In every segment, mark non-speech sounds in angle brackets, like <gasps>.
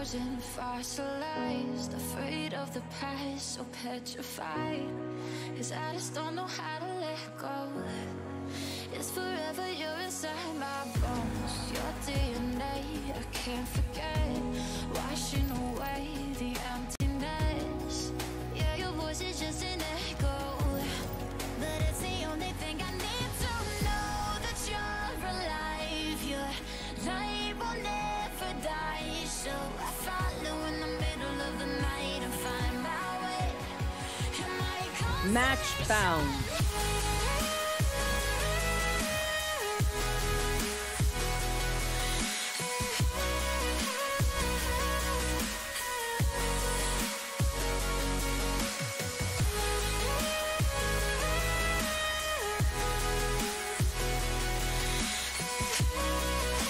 frozen, fossilized, afraid of the past, so petrified. Cause I just don't know how to let go. It's forever you're inside my bones, your DNA, I can't forget. Washing away. Match found.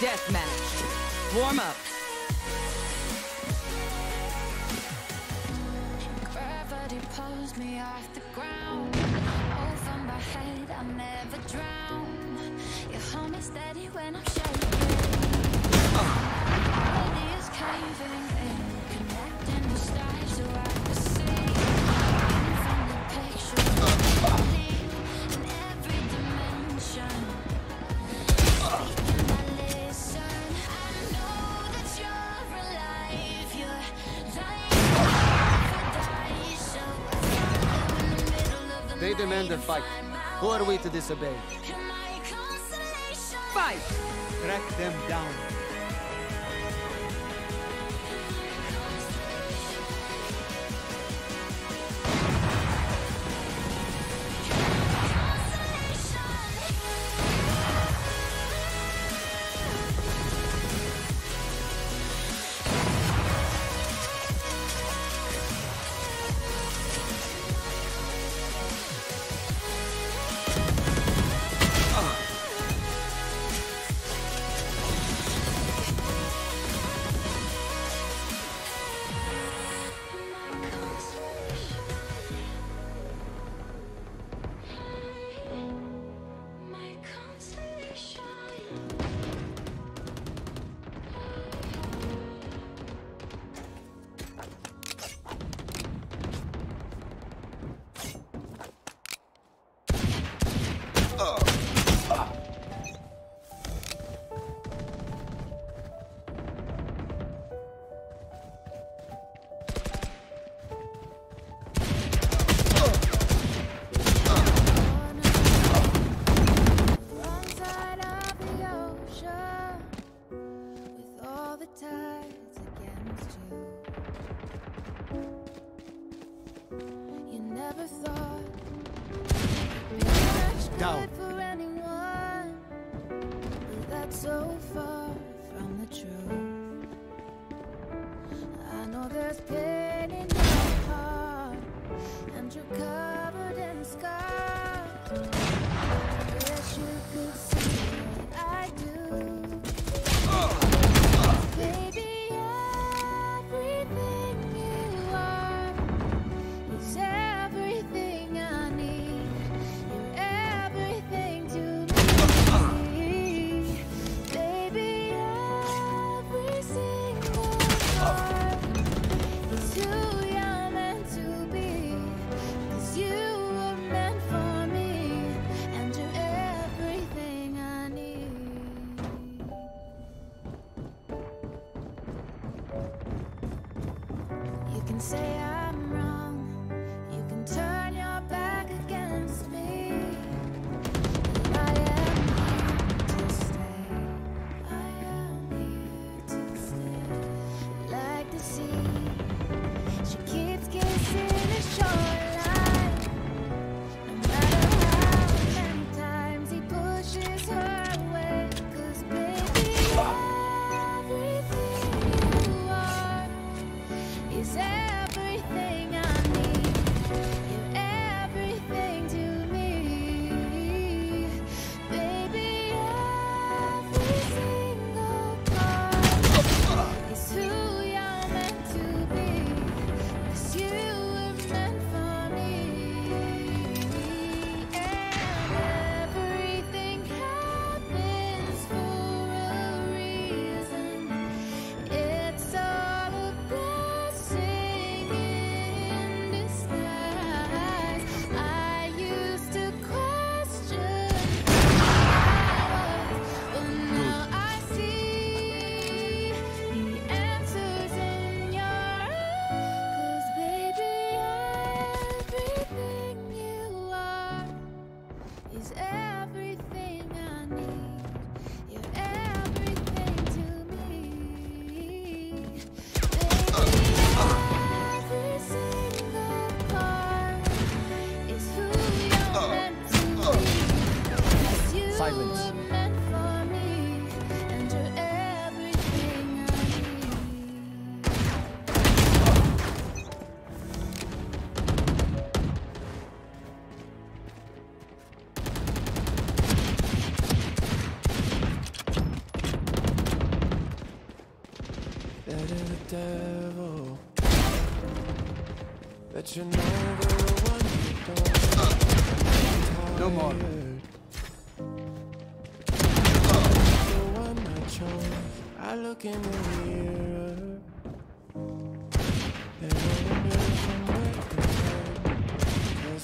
Deathmatch. Warm up. demand their fight. Who are we to disobey? Fight! Track them down.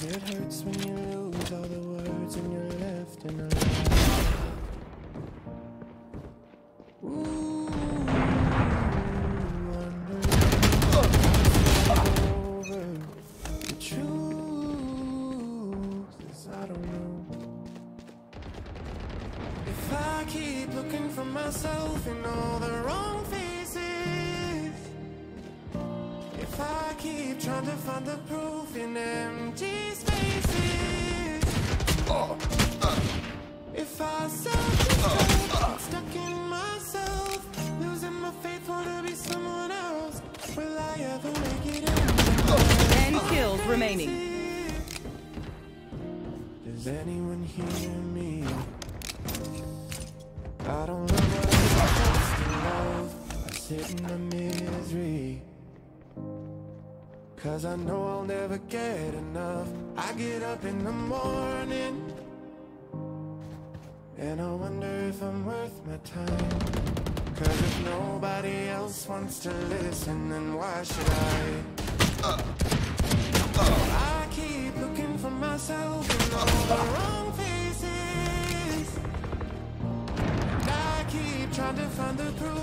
It hurts when you lose all the words and you're left in the trying to find the proof in empty spaces. Oh. I know I'll never get enough I get up in the morning And I wonder if I'm worth my time Cause if nobody else wants to listen Then why should I? Uh. Uh. I keep looking for myself in all the wrong faces I keep trying to find the proof.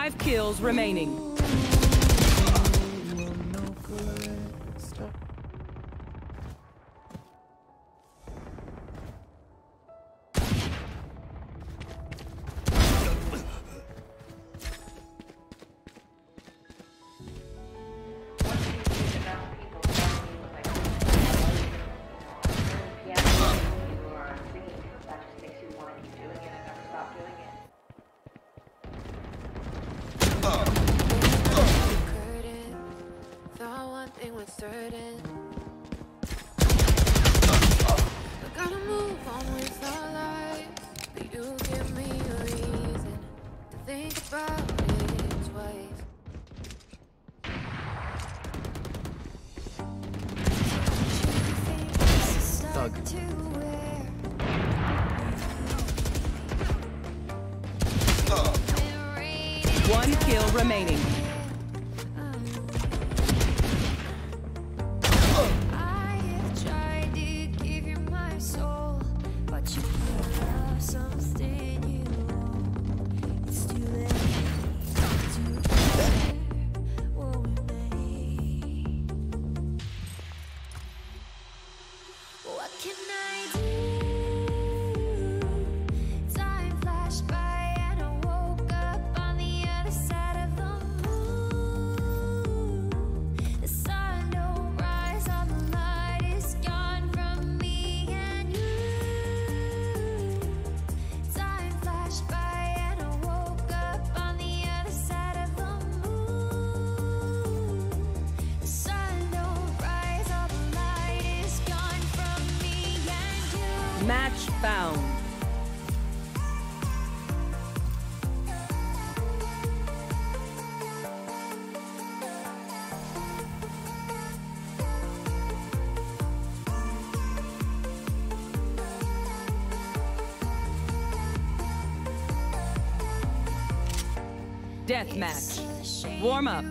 Five kills remaining. deathmatch. Warm up.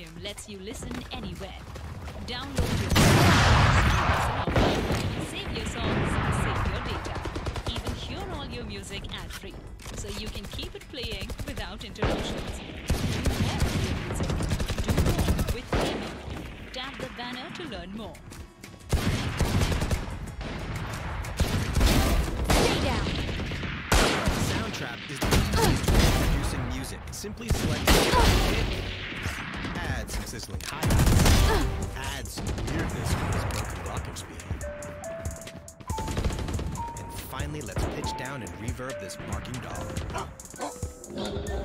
Premium lets you listen anywhere. Download your songs, save your songs, save your data. Even hear all your music ad-free, so you can keep it playing without interruptions. You never music. Do more with Premium. Tap the banner to learn more. Stay down. Soundtrap is the easiest producing music. Simply select. down and reverb this barking dog.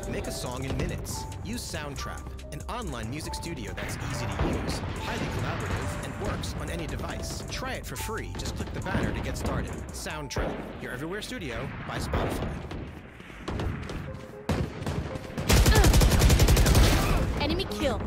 Make a song in minutes. Use Soundtrap, an online music studio that's easy to use, highly collaborative, and works on any device. Try it for free. Just click the banner to get started. Soundtrap, your everywhere studio by Spotify. Enemy kill.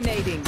Dominating.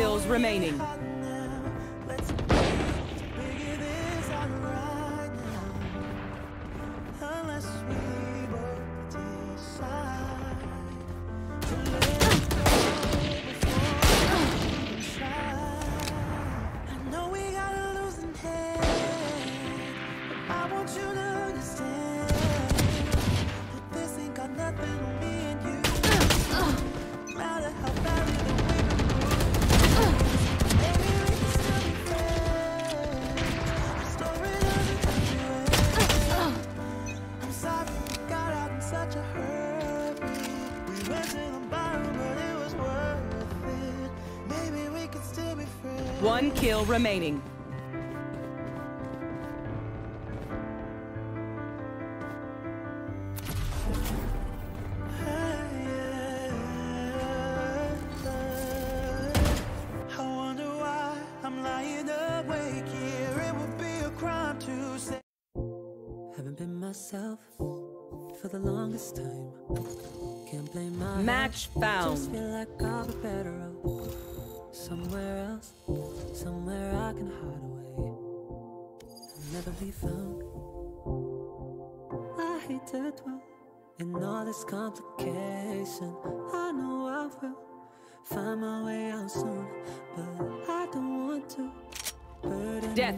kills remaining. remaining.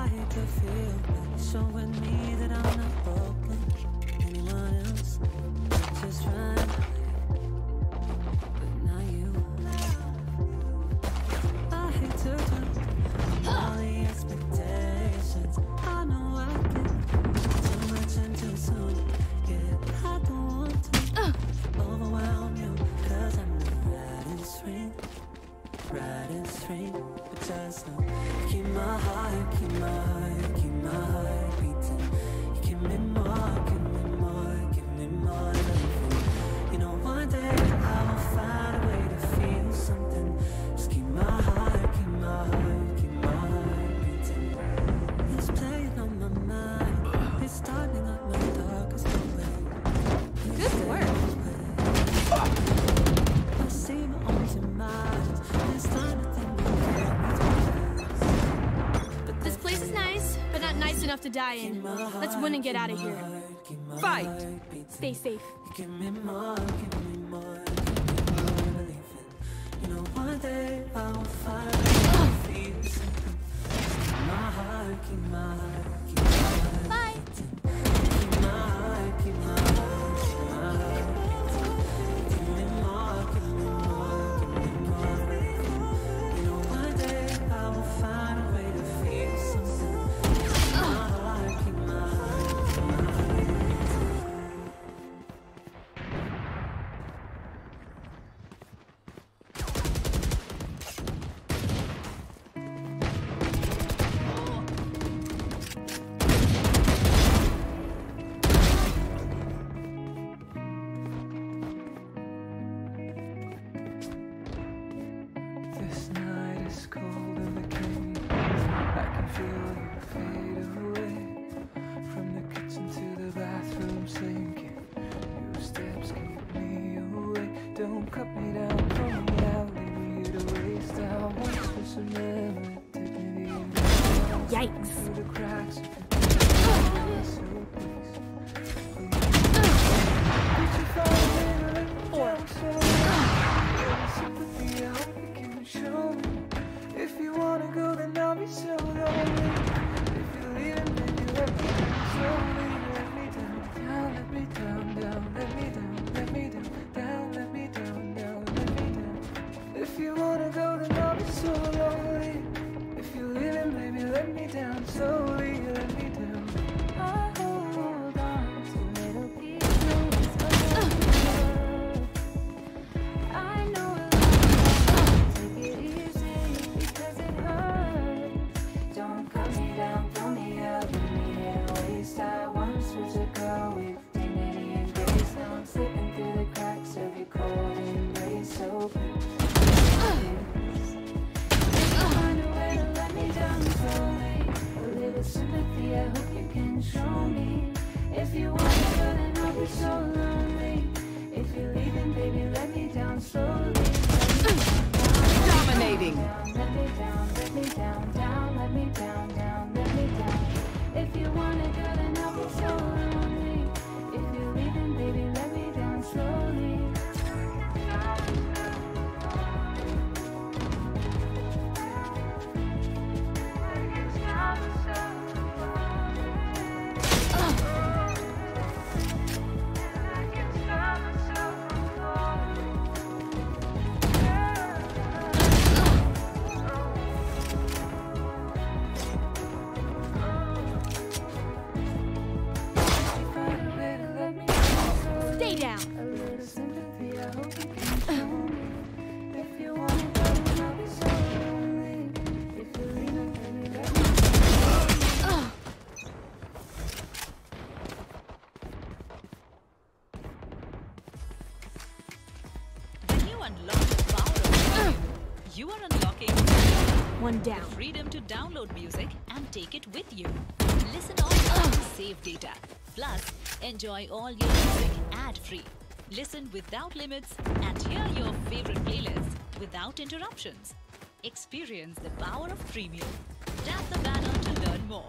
hard to feel bad, showing me that I'm not broken. Anyone else? Just trying. die in. Let's win and get out of here. Fight! Stay safe. with you. Listen on up save data. Plus, enjoy all your music ad-free. Listen without limits and hear your favorite playlists without interruptions. Experience the power of premium. Tap the banner to learn more.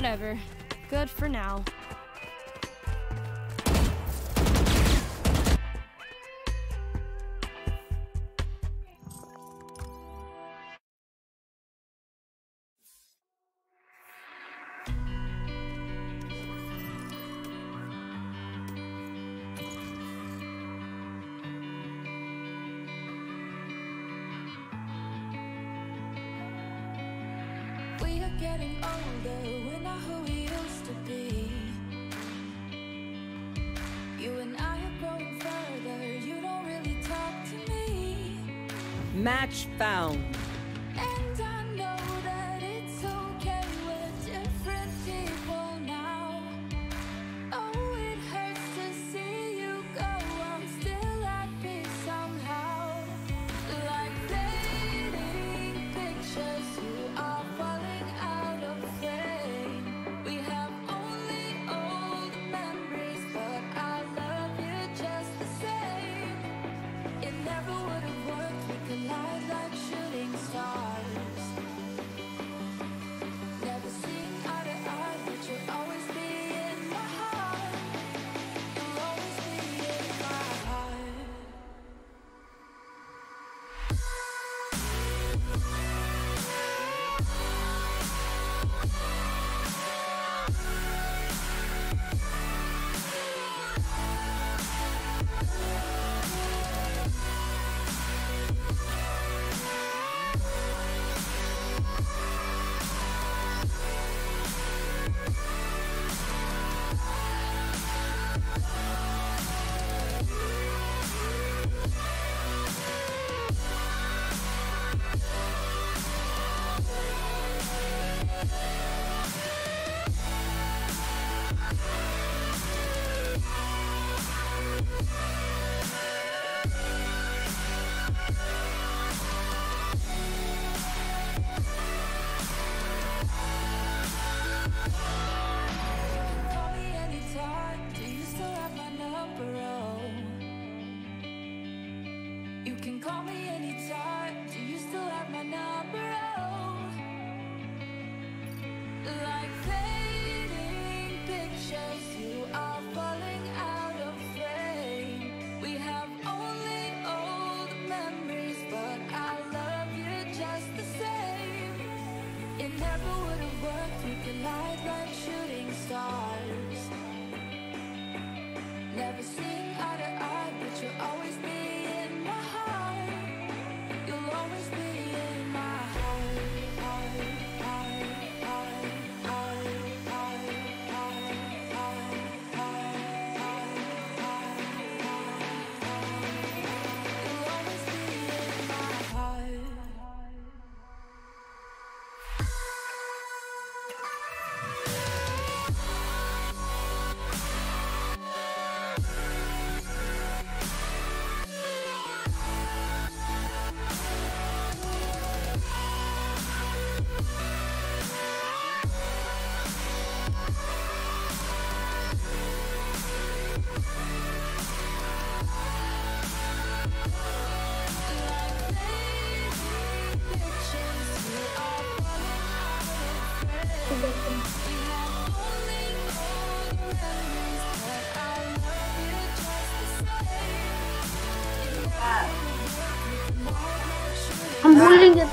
Whatever. Good for now.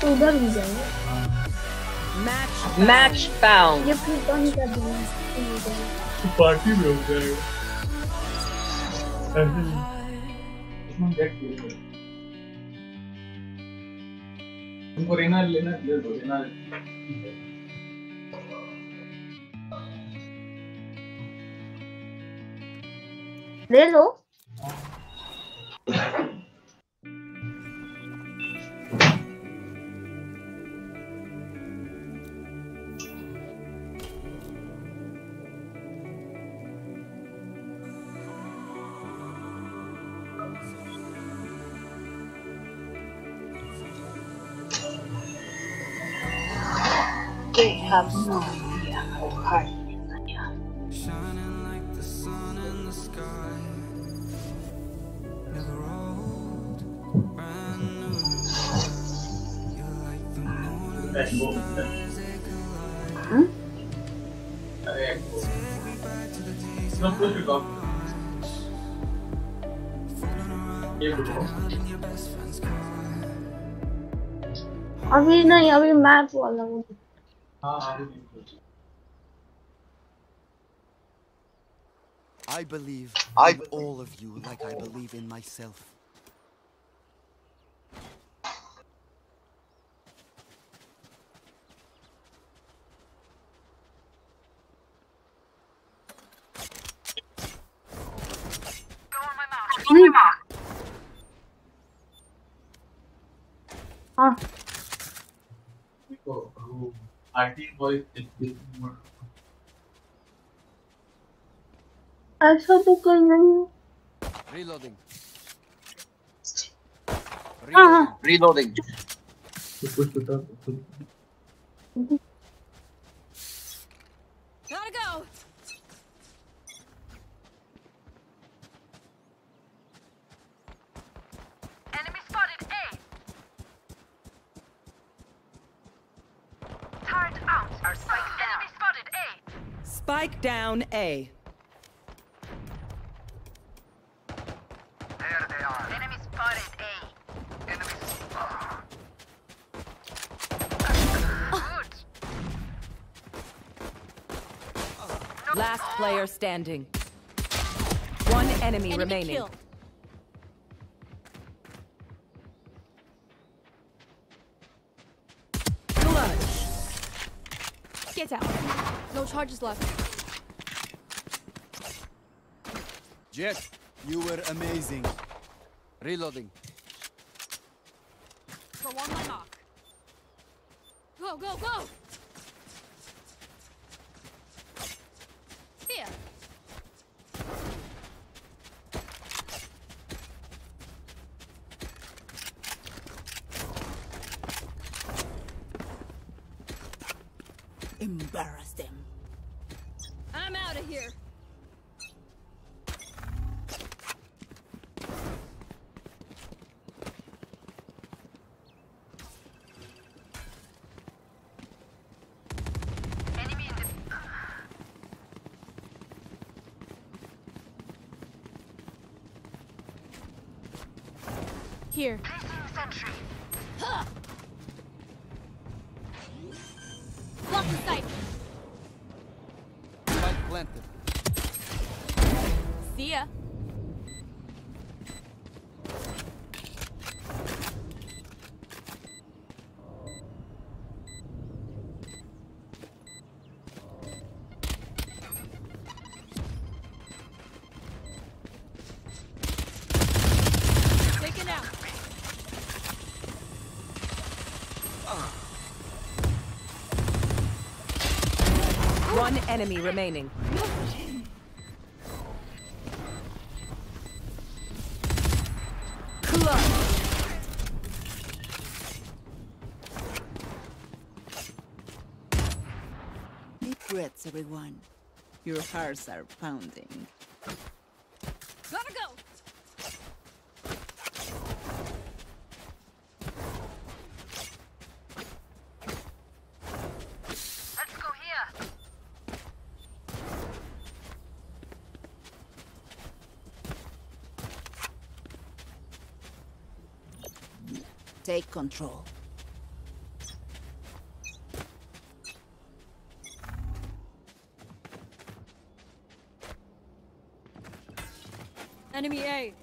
उधर भी जाएँगे match found ये प्लूटोन का भी है party में हो जाएगा। उनको रेना लेना क्लियर हो। रेना ले लो। have no idea how hard it is on you. Shining like the sun in the sky. Never old, brand new. You're like the moon and Hmm? Não foi legal. अभी I believe I in all of you like I believe in myself. Go on my mark. Ah. ऐसा तो कोई नहीं है. हाँ हाँ Reloading. Push push Gotta go. Spike down A. There they are. Enemy spotted A. Enemy. Ah. Good. Last oh. player standing. One enemy, Enemy remaining. kill. Get out. No charges left. Jet, you were amazing. Reloading. Go on my mark. Go, go, go! Here. Embarrass them. I'm out of here. Enemy in the. Here. Placing sentry. Huh. Block the sight. Spike planted. See ya. Taken out. One remaining. Deep breaths, everyone. Your hearts are pounding. Gotta go. Let's go here. Take control. Enemy A.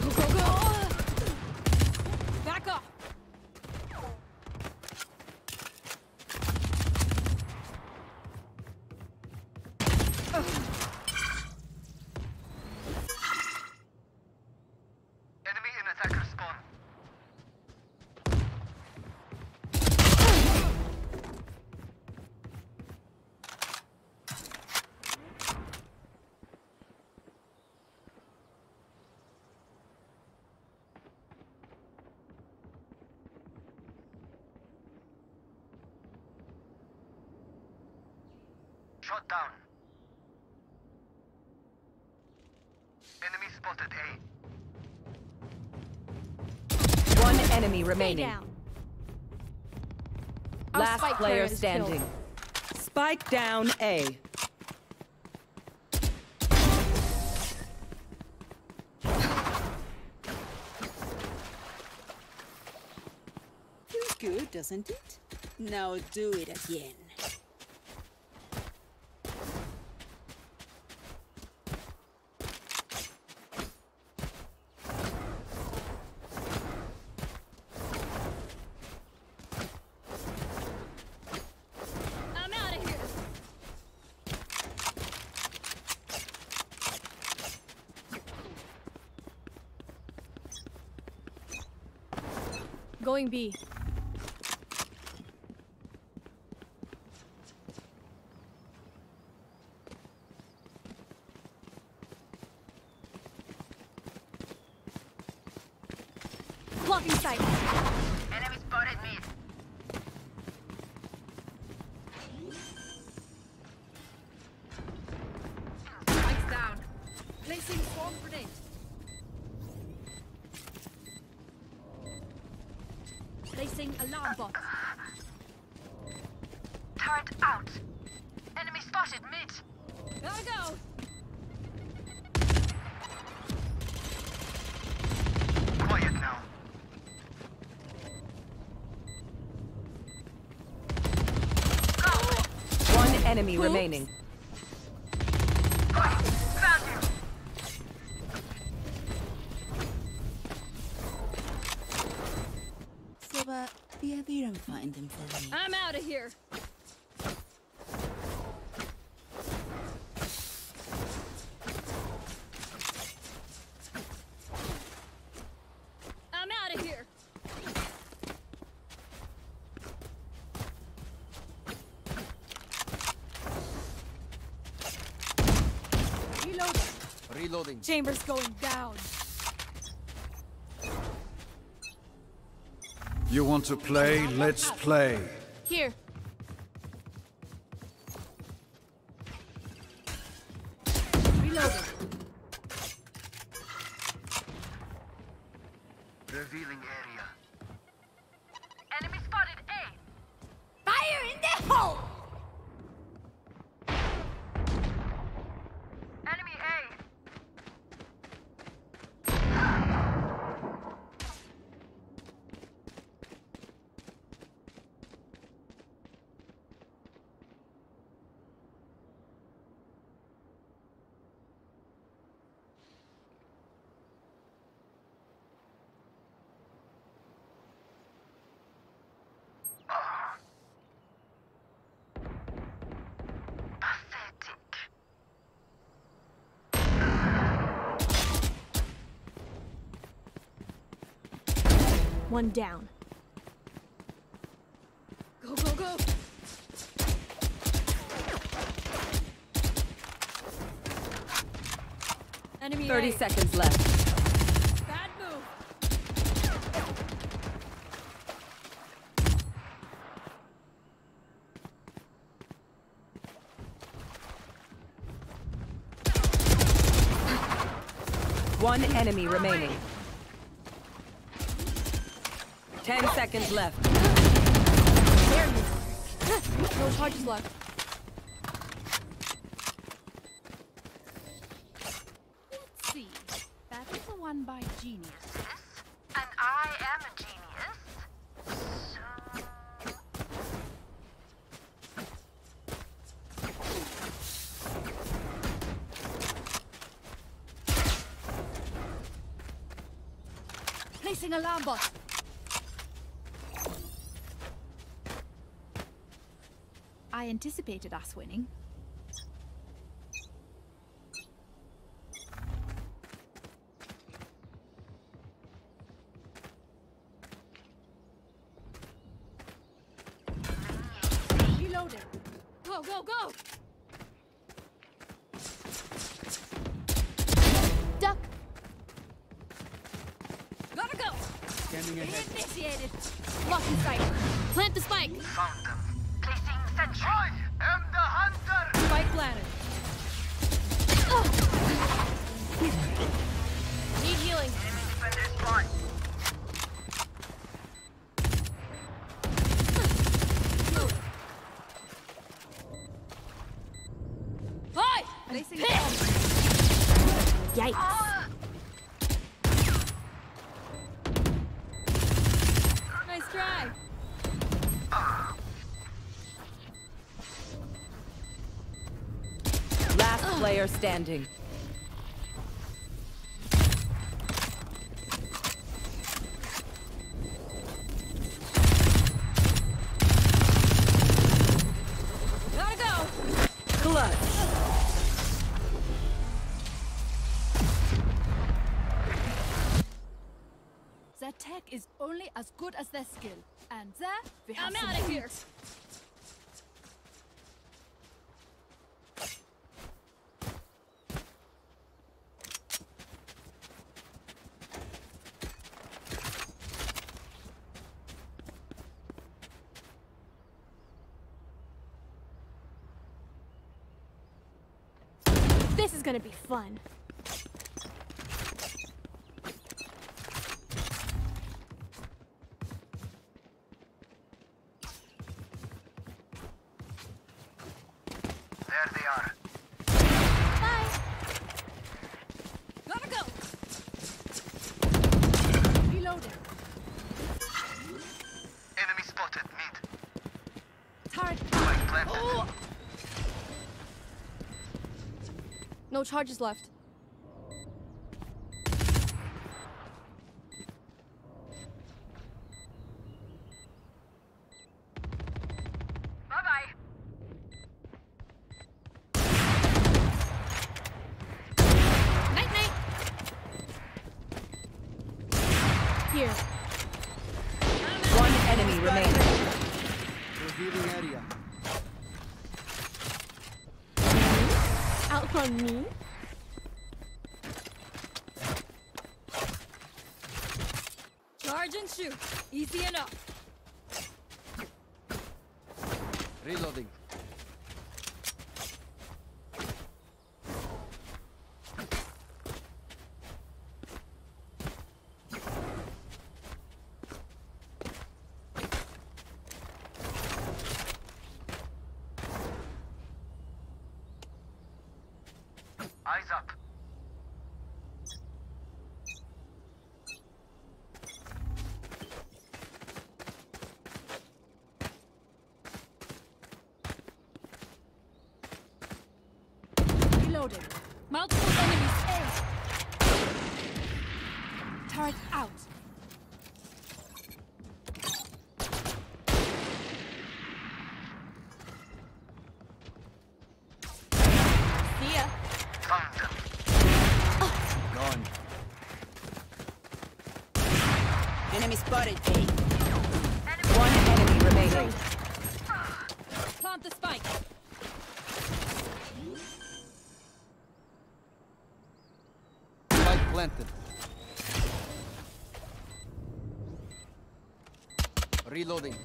Go, go, go! Back off! Enemy in attacker spawn. Shot down. Enemy spotted A. One enemy remaining. Last player carrier is killed. standing. Spike down A. Feels good, doesn't it? Now do it again. B. Blocking sight. Enemy spotted mid. Spikes down. Placing swarm grenade. Placing alarm bot. Turret out. Enemy spotted mid. Gotta go. Quiet now. One enemy remaining. Reloading. Chambers going down. You want to play? Let's play. Here. Reloading. Revealing area. Enemy spotted A. Fire in the hole! Enemy A. Pathetic. One down. Go, go, go! Enemy 30 A. seconds left. Bad move. One enemy remaining. 10 seconds left. There you are. No charges left. Let's see. That is the one by Genius. And I am a genius. Placing alarm bot. Anticipated us winning. Player standing. Gotta go. Clutch. Their tech is only as good as their skill. And there, we have I'm some outta here. heat. This is gonna be fun. There they are. Gotta go. Reloading. Enemy spotted. Mid. Turret. Spike planted. Oh. No charges left. Bye bye. Night night. Here. One enemy remaining. Revealing area. Out on me. Charge and shoot. Easy enough. Reloading. Eyes up. Reloading. Multiple enemies. A. Turret out. See ya. Found them. Gone. Enemy spotted. A. One enemy remaining. Plant the spike. Spike planted. Reloading.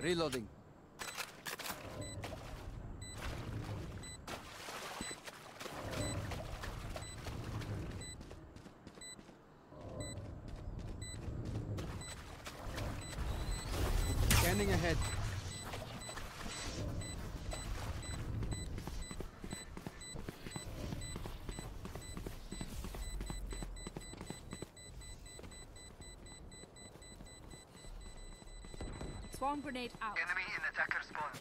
Reloading. Swarm grenade out. Enemy in attacker spawn.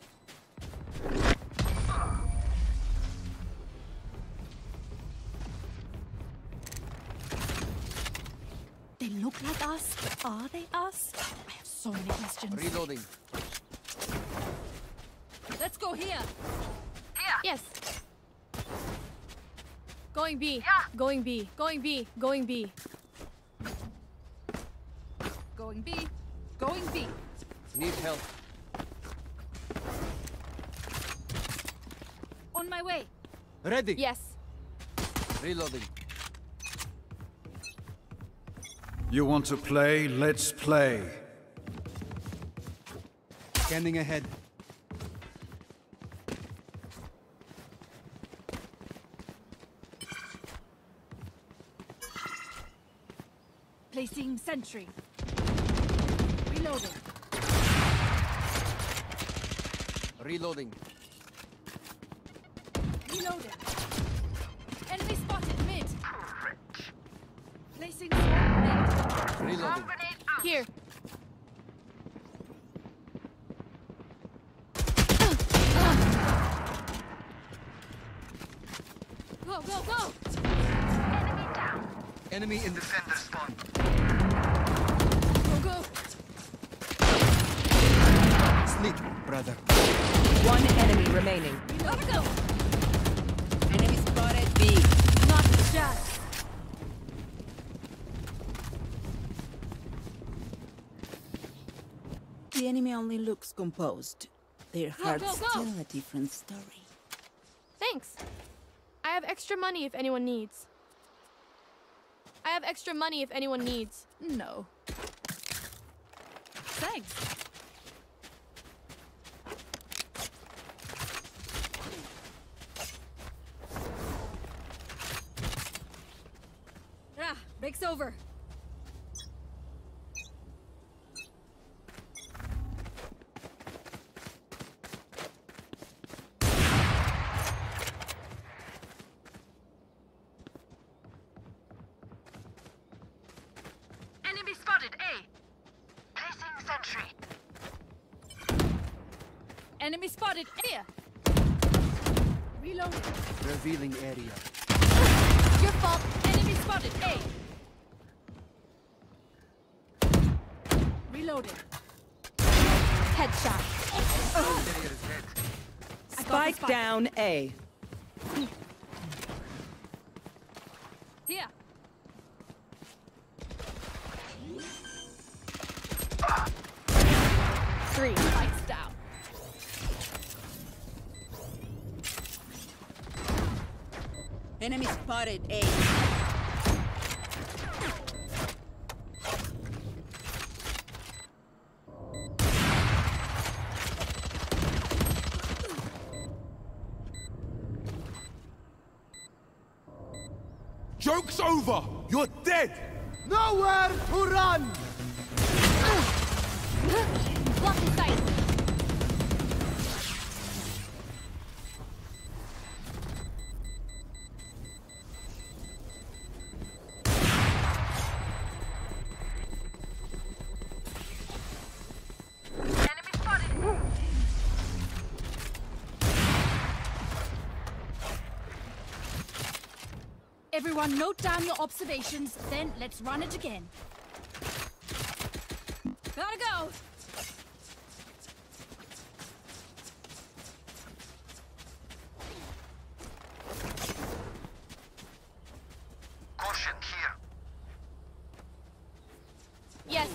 They look like us, but are they us? I have so many questions. Reloading. Let's go here. Here. Yes. Going B. Going B. Going B. Going B. Going B. Going B. Need help. On my way. Ready. Yes. Reloading. You want to play? Let's play. Scanning ahead. Placing sentry. Reloading. Reloading. Reloading. Enemy spotted mid. Placing grenade. Reloading. Here. Go, go, go! Enemy down. Enemy in defender remaining. Gotta go! Enemy spotted B. Not just. The enemy only looks composed. Their heart's go, go. still a different story. Thanks. I have extra money if anyone needs. I have extra money if anyone needs. No. Thanks. Ah, break's over. Enemy spotted A. Placing sentry. Enemy spotted here. Reloading. Revealing area. Your fault. Enemy spotted A. Reloading. Headshot. Spike down A. Here. Three. Lights down. Enemy spotted A. Joke's over! You're dead! Nowhere to run! Everyone note down your observations, then let's run it again. Gotta go! Caution here. Yes.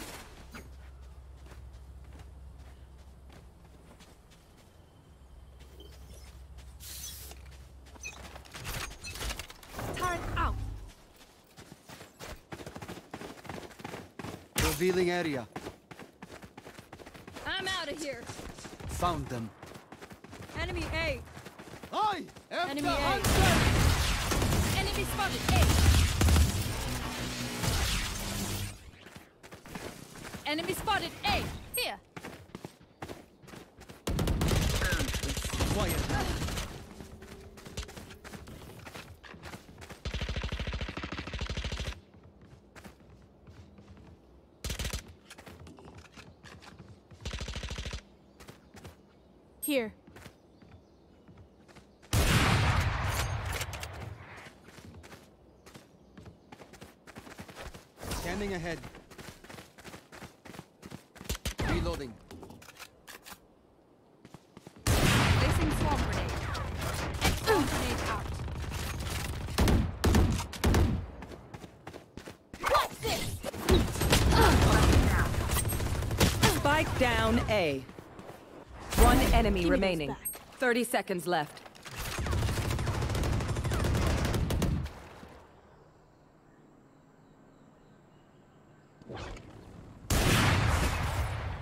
Turret out! Revealing area. I'm out of here! Found them. Enemy A! I am Enemy the A! hunter! Enemy spotted A! Enemy spotted A! Here! Quiet. Here. Scanning ahead. Reloading. Placing swarm grenade. Swarm grenade out. What's this? Spike down A. One enemy those remaining. 30 seconds left.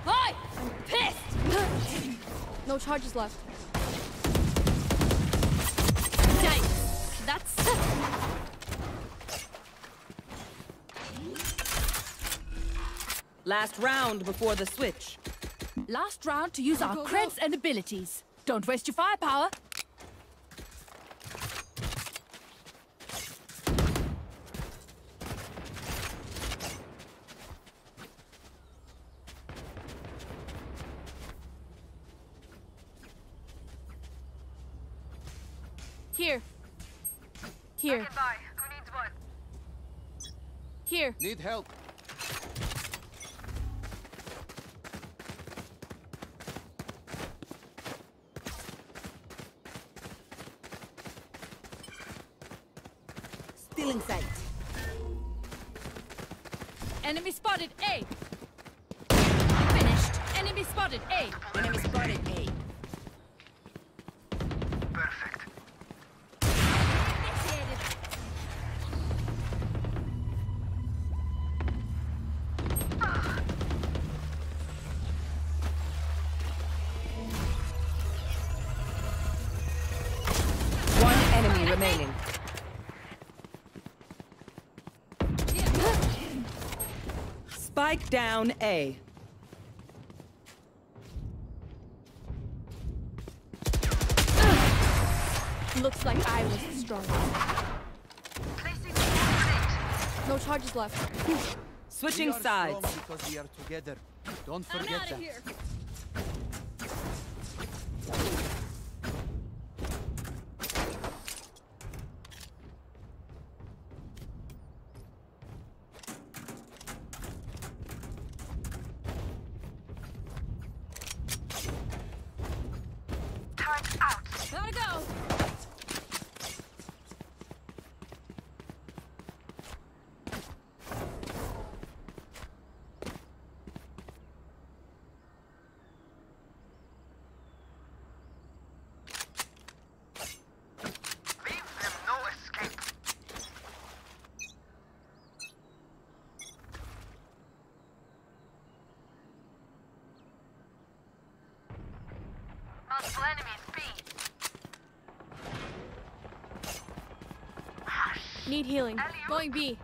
Hi! I'm pissed! <gasps> No charges left. Yikes! That's... Last round before the switch. Last round to use our creds and abilities. Don't waste your firepower. Here. Here. Here. Need help. Still sight. Enemy spotted A. Finished. Enemy spotted A. Enemy spotted A. Down A. Looks like I was the strongest. No charges left. Switching sides. Don't forget I'm out of that. Here. Need healing. Going B.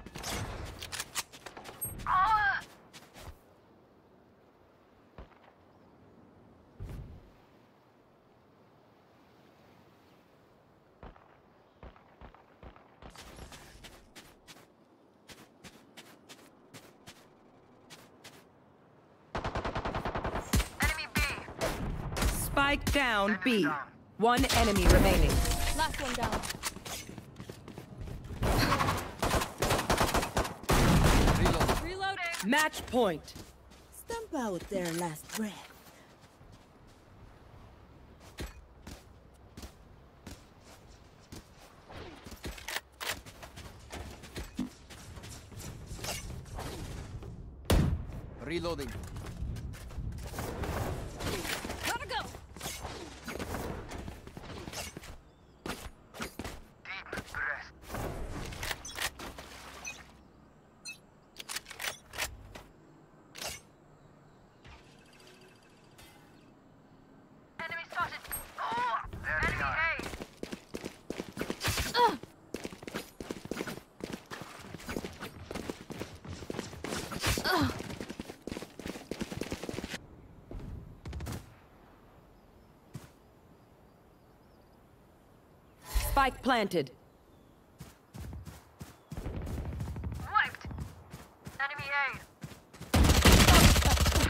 Spike down B. One enemy remaining. Last one down. Match point. Stamp out their last breath. Spike planted.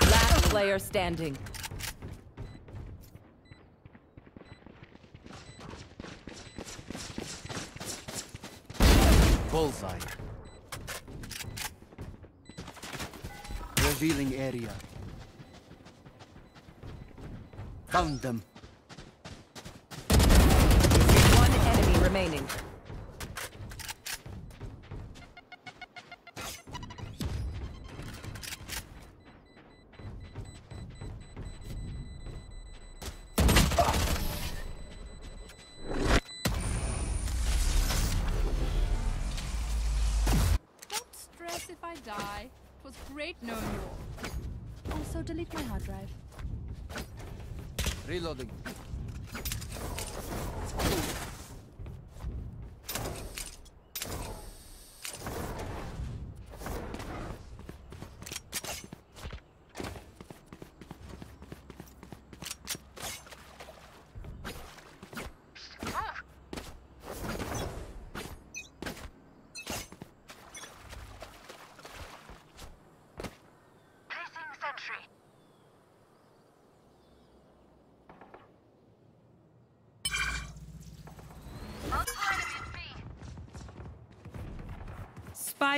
Last player standing. Bullseye. Revealing area. Found them.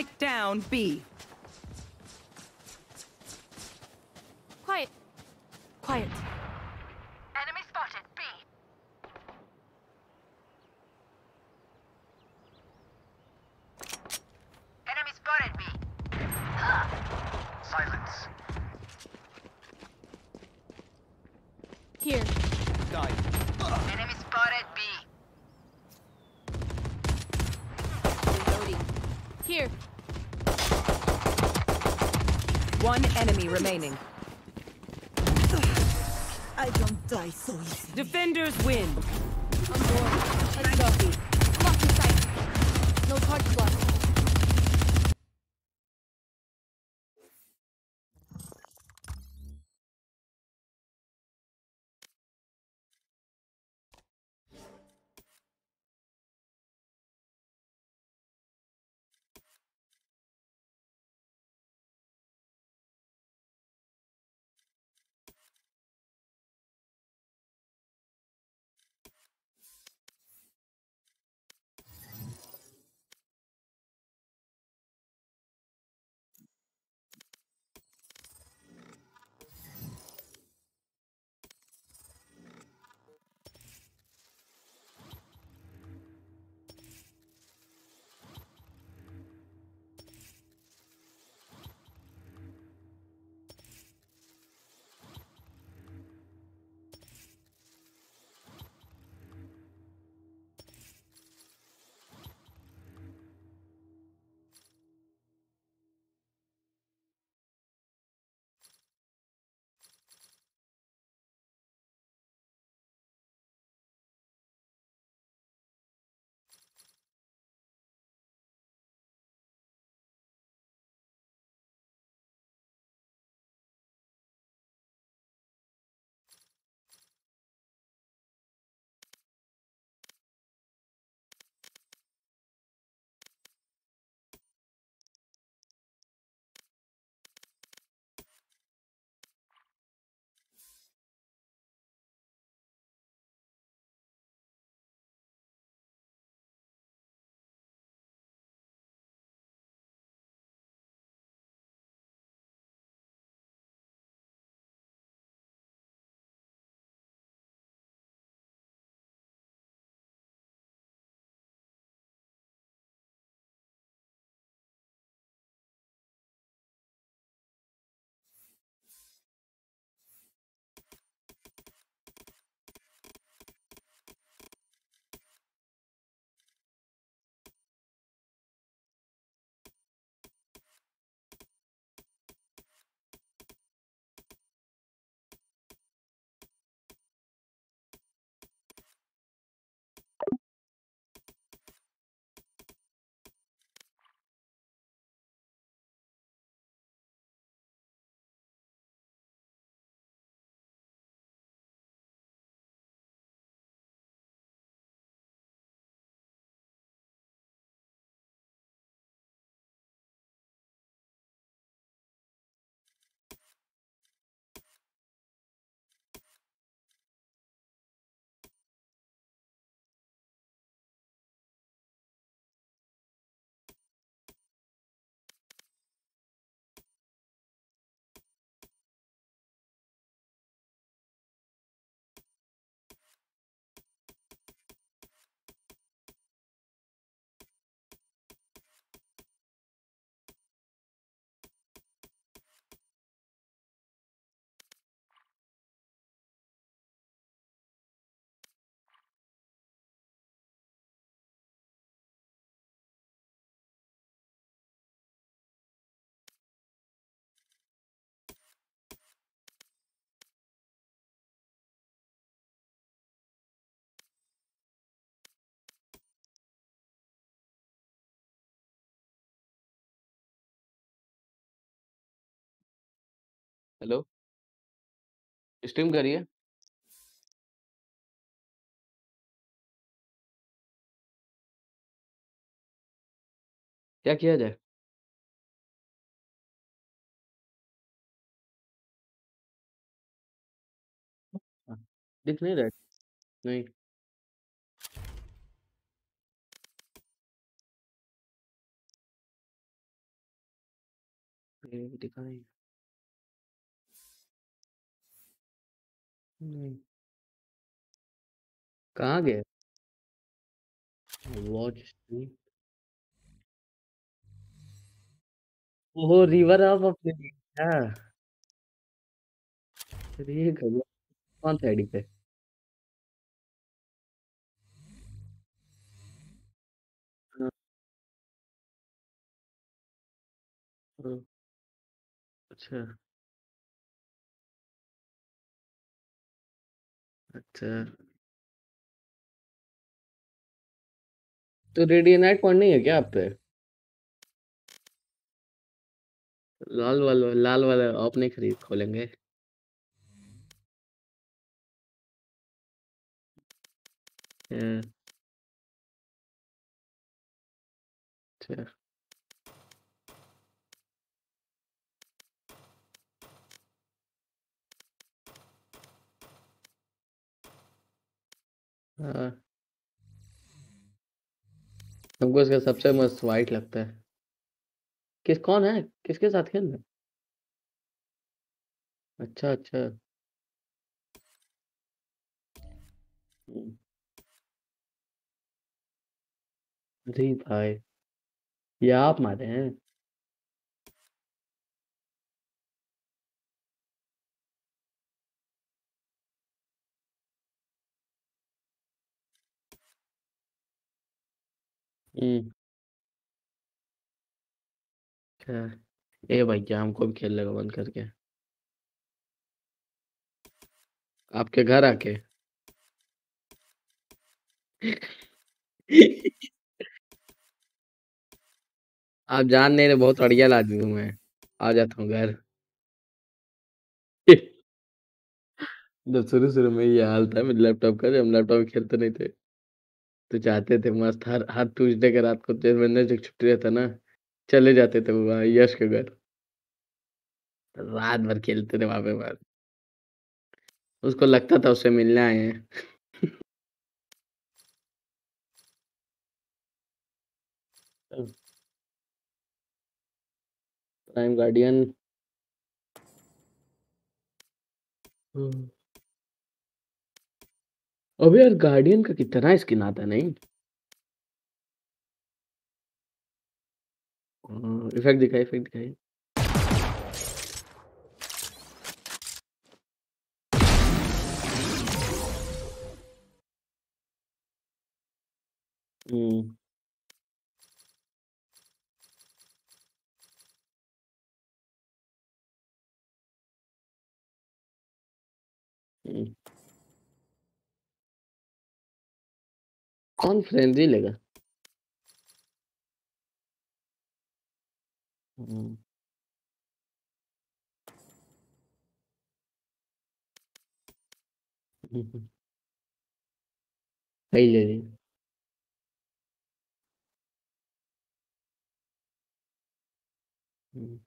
Spike down B. Quiet. Quiet. Enemy spotted. B. Enemy spotted B. Silence. Here. Die. Enemy spotted B. Here. One enemy remaining. I don't die so easy. Defenders win. Hello? Stream करिए। क्या किया जाए? हाँ, दिख नहीं रहा नहीं। ये दिखाई नहीं कहाँ गए? वॉच ओहो रिवर आप अपने गजब कौन सा पे हाँ। हाँ, अच्छा। अच्छा तो रेडियनाइट पॉइंट नहीं है क्या आप पे? लाल वाला लाल वाला आप नहीं खरीद खोलेंगे। हाँ, अच्छा। हाँ। हमको इसका सबसे मस्त वाइट लगता है। किस, कौन है? किसके साथ खेल रहे हैं? अच्छा अच्छा। अरे भाई, ये आप मारे हैं? हम्म। अच्छा ए भाई क्या हमको भी खेलने का बंद करके। आपके घर आके? आप जान नहीं रहे, बहुत अड़ियल आदमी हूँ मैं। आ जाता हूँ घर। <laughs> जब शुरू शुरू में ये हाल था मेरे लैपटॉप का जब हम लैपटॉप खेलते नहीं थे। तो चाहते थे मस्त हर हर ट्यूसडे के रात को जब वेडनेसडे की छुट्टी रहता ना चले जाते थे वहाँ यश के घर। रात भर खेलते थे वहाँ पे बस उसको लगता था उससे मिलने आए हैं। प्राइम गार्डियन हम्म। अबे यार गार्डियन का कितना स्किन आता नहीं? इफ़ेक्ट दिखाई इफ़ेक्ट दिखाई। हम्म। हम्म। कौन फ्रेंजी लेगा हम्म। सही ले ली हम्म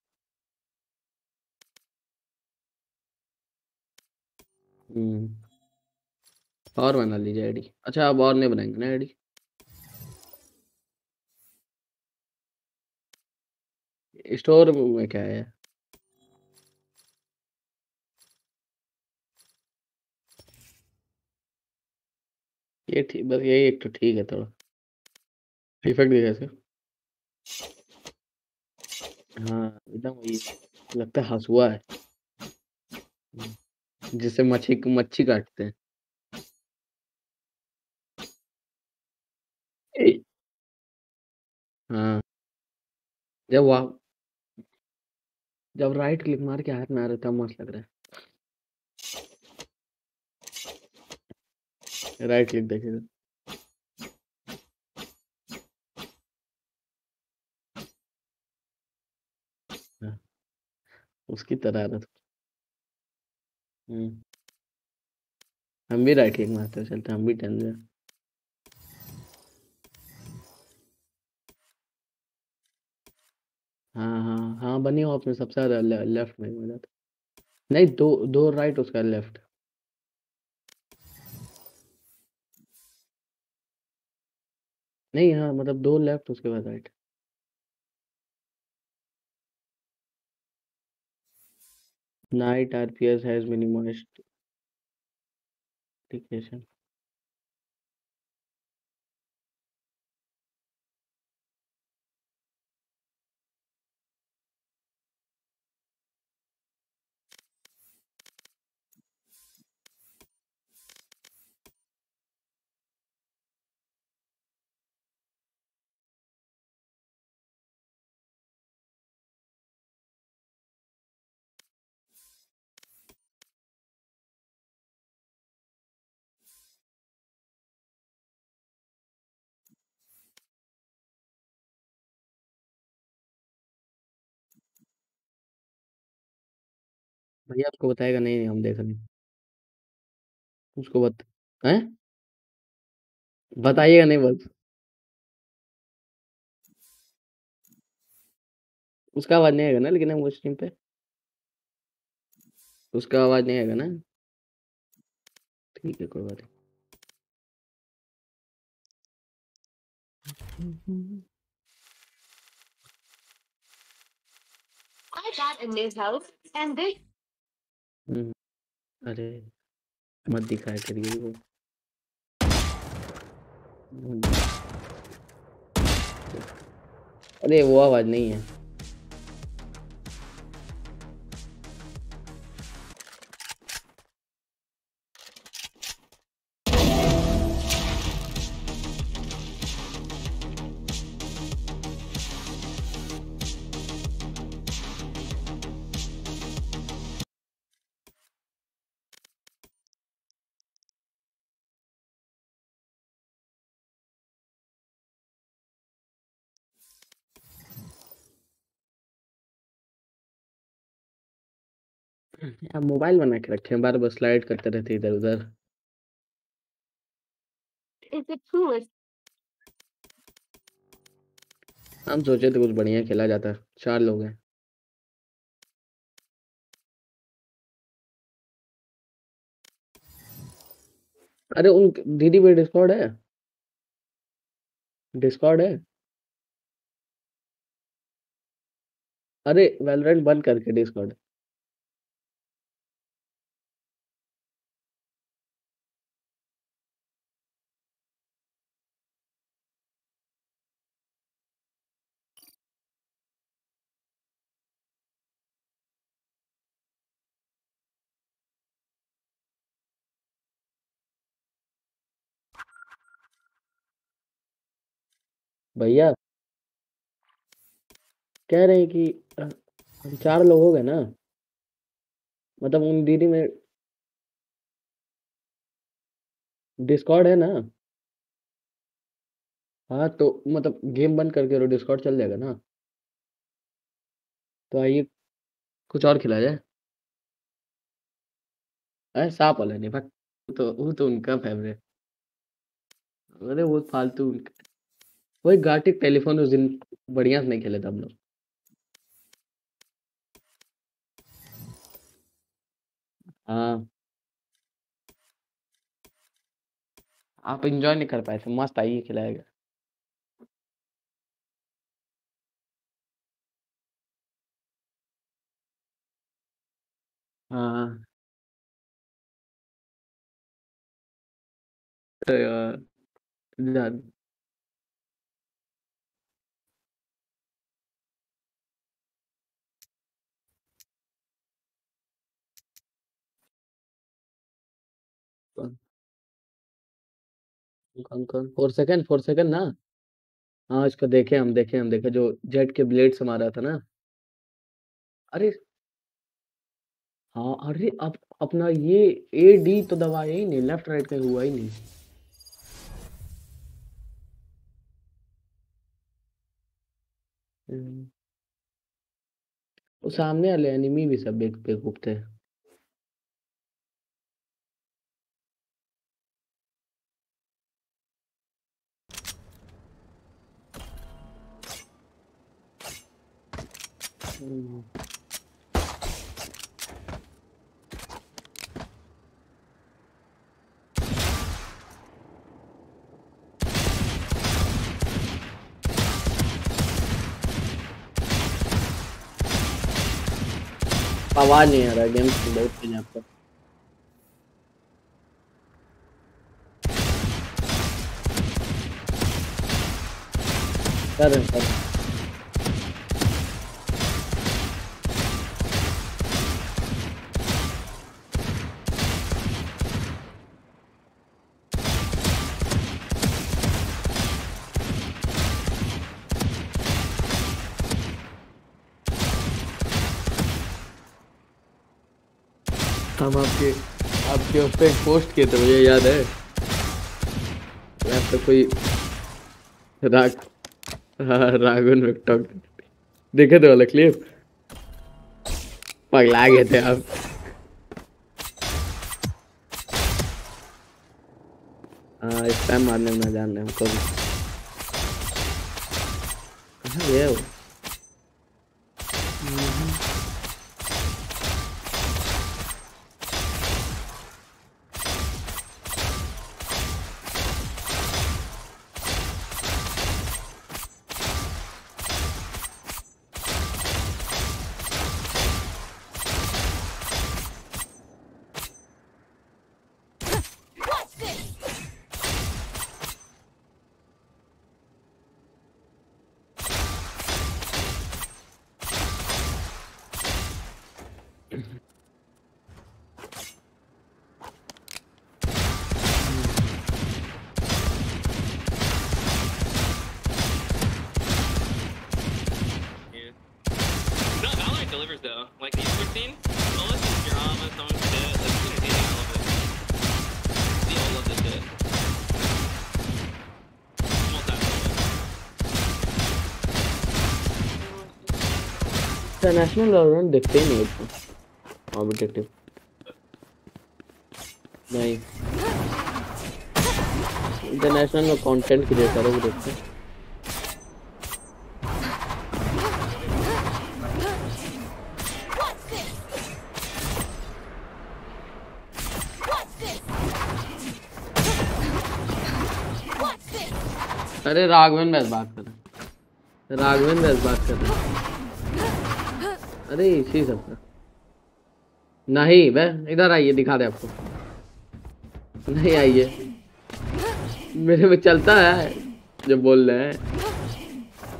हम्म। और बना लीजिए आईडी अच्छा आप और नहीं बनाएँगे ना आईडी स्टोर में क्या है? ये ठीक, बस यही एक तो ठीक है थोड़ा। इफ़ेक्ट दिखा इसका हाँ एकदम वही लगता है, हंसुआ है। जिससे मच्छी मच्छी काटते हैं ए, हाँ। जब वाह जब राइट क्लिक मार के हाथ में आ रहा है तब मस्त लग रहा है। राइट क्लिक देखेगा हाँ, उसकी तरह आ रहा था। हम्म। हम भी राइट क्लिक मारते हैं चलते हम भी टेंजर हाँ हाँ हाँ बनी हो आपने सबसे ज़्यादा ले, लेफ़्ट में हो जाता नहीं दो दो राइट उसका लेफ़्ट नहीं हाँ मतलब दो लेफ़्ट उसके बाद right Night RPS has minimized application. भैया उसको बताएगा नहीं नहीं, हम देख रहे उसको बत, हैं? बताइएगा नहीं बस। उसका आवाज़ नहीं आएगा ना लेकिन वो स्ट्रीम पे? उसका आवाज़ नहीं आएगा ना? ठीक है, कोई बात नहीं। I got a new house and this हम्म, अरे मत दिखाया करिए वो हम्म। अरे वो आवाज़ नहीं है आप मोबाइल बना के रखे हैं बार बार स्लाइड करते रहते इधर उधर is the coolest. हम सोचे थे कुछ बढ़िया खेला जाता चार लोग हैं। अरे उन दीदी पे डिस्कॉर्ड है। डिस्कॉर्ड है। अरे वैलोरेंट बंद करके डिस्कॉर्ड भैया, कह रहे हैं कि हम चार लोग हो गए ना? मतलब उन दीदी में डिस्कॉर्ड है ना? हाँ तो मतलब गेम बंद करके और डिस्कॉर्ड चल जाएगा ना? तो आइए, कुछ और खिलाया जाए। अरे, सांप वाला नहीं भाग वो तो वो तो उनका फेवरेट अरे, वो फालतू उनका वही गाटिक टेलीफोन उस दिन बढ़िया नहीं खेले थे हम लोग। हाँ। आप एंजॉय नहीं कर पाए थे, मस्त आइए खिलाएगा। हाँ। तो यार कौन कौन कौन फोर सेकंड फोर सेकंड ना? हाँ इसको देखे हम देखे हम देखे जो जेट के ब्लेड से मारा था ना? अरे! हाँ अरे! अब अपना ये ए डी तो दबाया ही नहीं लेफ़्ट राइट का हुआ ही नहीं। हम्म, वो सामने वाले एनिमी भी सब एक बेवकूफ़ थे। हम्म, आवाज़ नहीं आ रहा गेम बहुत आपका कर रहे हैं, कर रहे हैं। हम आपके आपके पे पोस्ट किए थे, मुझे याद है। मैं तो कोई राग, रागुन विक्टॉक देखे थे वाला क्लिप पगला गए थे आप। हाँ इस टाइम मारने में जान रहे हमको भी। इंटरनेशनल वैलोरेंट देखते ही नहीं और डिटेक्टिव नहीं इंटरनेशनल में कंटेंट क्रिएट करो वो देखते हैं अरे राघवेंद्र बात कर रहे राघवेंद्र बात कर रहे अरे इसी सब नहीं बे इधर आइए, दिखा दे आपको। नहीं आइए। मेरे में चलता है, जो बोल रहे हैं।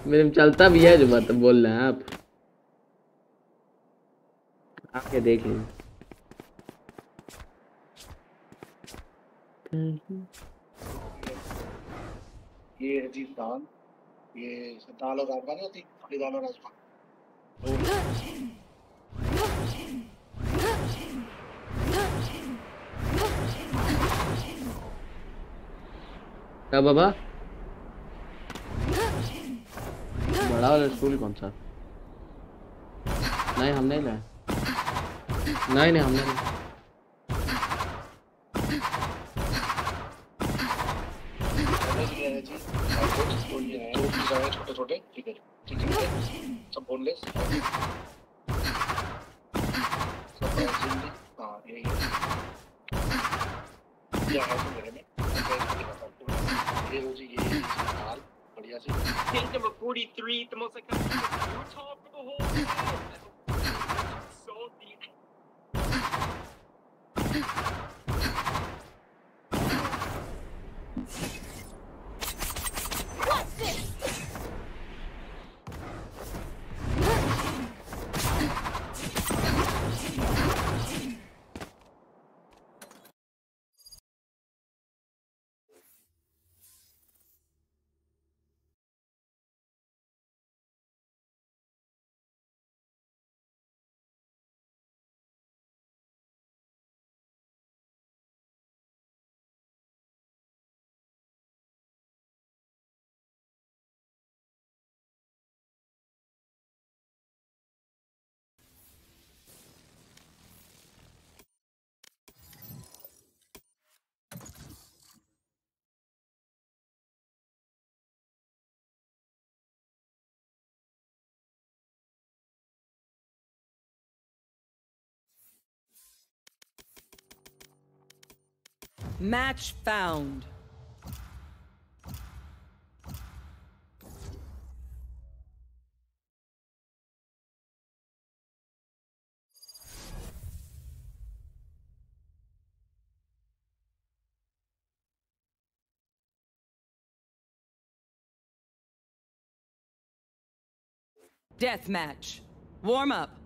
मेरे में चलता भी है जो बात बोल रहे हैं आप। आके देख लीजिए। ये दाल। ये दाल और राजमा नहीं होती? दाल और राजमा क्या बाबा? बड़ा वाला स्कूल कौन सा? नहीं, हम नहीं लाए नहीं नहीं हमने नहीं छोटे छोटे ठीक है है सब बोनलेस सब चिल्ली हाँ है ये है तो मेरे में हूँ। ये लो जी ये है दाल बढ़िया सी Pink number 43, the most iconic Utah for the whole world. Salty. Match found. Deathmatch. Warm up.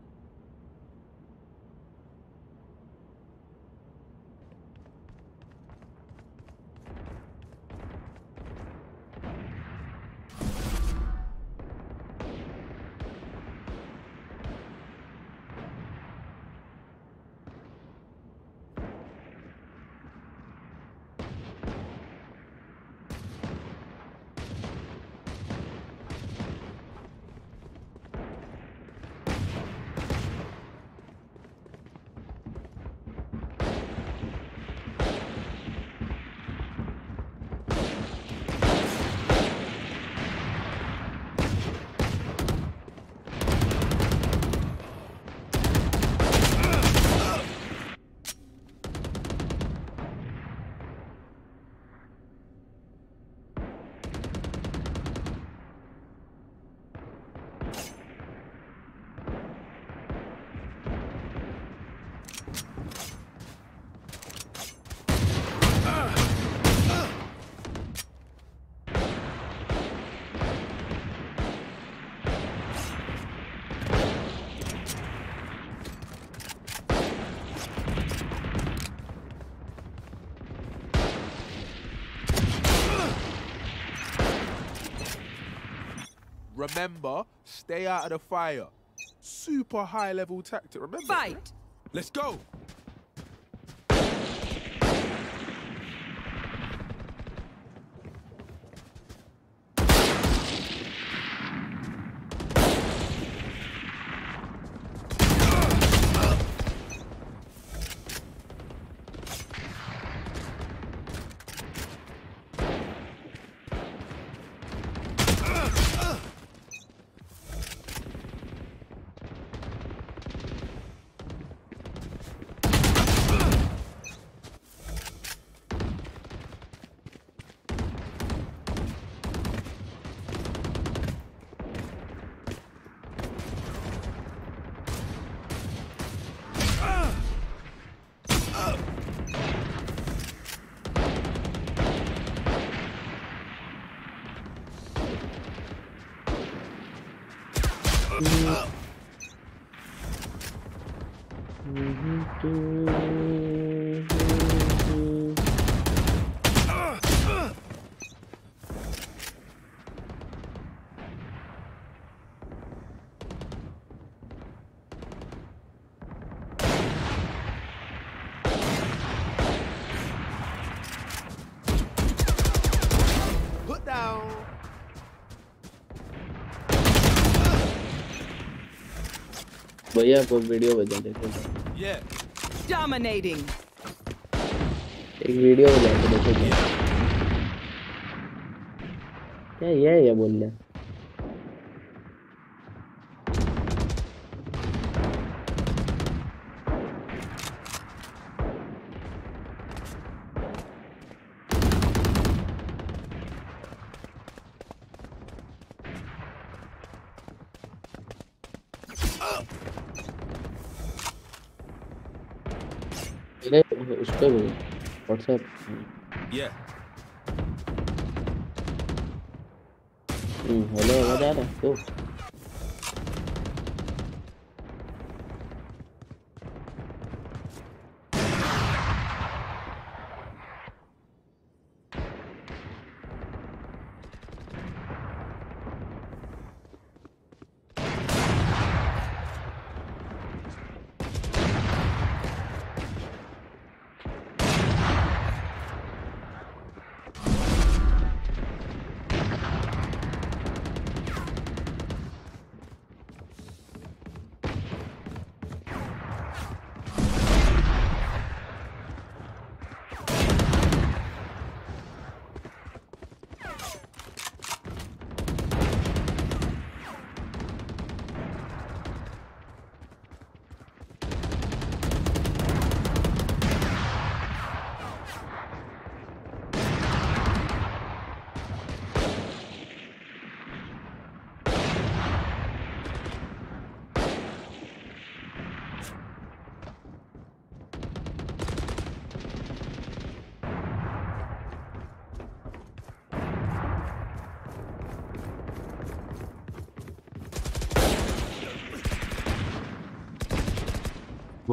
Remember, stay out of the fire. Super high level tactic. Remember? Fight! Let's go. भैया आपको वीडियो भेजा देखो Yeah. Dominating. एक video भेजा देखो क्या ये ये बोल रहा What's up? Yeah. Hmm, hello, what are you? Oh.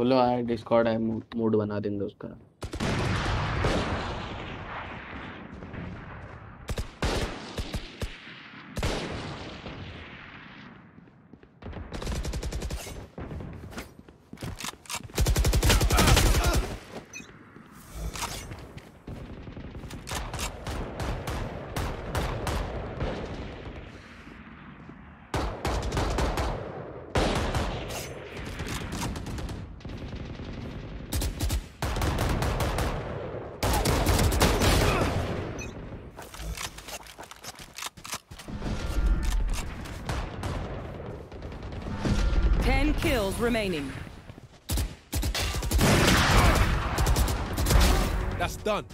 बोलो यार डिस्कॉर्ड है मूड बना देंगे उसका। Ten kills remaining. That's done.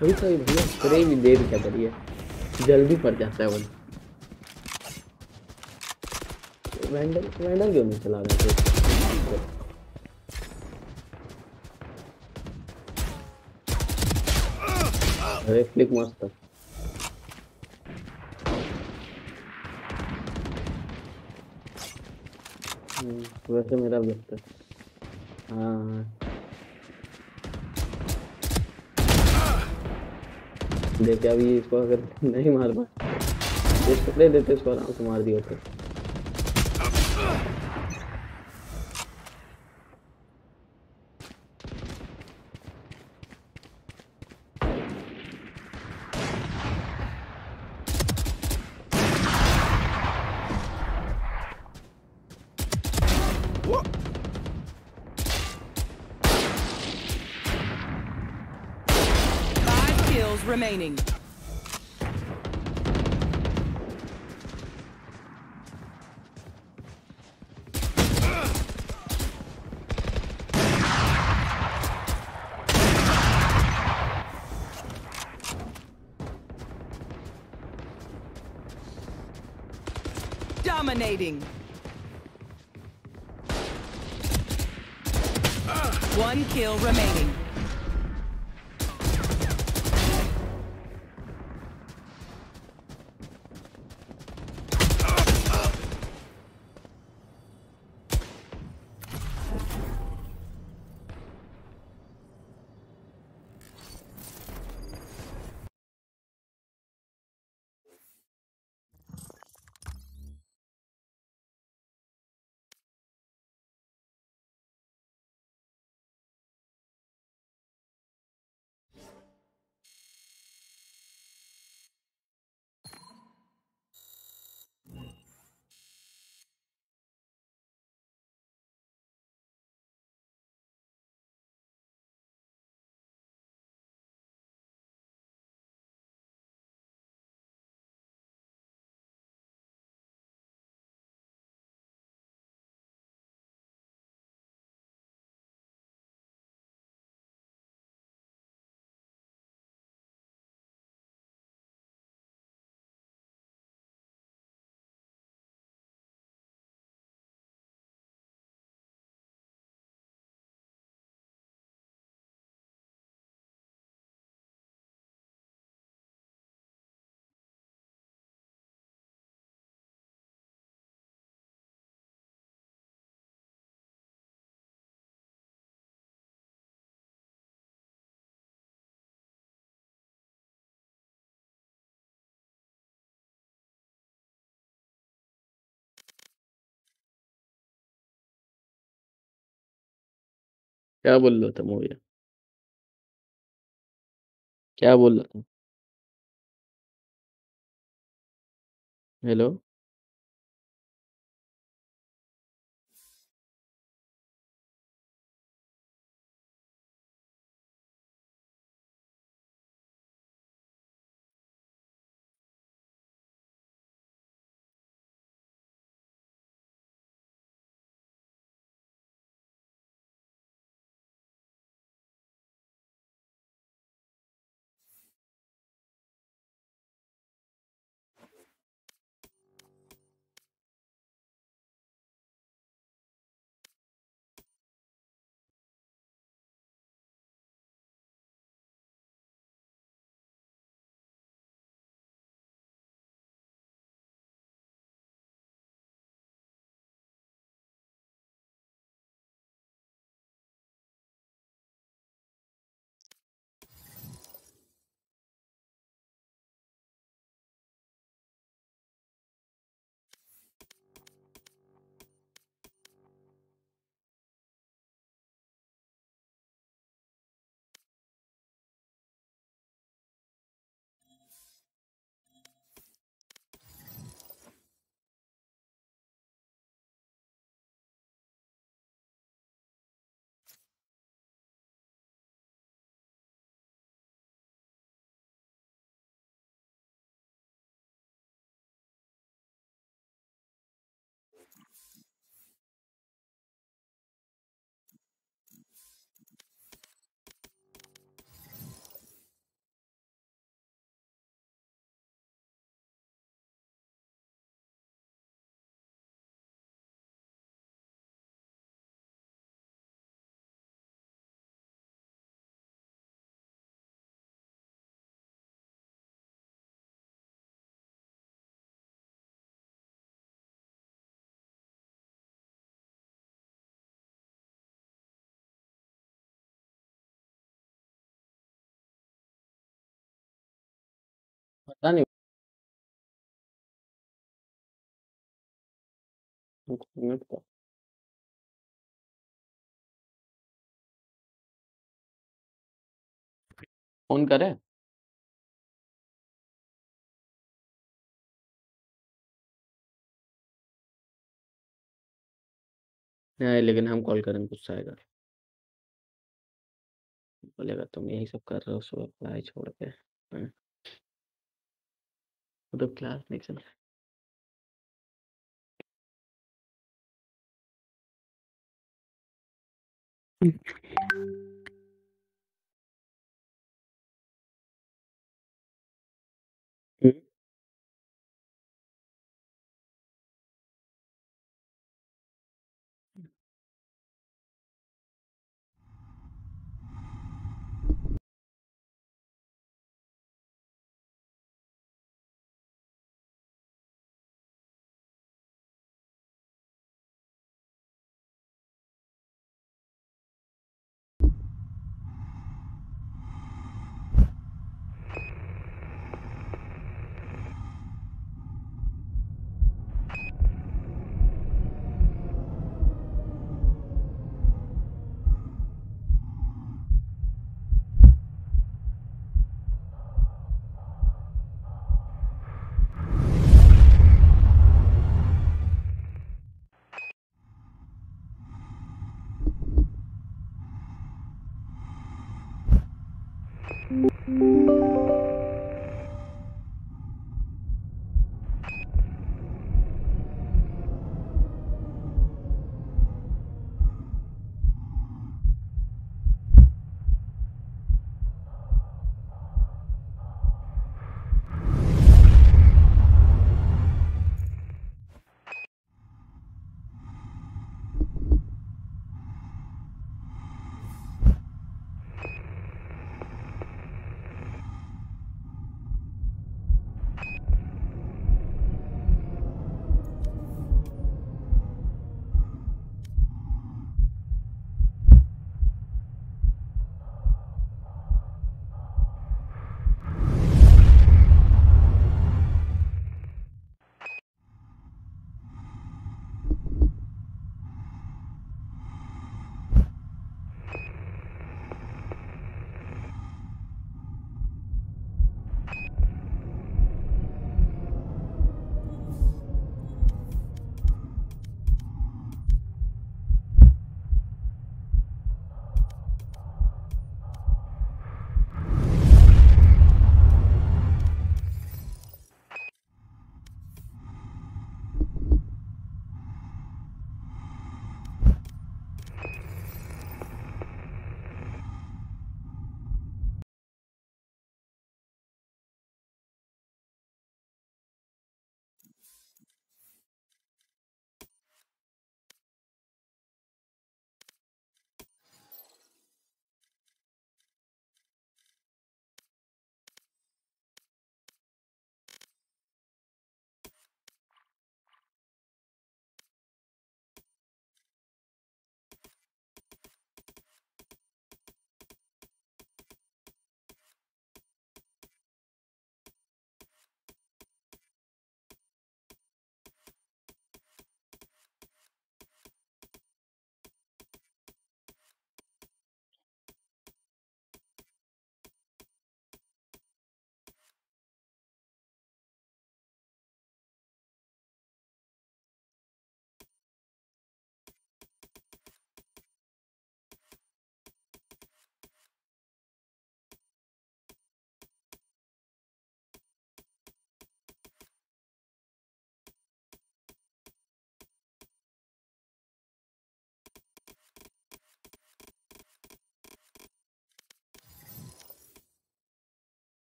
कभी कभी भैया स्प्रे भी देर क्या करिए जल्दी पड़ जाता है वो रैंडम रैंडम क्यों नहीं चला रहे अरे फ्लिक मस्त हम्म, वैसे मेरा बेस्ट है। हाँ देखे अभी इसको अगर <laughs> नहीं मार पाए पकड़े देते इसको आराम से मार दिया होता क्या बोल रहा था मोया क्या बोल रहा था हेलो? पता नहीं। का फ़ोन करे? नहीं, लेकिन हम कॉल करेंगे, गुस्सा आएगा। बोलेगा, तुम यही सब कर रहे हो सुबह पढ़ाई छोड़ के तो क्लास नहीं चल रहा। हम्म,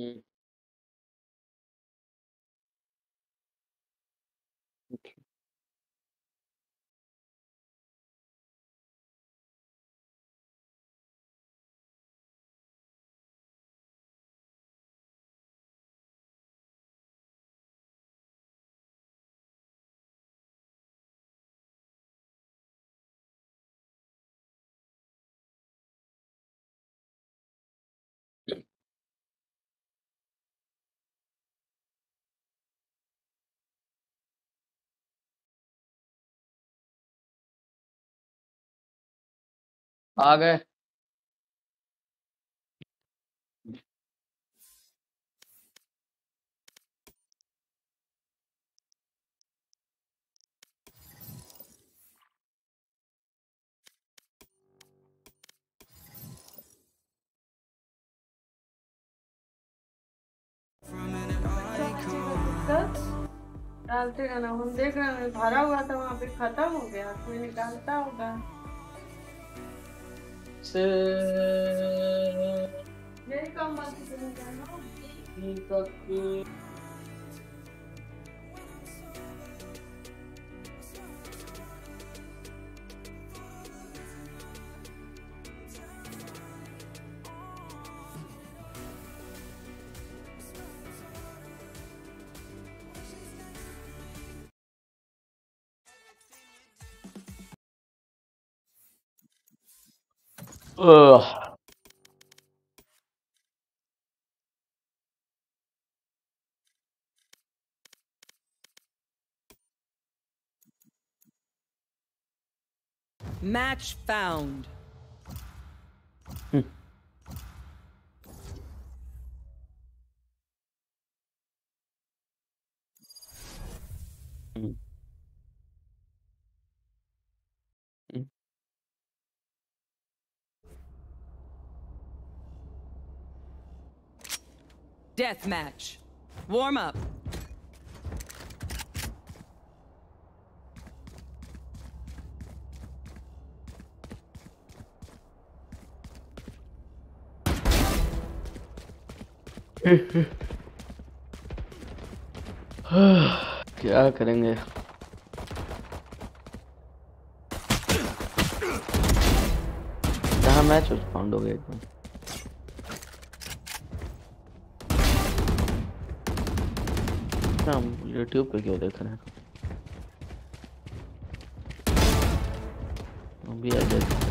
it आ गए। डालते रहना, हम देख रहे हैं भरा हुआ था, वहाँ पे खत्म हो गया, कोई निकालता होगा। せー。Ugh. Match found. Hmm. Death match. Warm up. क्या करेंगे कहाँ मैच फाउंड हो गया एकदम हम यूट्यूब पे क्यों देख रहे हैं? अभी आ जाए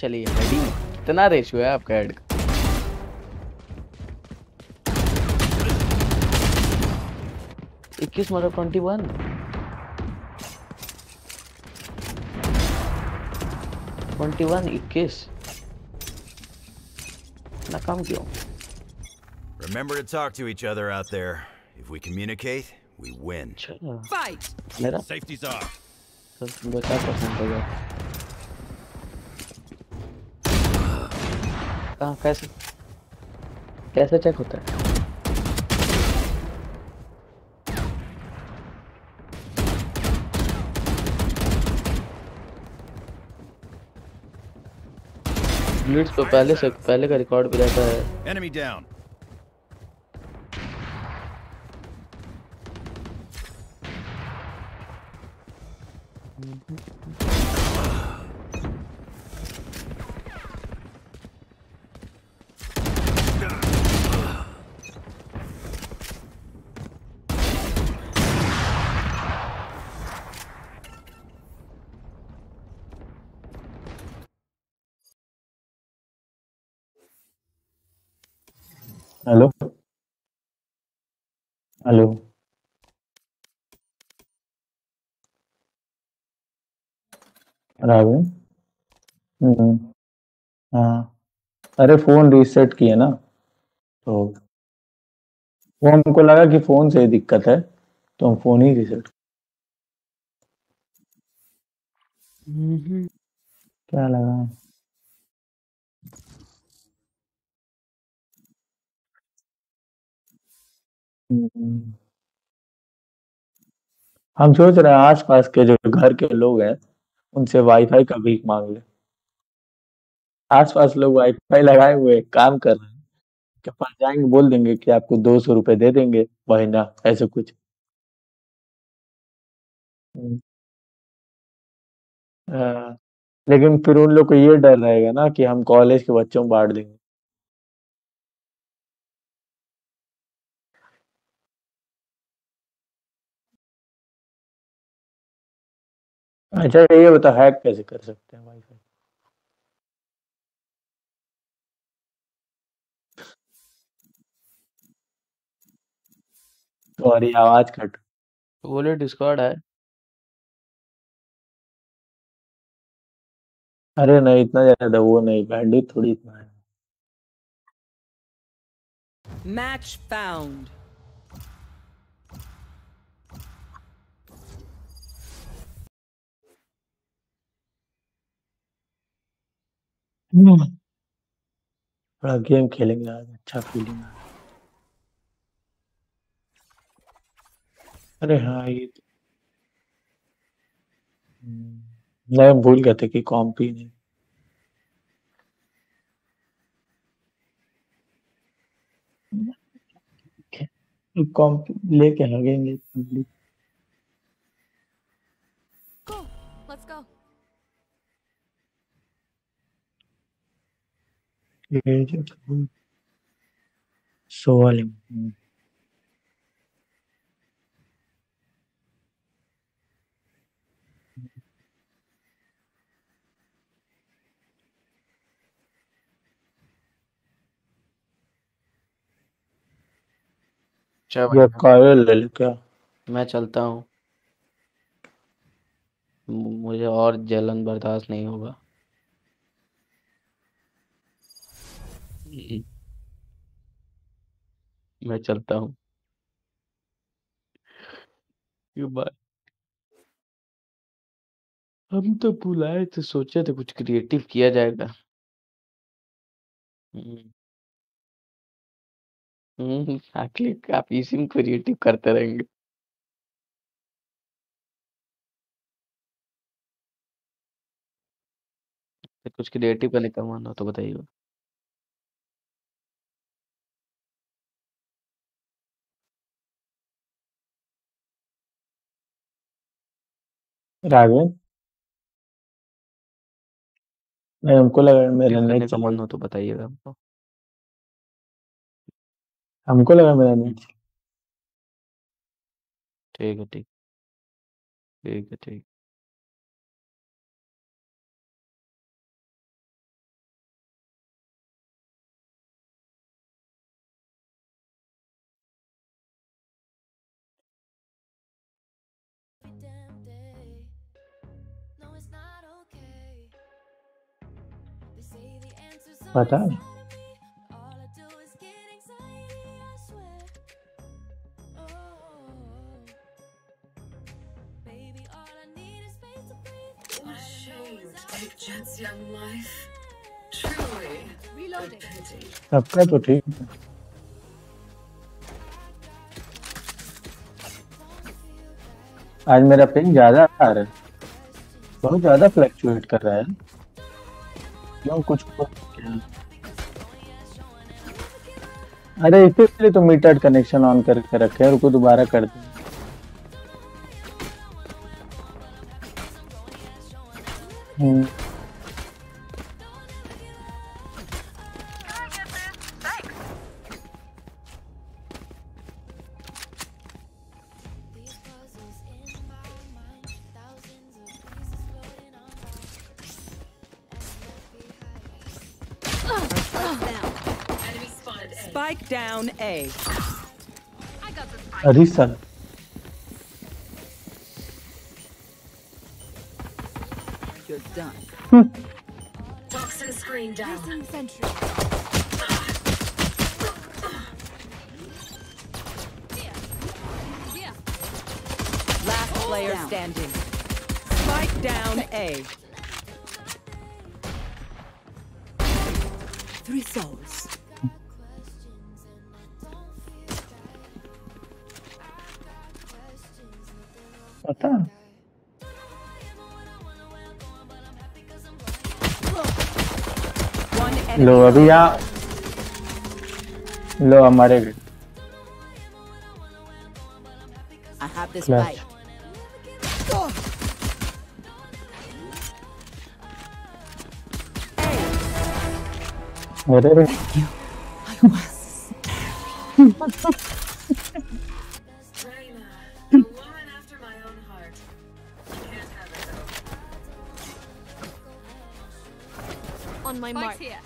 चलिए रेडी कितना रेशियो है आपका हेड का इक्कीस मतलब ट्वेंटी वन ट्वेंटी वन इक्कीस इतना कम क्यों Remember to talk to each other out there. If we communicate, we win. Fight! Safety's off. दो चार परसेंट हो गया कहाँ, कैसे? कैसे चेक होता है? मिनट्स पे पहले से, पहले का रिकॉर्ड भी रहता है। Enemy down. Hello. Hello. Raghav हम्म। हाँ। अरे फ़ोन रीसेट किया ना तो वो हमको लगा कि फ़ोन से ही दिक्कत है तो हम फ़ोन ही रिसेट क्या लगा? हम्म। हम सोच रहे हैं आसपास के जो घर के लोग हैं उनसे वाईफाई का भीख मांग ले आसपास लोग वाईफाई लगाए हुए काम कर रहे हैं के पास जाएँगे बोल देंगे कि आपको दो सौ रुपये दे देंगे महीना ऐसे कुछ हम्म। हाँ, लेकिन फिर उन लोग को ये डर रहेगा ना कि हम कॉलेज के बच्चों को बांट देंगे अच्छा ये बता हैक कैसे कर सकते हैं वाईफाई सॉरी आवाज़ कट बोले डिस्कॉर्ड है। अरे नहीं इतना ज़्यादा वो नहीं बैंडिट थोड़ी इतना है। Match found. थोड़ा गेम खेलेंगे आज अच्छा फीलिंग आ अरे हाँ ये तो हम्म, मैं भूल गया था कि कॉम्प ही नहीं। कॉम्प लेके लगेंगे कंप्लीट अच्छा ये कॉयल ले लो क्या मैं चलता हूँ। मु- मुझे और जलन बर्दाश्त नहीं होगा। <laughs> मैं चलता हूँ। हम तो बुलाए थे सोचे थे कुछ क्रिएटिव किया जाएगा। हम्म। हम्म, आप इसी में क्रिएटिव करते रहेंगे। कुछ क्रिएटिव करने का मन हो तो बताइए राघवन? नहीं हमको लगा मेरा नेट हो तो बताइएगा हमको। हमको लगा मेरा नेट ठीक है ठीक। ठीक है ठीक। A pity. सबका तो ठीक है। आज मेरा पिंग ज़्यादा आ रहा है। बहुत ज़्यादा फ्लक्चुएट कर रहा है। क्यों? कुछ अरे इसीलिए तो मीटर कनेक्शन ऑन करके रखे हैं, रुको दोबारा कर दे हम्म। अरे lo había lo amarelo. I this claro. Whatever. Thank you. I was On my mark. Here.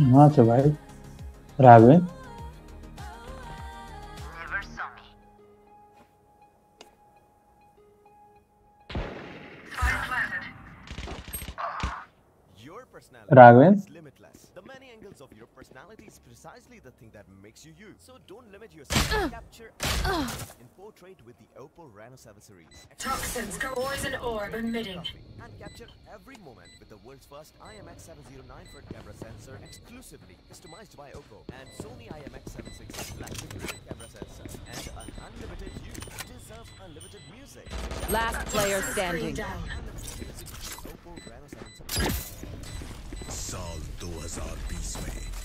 हाँ से भाई। राघवे Never makes you you. So don't limit yourself. Capture and portrait with the Oppo Reno 7 series. Toxins, poison orb emitting. And capture every moment with the world's first IMX709 front camera sensor exclusively customized by Oppo and Sony IMX76 flagship front camera sensor and an unlimited you deserve unlimited music. Last player standing. Oppo Reno 7 साल 2020 में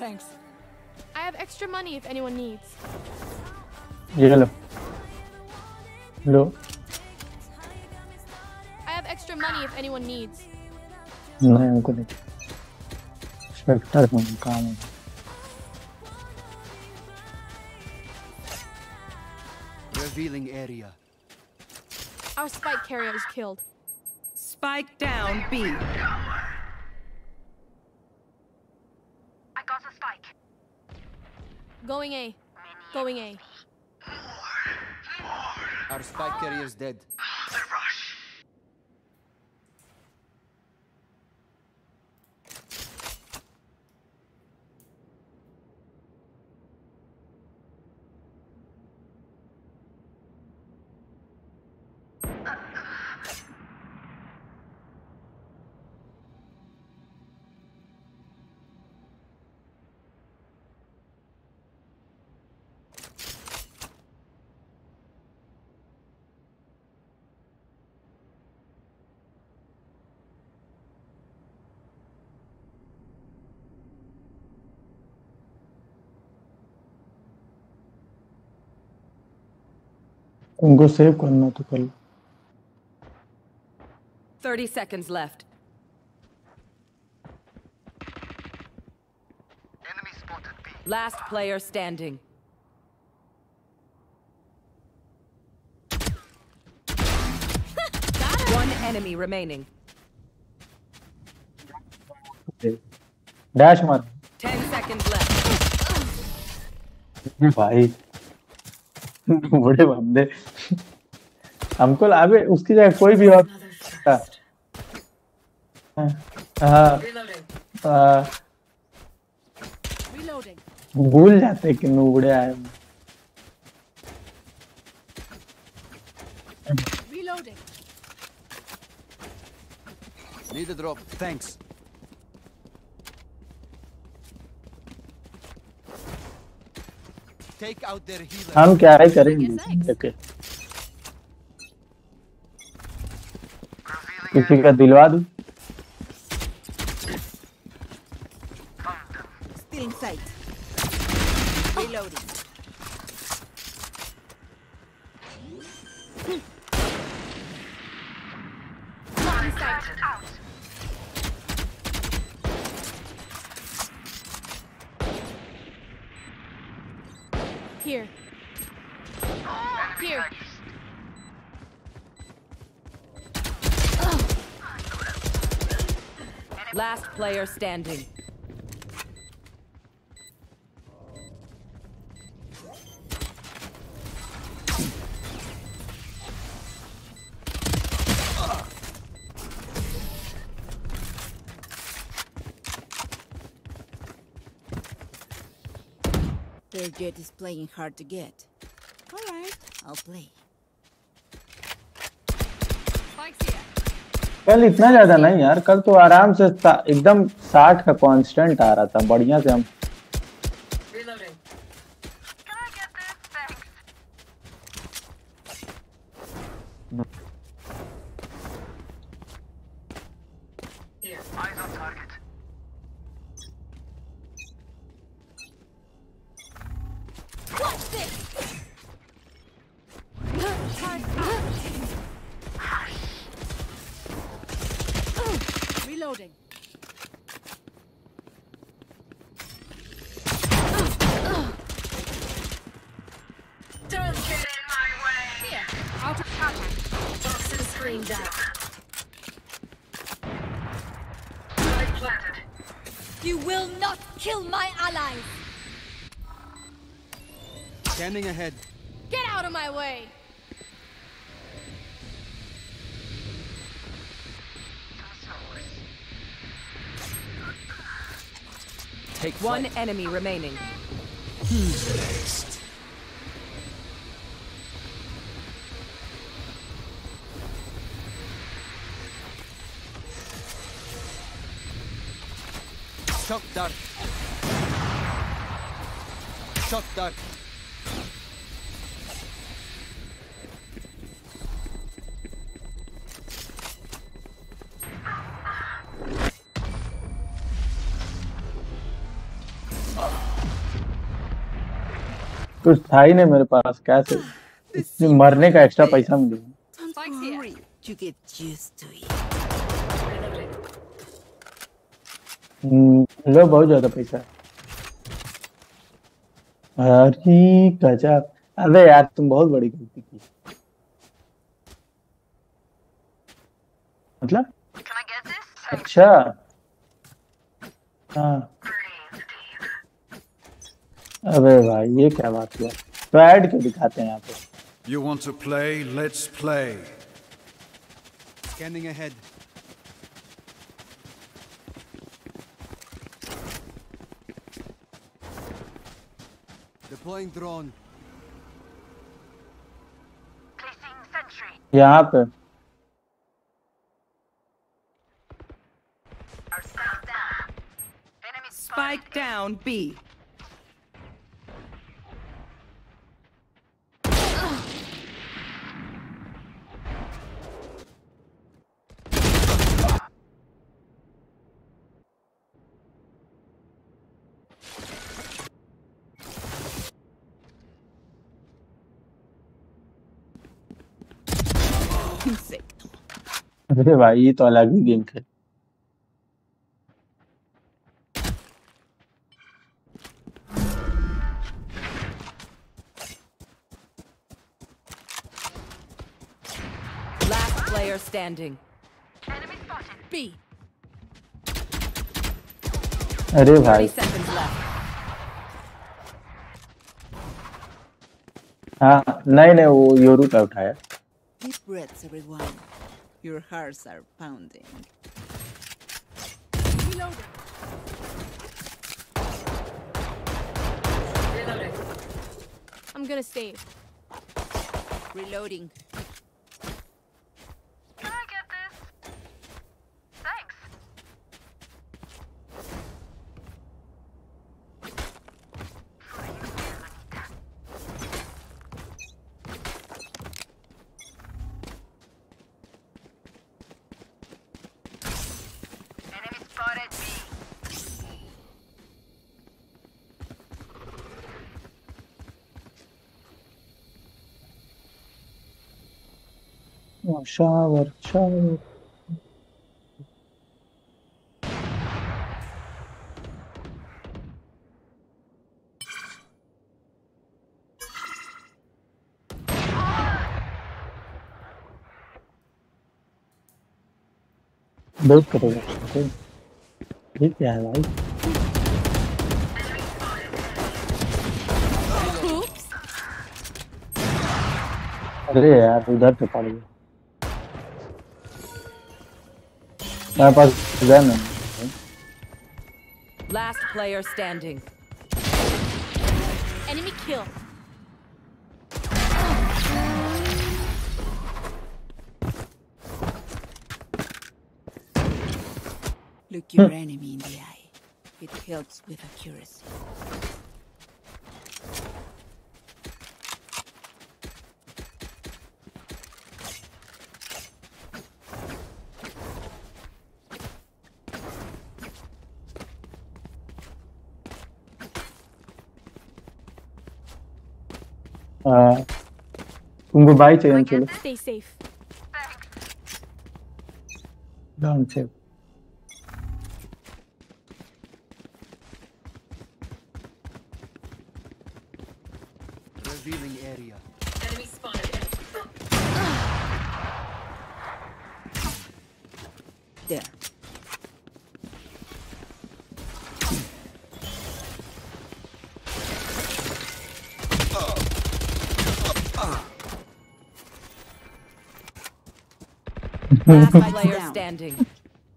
Thanks. I have extra money if anyone needs. Yeah, hello. Hello. I have extra money if anyone needs. No, I'm good. Spectre from Revealing area. Our spike carrier is killed. Spike down B. Going A. Going A. Our spike carrier is dead. The rush. उनको save करना तो कर लो 30 seconds left. Enemy spotted B. Last player standing. <laughs> One enemy remaining. Dash मार 10 seconds left. भाई <laughs> बड़े बंदे हमको अबे उसकी जगह कोई भी और। हाँ हाँ, हाँ. भूल जाते कि नूबड़े आए हैं। Reloading. Need a drop. Thanks. हम क्या है करेंगे? किसी का दिलवा दू? Player standing. Their jet is playing hard to get. Alright, I'll play. कल इतना ज़्यादा नहीं यार, कल तो आराम से एकदम साठ का कांस्टेंट आ रहा था, बढ़िया से हम enemy remaining. Who's next? Shock dart. Shock dart. कुछ था ही नहीं मेरे पास कैसे? मरने का एक्स्ट्रा पैसा to it. हम्म, लो बहुत ज़्यादा पैसा अरे गजब। अबे यार तुम बहुत बड़ी गलती की। मतलब? अच्छा। हाँ। अबे भाई ये क्या बात हुआ तो ऐड क्यों दिखाते हैं यहाँ पे You want to play? Let's play. Scanning ahead. Deploying drone. यहाँ पे Spike down B. अरे भाई ये तो अलग ही गेम खेल Last player standing. B. अरे 30 भाई. हाँ नहीं नहीं वो योरू का उठाया Deep breaths, everyone. Your hearts are pounding. Reloading. Reloading. I'm gonna save. Reloading. Oh, shower, shower. बहुत करेगा। ये क्या है भाई. अरे यार उधर पे पड़ गया Last player standing. Enemy kill. Look your enemy in the eye. It helps with accuracy. Um goodbye, Tianchi. Stay safe. Don't tip. Last Spike <laughs> player down. standing.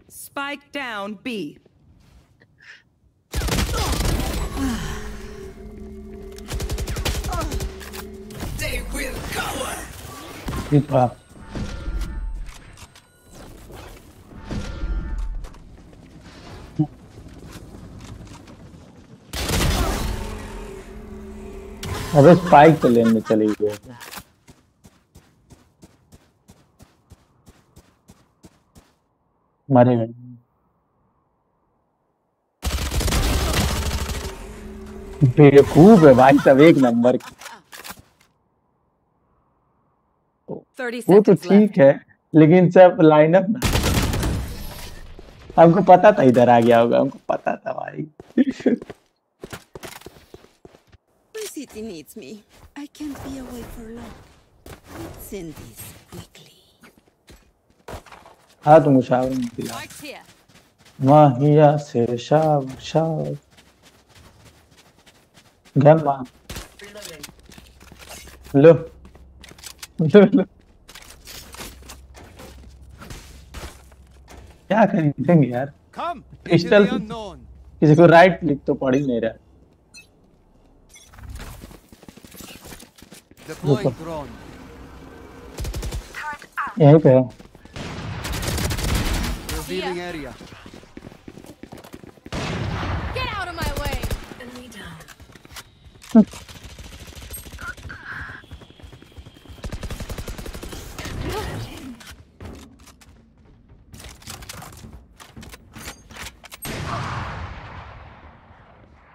Spike down B. They will cower. ठीक है अबे spike तो लेने चली गई मारे गए बेवकूफ़ है भाई सब एक नंबर तो वो तो ठीक है लेकिन सब लाइनअप ना हमको पता था इधर आ गया होगा हमको पता था भाई needs me. I can't be away for long. Send this quickly. हाँ तुमको शावर पिला माहिया से शावर गन मार लो। लो लो। क्या खरीदेंगे यार? पिस्टल किसी को राइट क्लिक तो पड़ ही नहीं रहा। यहीं पे है। Revealing area. Get out of my way. Enemy down.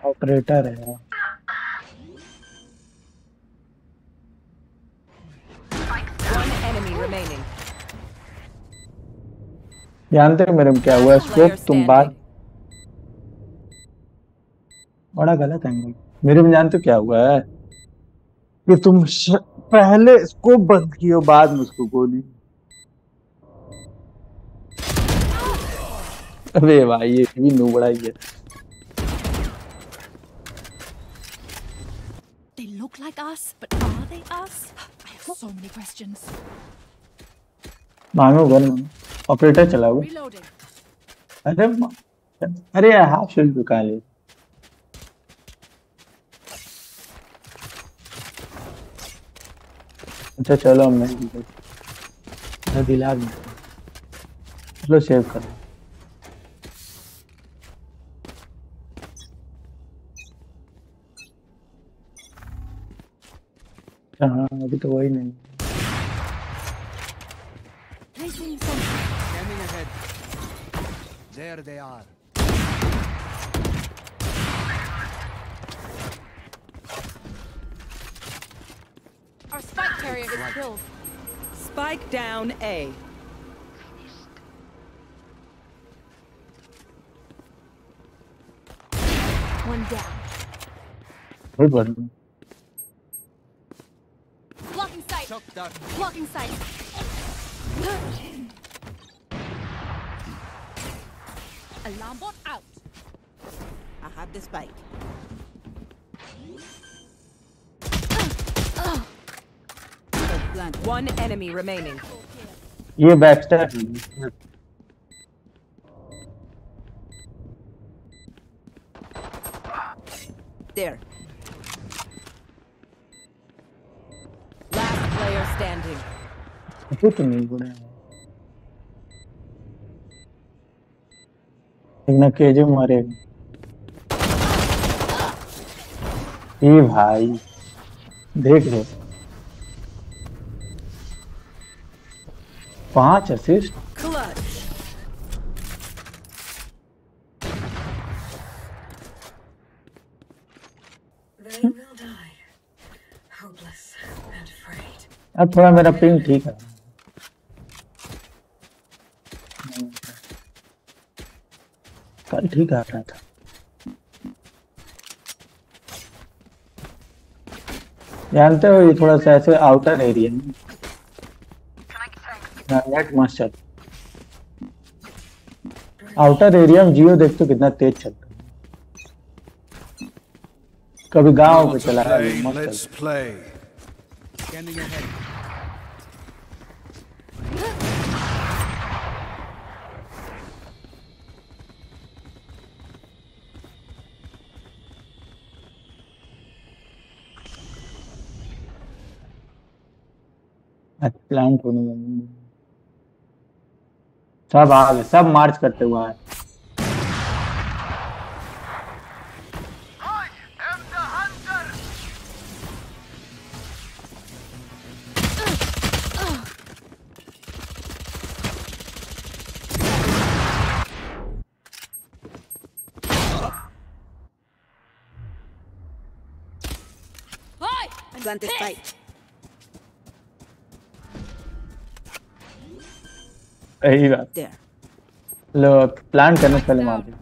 Operator है जानते हो मेरे में क्या हुआ? स्कोप तुम बात बड़ा गलत एंगल मेरे में जानते हो क्या हुआ है? कि तुम श... पहले स्कोप बंद कियो बाद में उसको गोली। अबे भाई ये भी नूबड़ा ही है। They look like us, but are they us? I have so many questions. मांगो मांगो ऑपरेटर चला हुआ। अरे अरे यार हाफ़ शील्ड कहाँ ले। अच्छा चलो दिला मैं दिला दूँ। चलो सेव कर। हाँ अभी तो वही नहीं। There they are. Our spike carrier is killed. Spike down A. One down. Good one. Blocking sight. Blocking sight. <laughs> Alarm bot out. I have the spike. One enemy remaining. ये backstab There. Last player standing. कुछ नहीं बुरा एक ना KJ मारे ये भाई देख लो पाँच असिस्ट. अब थोड़ा मेरा पिंग ठीक है। कल ठीक आ रहा था। जानते हो ये थोड़ा सा ऐसे आउटर एरिया मस्त चल आउटर एरिया में जियो देखते हो कितना तेज चलता है। कभी गाँव पे चला है मस्त चलता प्लांट होने वाले सब आ गए सब मार्च करते हुए आए plant the spike. सही बात। लो प्लान करने से पहले मार दे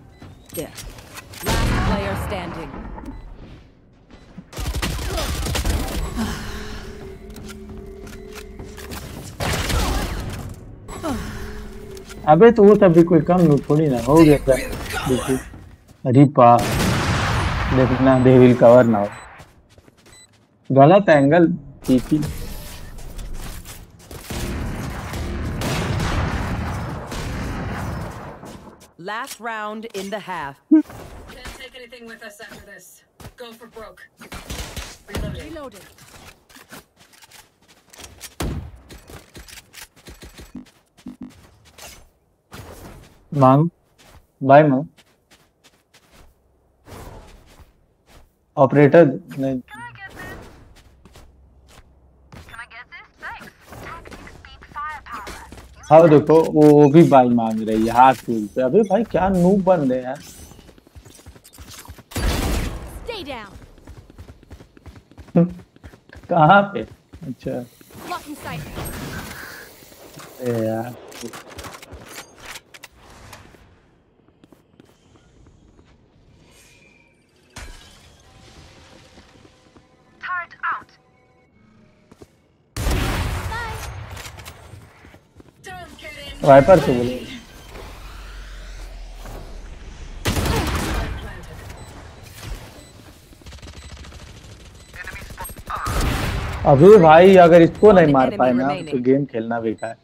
अबे तो वो सब भी कोई कम लोग थोड़ी ना हो गया अरे पा देखना दे विल कवर नाउ गलत angle PP Last round in the half. Hmm. Can't take anything with us after this. Go for broke. Reloading. Reloading. Bye, Mang. Operator. हाँ देखो वो भी बाई मांग रही है हाथ फूल पे। अभी भाई क्या नूब बन रहे हैं। <laughs> कहाँ पे? अच्छा। यार। वाइपर से बोले। अभी भाई अगर इसको नहीं मार पाए ना तो गेम खेलना बेकार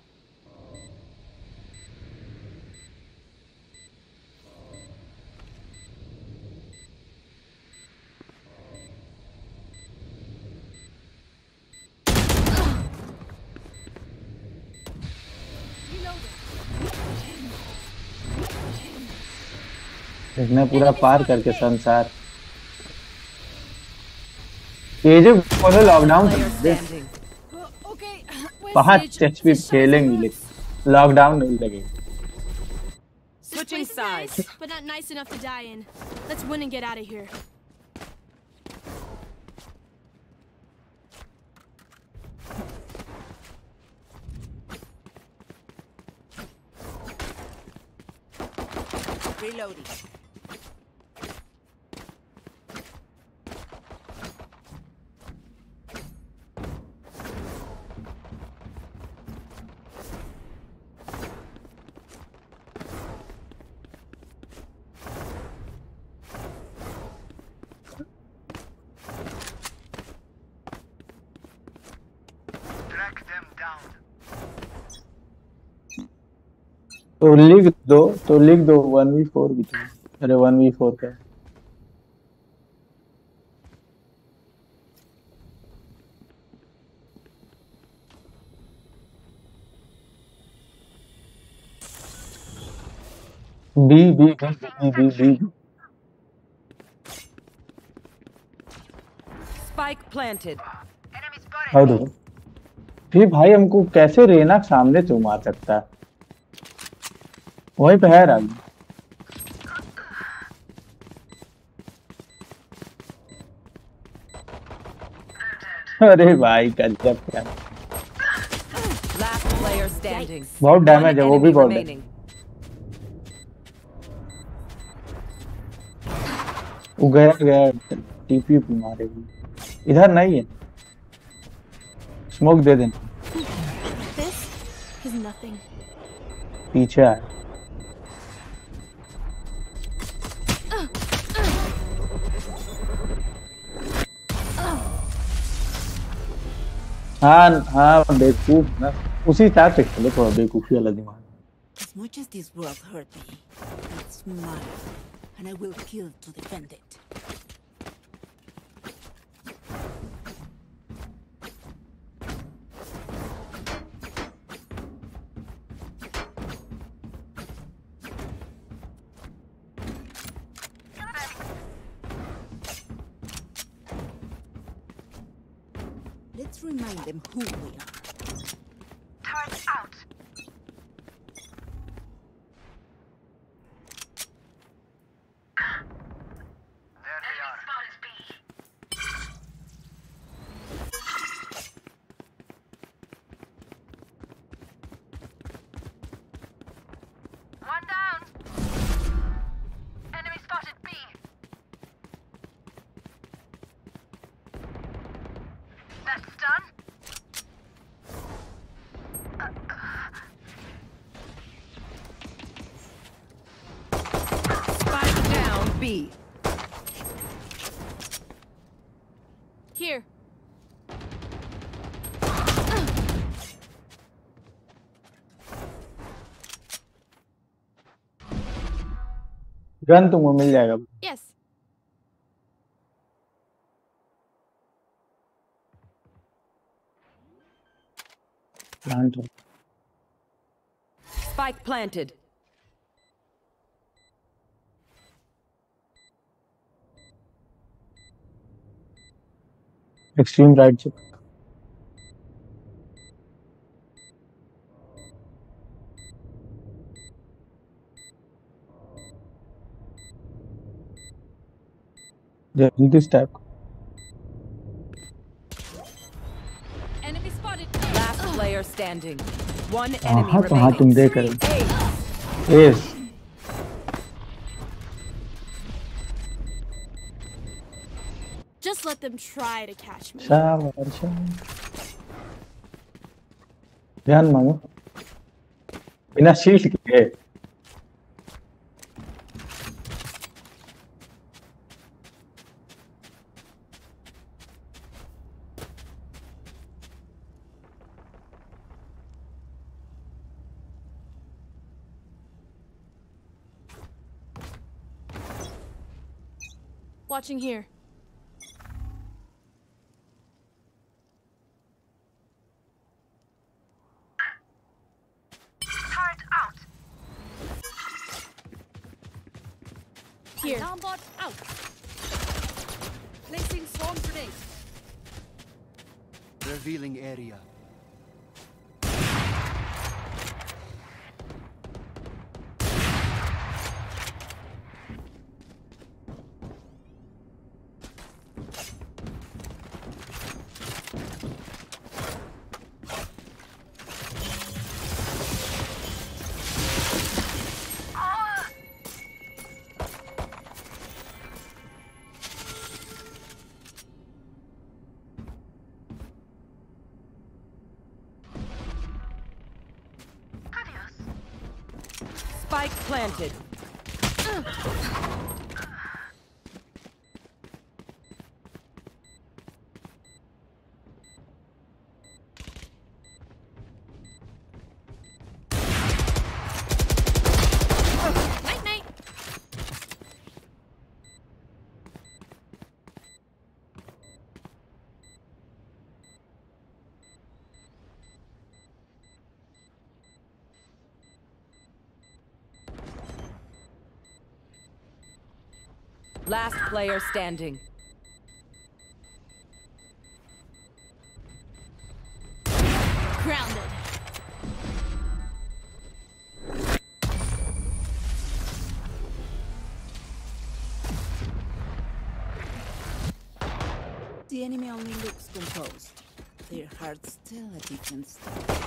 है। इसने पूरा पार करके संसार ये जो बोलो लॉकडाउन. पाँच एचपी खेलेंगे लेकिन लॉकडाउन नहीं लगेगा Switching sides. but not nice enough to die in. Let's win and get out of here. Reloading. तो लिख दो तो लिख दो वन वी फोर की तो। अरे वन वी फोर का B B B B B B Spike planted. How do फिर भाई हमको कैसे रेना सामने से मार सकता है? वहीं पे है राग अरे भाई गजब क्या. बहुत डैमेज है वो भी बहुत वो गया गया टीपी पे मारे। इधर नहीं है। स्मोक दे देना. पीछे आया। हाँ हाँ बेवकूफ ना उसी हिसाब से खेलो थोड़ा बेवकूफी वाला दिमाग As much as this world hurt me, it's mine, and I will kill to defend it. dem Huria. Gun तुमको मिल जाएगा Yes. Plant Spike planted. Extreme right से जल्दी stack Enemy spotted. Last player standing. One enemy हाँ तो हाँ remaining. तुम देख रहे ace Just let them try to catch me. शाबाश शाबाश। ध्यान मांगो बिना शील्ड के Watching here. Planted. Last player standing. Grounded. The enemy only looks composed. Their heart's still a different story.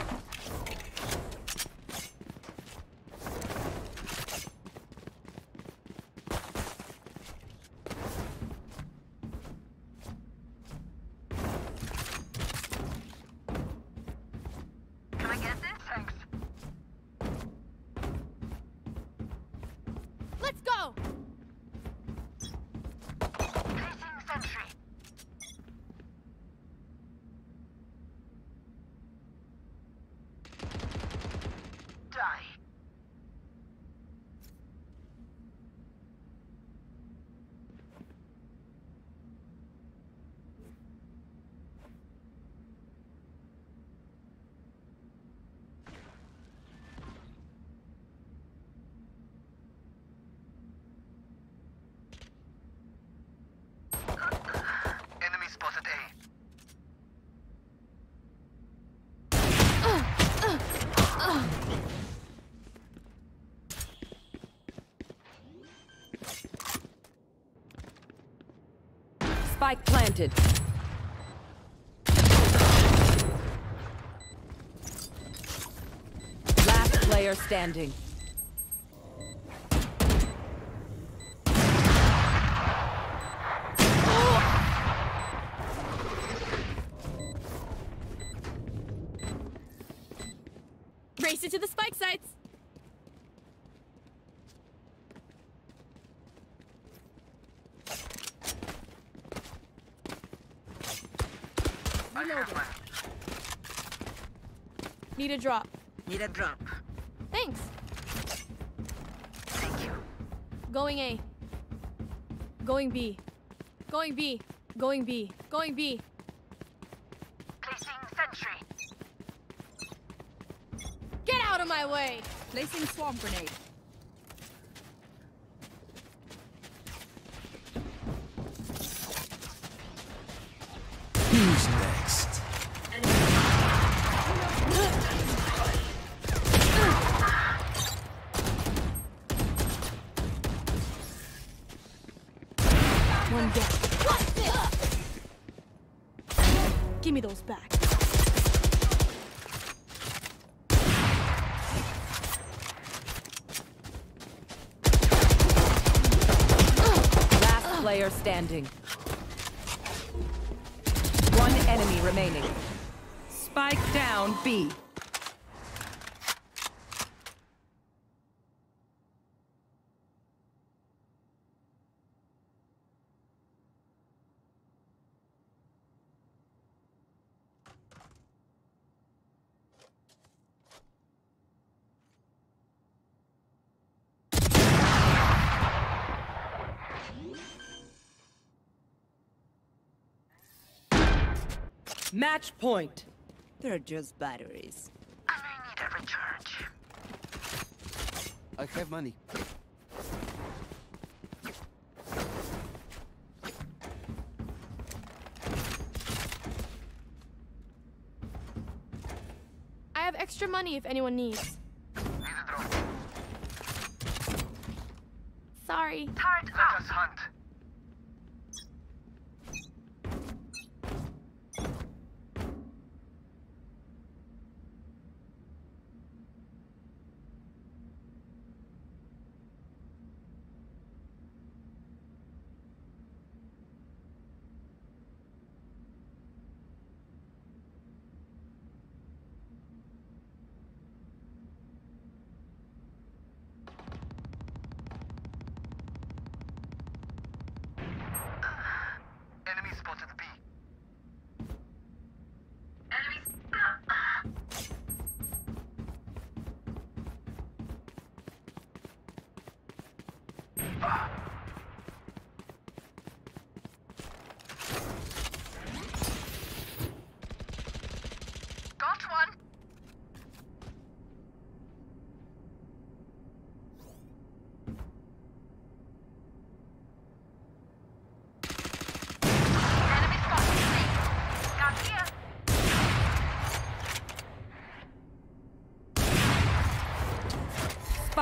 Spike planted. Last player standing. Race it to the spike sites. Reloading. Need a drop. Need a drop. Thanks. Thank you. Going A. Going B. Going B. Going B. Going B. Placing sentry. Get out of my way! Placing swarm grenade. Standing. One enemy remaining. Spike down B. Match point. They're just batteries. I may need a recharge. I have money. I have extra money if anyone needs. Sorry. Turret Let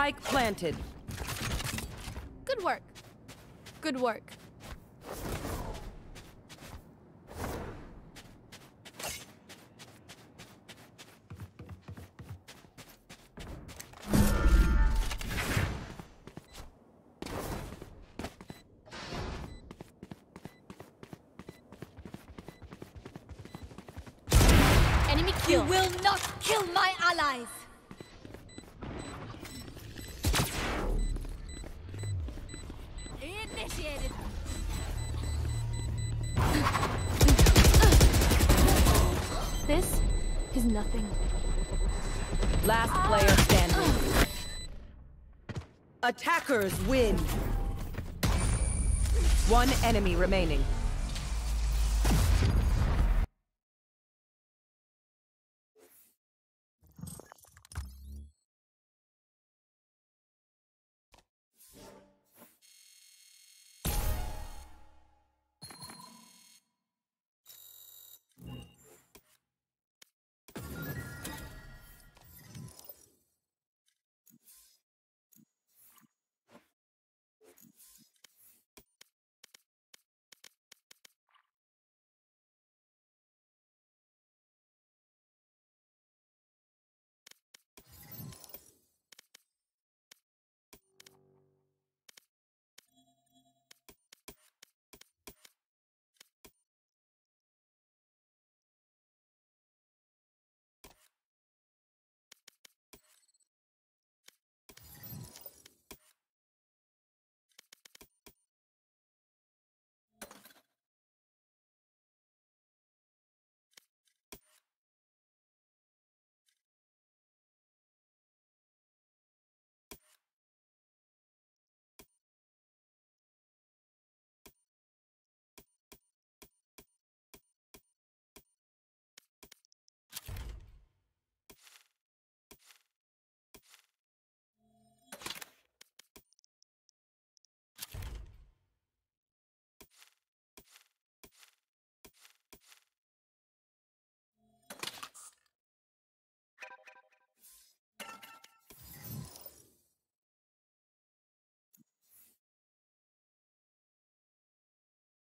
Spike planted. Good work. Good work. Enemy kill. You will not kill my allies. Win. One enemy remaining.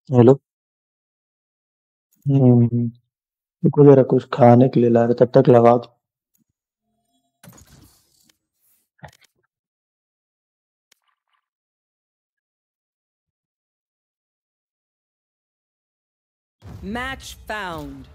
Hello हम्म रुको जरा, कुछ खाने के लिए ला रहे, तब तक लगा दो Match found.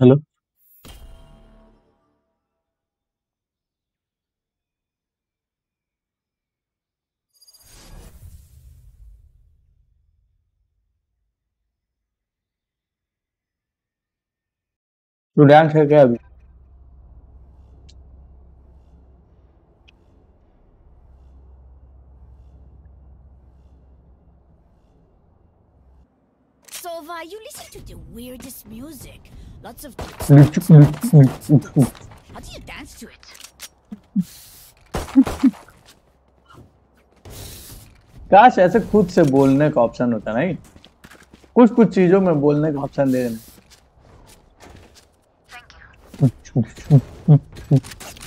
हेलो तू डांस है क्या अभी Sova, you listen to the weirdest music. Lots of. How do you dance to it? काश ऐसे खुद से बोलने का ऑप्शन होता नहीं कुछ कुछ चीज़ों में बोलने का ऑप्शन दे देना <laughs>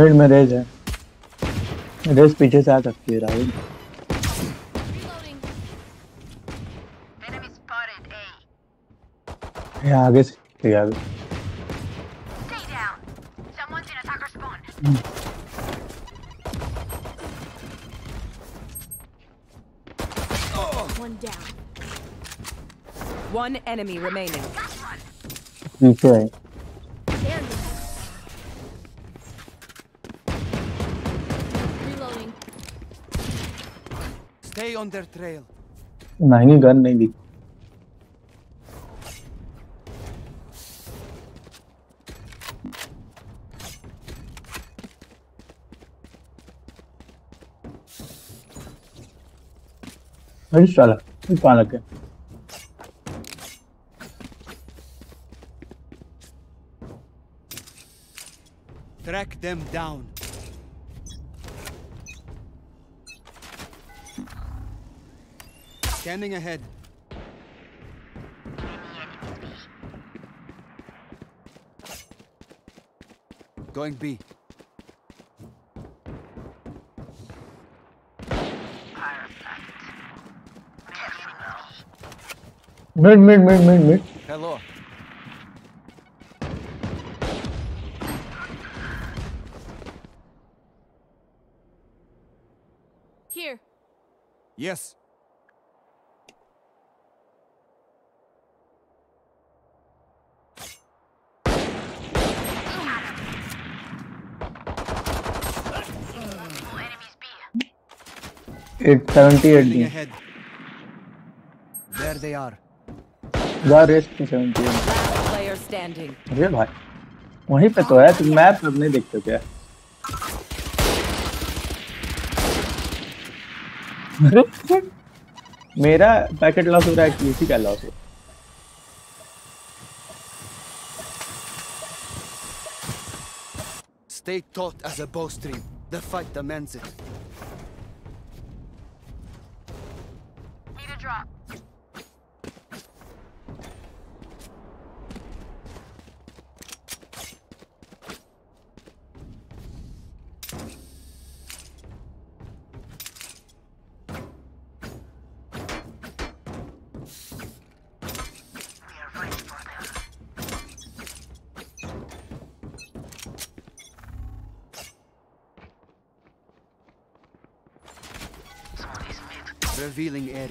मिड में रेज है रेज पीछे से आ सकती है राहुल ये आगे से ये आगे हम्म, One down. One enemy remaining. पीछे on their trail. महंगी गन नहीं दी अरे साला ये कहाँ लग गया Track them down. Scanning ahead. Going B. Mid, mid, mid, mid, mid. Hello. There they are. Player standing. अरे भाई वहीं पे तो है तुम मैप अब नहीं देखते क्या मेरा पैकेट लॉस हो रहा है कि इसी का लॉस हो Stay taut as a bowstring. The fight demands it.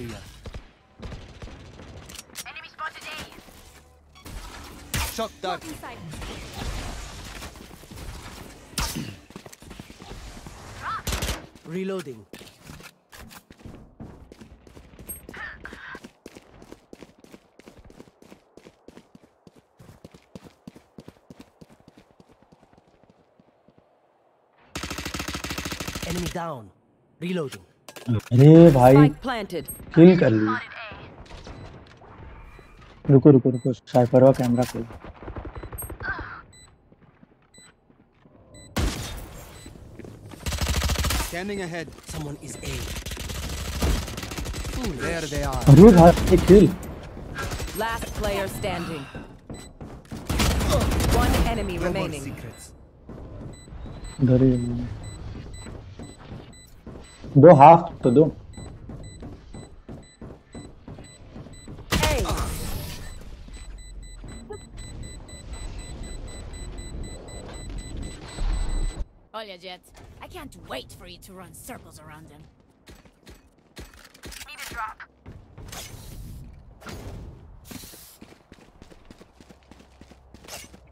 Revealing area. Shock dart. Inside. Reloading. Enemy down. Reloading. अरे भाई Spike planted. हिल कर ली। रुको रुको रुको साइफर वा कैमरा खोल। Standing ahead someone is a there they are अरे भाई एक हिल last player standing one enemy remaining दो हाफ़ तो दो। Can't wait for you to run circles around them. Need a drop.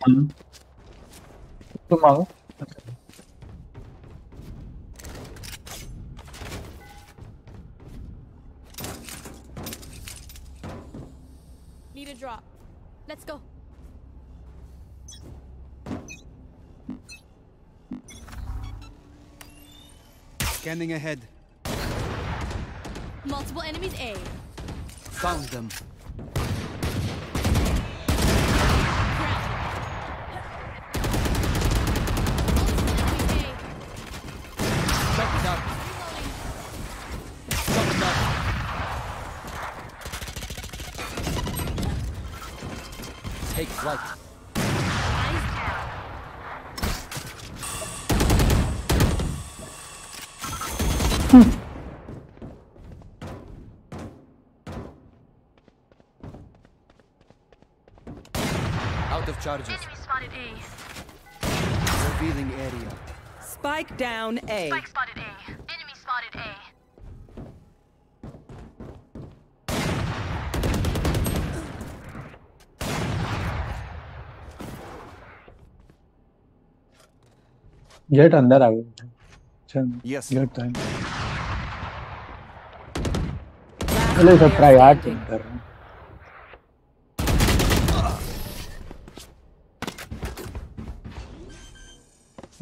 Hmm. तुम Ahead. Multiple enemies A. Found them. Shut down. Shut down. Take flight. Out of charges. Revealing area. Spike down A. spotted A. Enemy spotted A. Jett अंदर आ गया चल Yes. Jet तो है चलो सब try hard कर रहे हैं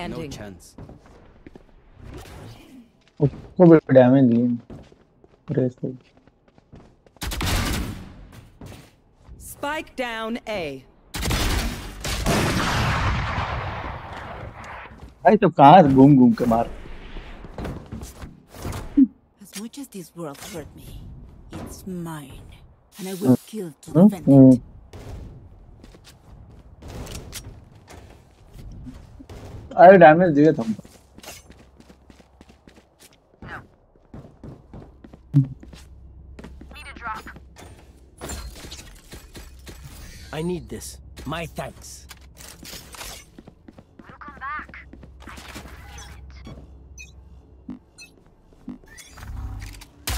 player No standing. chance. उसको भी डैमेज दिए प्रेस को Spike down A. भाई तो कहाँ से घूम घूम के मार As much as this world hurt me, it's mine. And I will kill to hmm, defend hmm. it. अरे डैमेज दिए तुम Need a drop. I need this. My thanks. We'll come back. I can feel it.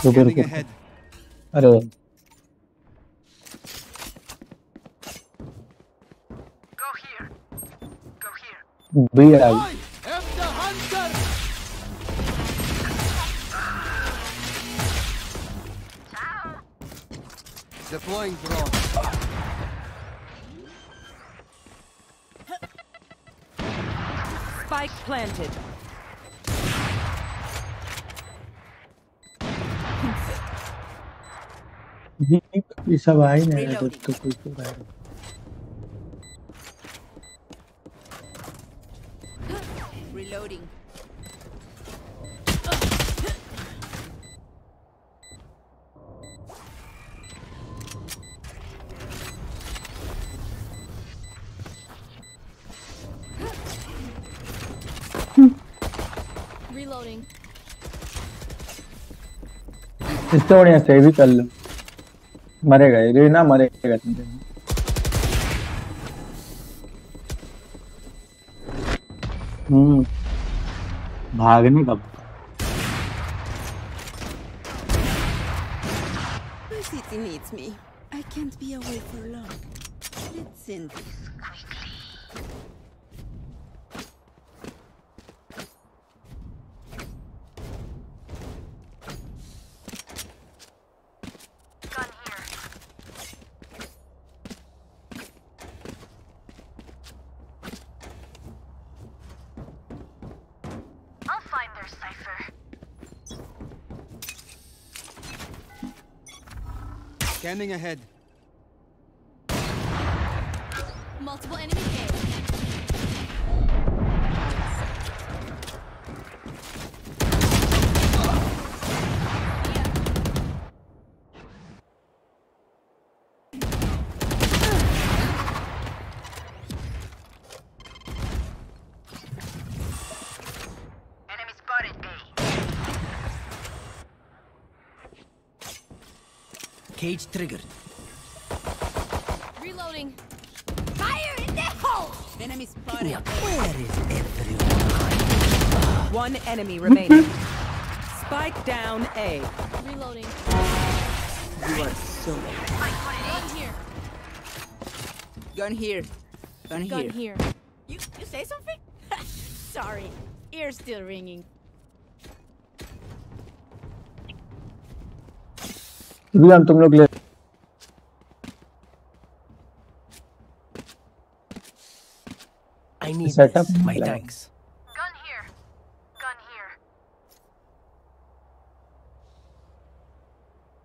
रुको Scanning रुको ahead. अरे here. B I I am the hunter. Deploying drone. Spike planted. ये सब आ ही नहीं रहा जब तो कोई तो इससे बढ़िया से भी कर लो मरेगा ये रीना मरेगा तुमसे हम्म भागने का city needs me. I can't be away for long. Let's end this quickly. Scanning ahead. Multiple enemy K. Enemy spotted A. Cage triggered. Reloading. Fire in the hole! Enemy spotted. Where is everyone? One enemy remaining. <laughs> Spike down A. Reloading. You are so Gun here. Gun here. Gun, Gun here. here. You you say something? <laughs> Sorry. Ear's still ringing. Villain तुम लोग ले I need Setup this. My like- thanks. Gun here. Gun here.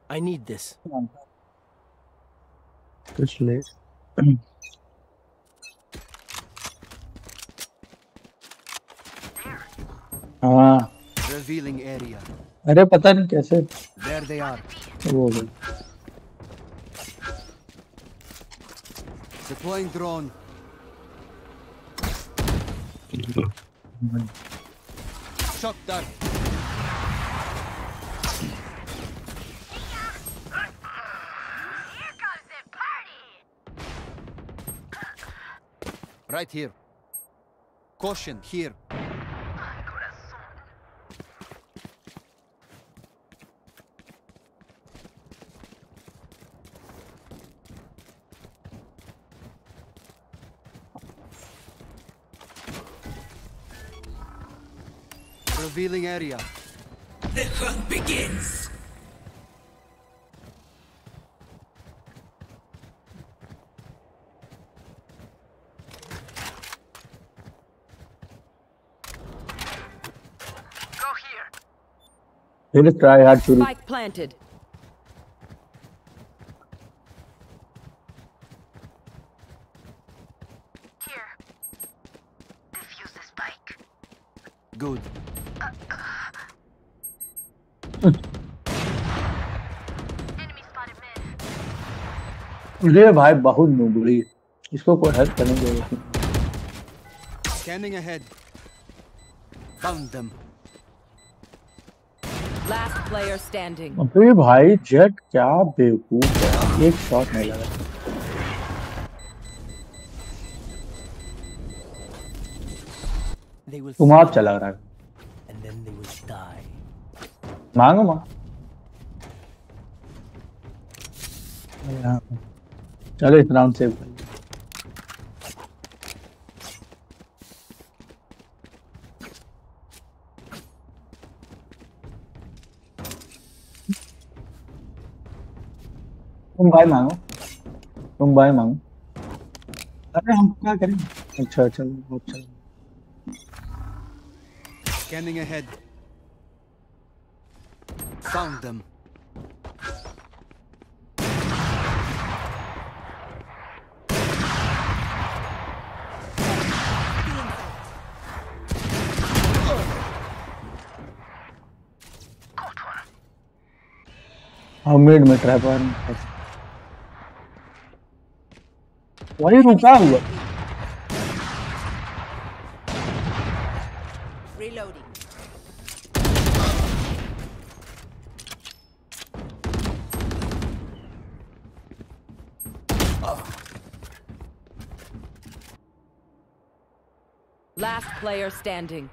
I need this. कुछ ले हाँ Revealing area. अरे पता नहीं कैसे There they are. वो हो गई Deploying drone. Shock dart. Here comes the party. Right here. Caution here. Revealing area. The hunt begins. Go here. Really try hard to Spike planted. ले भाई बहुत नुबड़ी इसको कोई हेल्प करने के लिए scanning ahead found them last player standing अबे भाई जेट क्या बेवकूफ़ है? एक शॉट नहीं लगा तुम आप चला रहा है। मांगो माँ चलो इस राउंड सेव कर तुम भाई मांगो। तुम भाई मांगो। अरे हम क्या करें अच्छा चलो अच्छा। Scanning ahead. Found them. हाँ मिड में ट्रैप और वही रुका हुआ Reloading. Last player standing.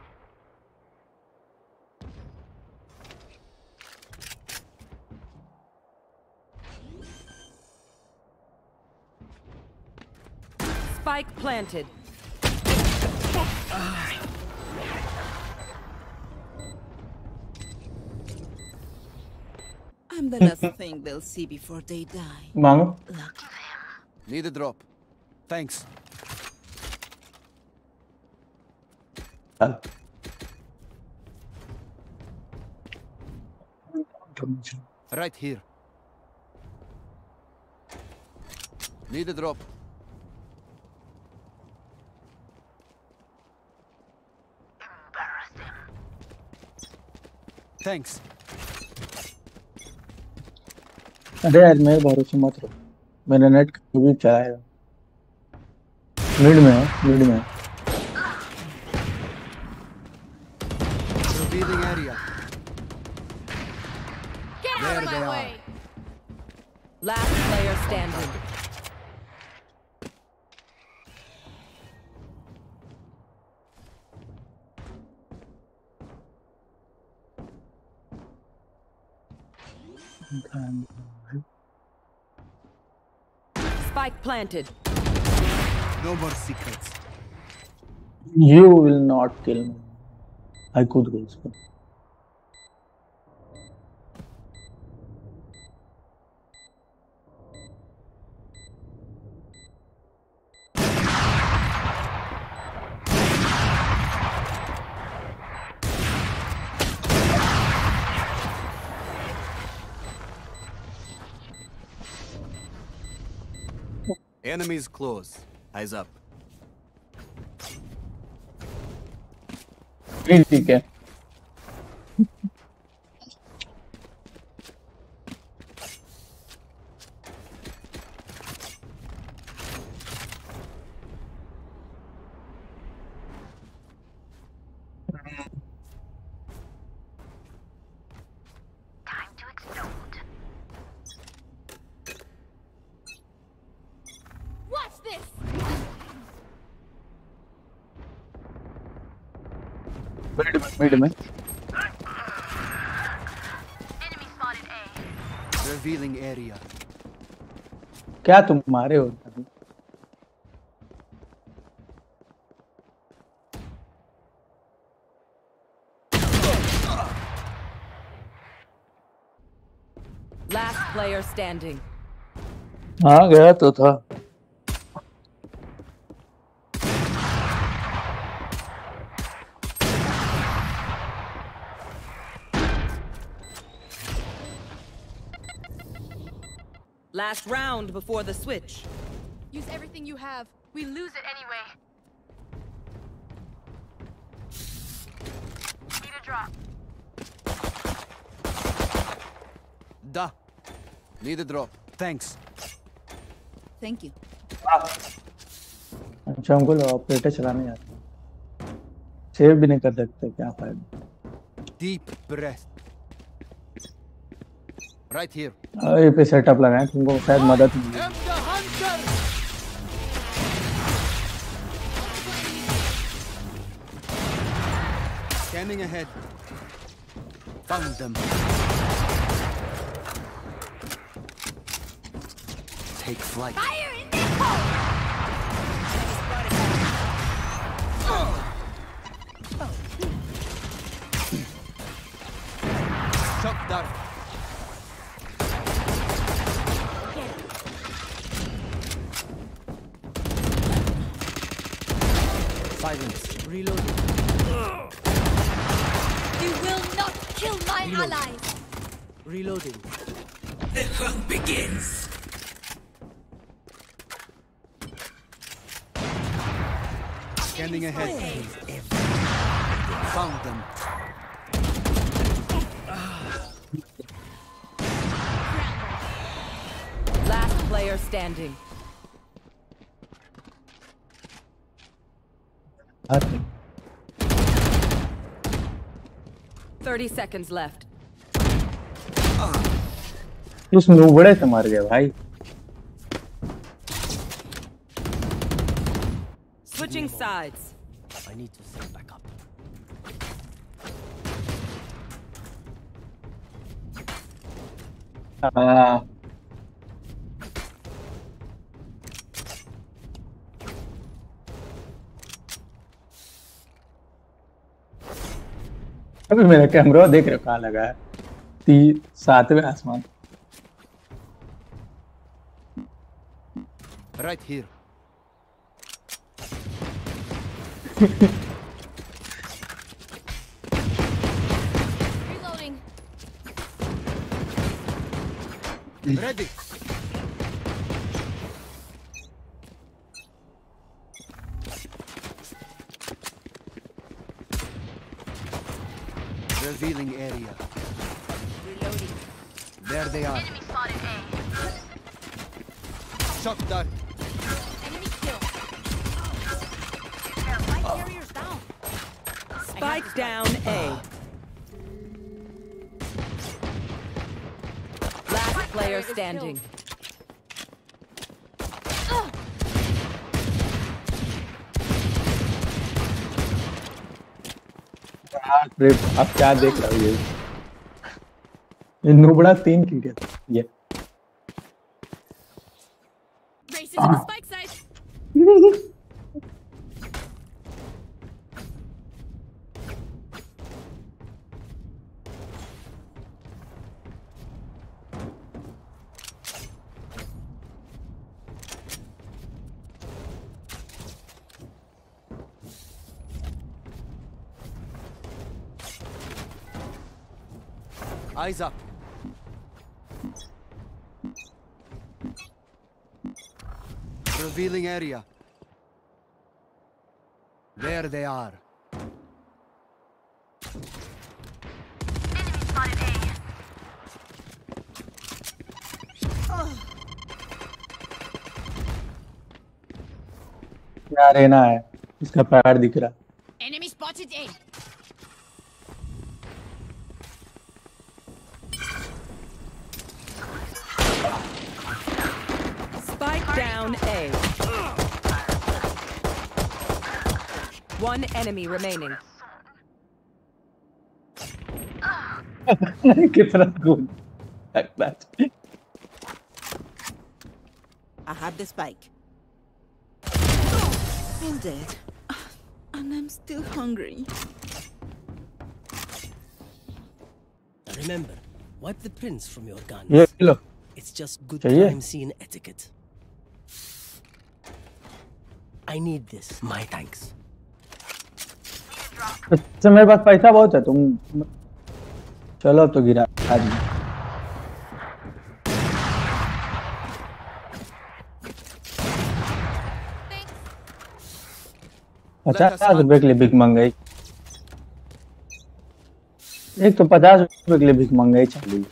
Spike planted. I'm the last <laughs> thing they'll see before they die. Mom. Need a drop. Thanks. Right here. Need a drop. Thanks. अरे यार मेरे भरोसे मत रहो मेरा नेट कभी चलाएगा मिड में है मिड में है Revealing area. Get There out of they my are. way! Last player standing. Spike planted. No more secrets. You will not kill me. I could go. इसको. Enemies close. Eyes up. ठीक ठीक है mid में क्या तुम मारे हो last player standing हाँ गया तो था। Last round before the switch. Use everything you have. We lose it anyway. Need a drop. Da. Need a drop. Thanks. Thank you. अच्छा हमको ऑपरेटर चलाने आता सेव भी नहीं कर सकते क्या फायदा Deep breath. Right here. हाँ, ये पे सेटअप लगाए तुमको शायद मदद मिले Scanning ahead. Found them. Take flight. Fire Reloading. The hunt begins. Scanning ahead. Found them. Last player standing. आते 30 seconds left. उस नुबड़े से मर गए भाई Switching sides. I need to set back up. हाँ अभी मेरा कैमरा देख रहे हो कहाँ लगा है ती सातवें आसमान Right here. Reloading. Ready. Revealing area. There they are. Enemy spotted A. Shock dart. Enemy kill. My carrier's down. Spike down A. Last player standing. अरे अब क्या देख रहा हूँ ये ये नुबड़ा तीन की ये. Eyes up. Revealing area. There they are. क्या रहना है इसका पैर दिख रहा Enemy One enemy remaining. <laughs> Kiतना good like that. I have the spike. I'm dead. <sighs> And I'm still hungry. Remember, wipe the prints from your gun. Yeah, look. It's just good yeah. time seeing etiquette. <sighs> I need this. My thanks. अच्छा मेरे पास पैसा बहुत है तुम चलो अब तो गिरा आज पचास रुपए के लिए भीख मंगाई एक तो पचास रुपए के लिए भीख मंगाई चली।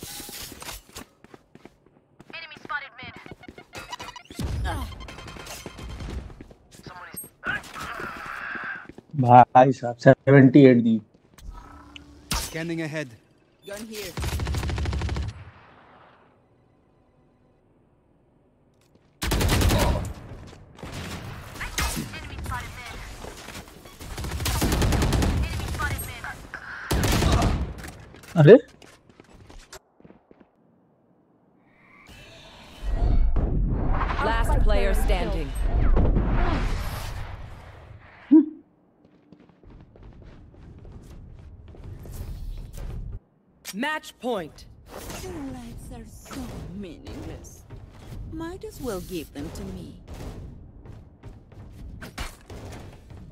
भाई साहब seventy at the Scanning ahead. Gun here. अरे Last player standing. Match point. Their lives are so meaningless. Might as well give them to me.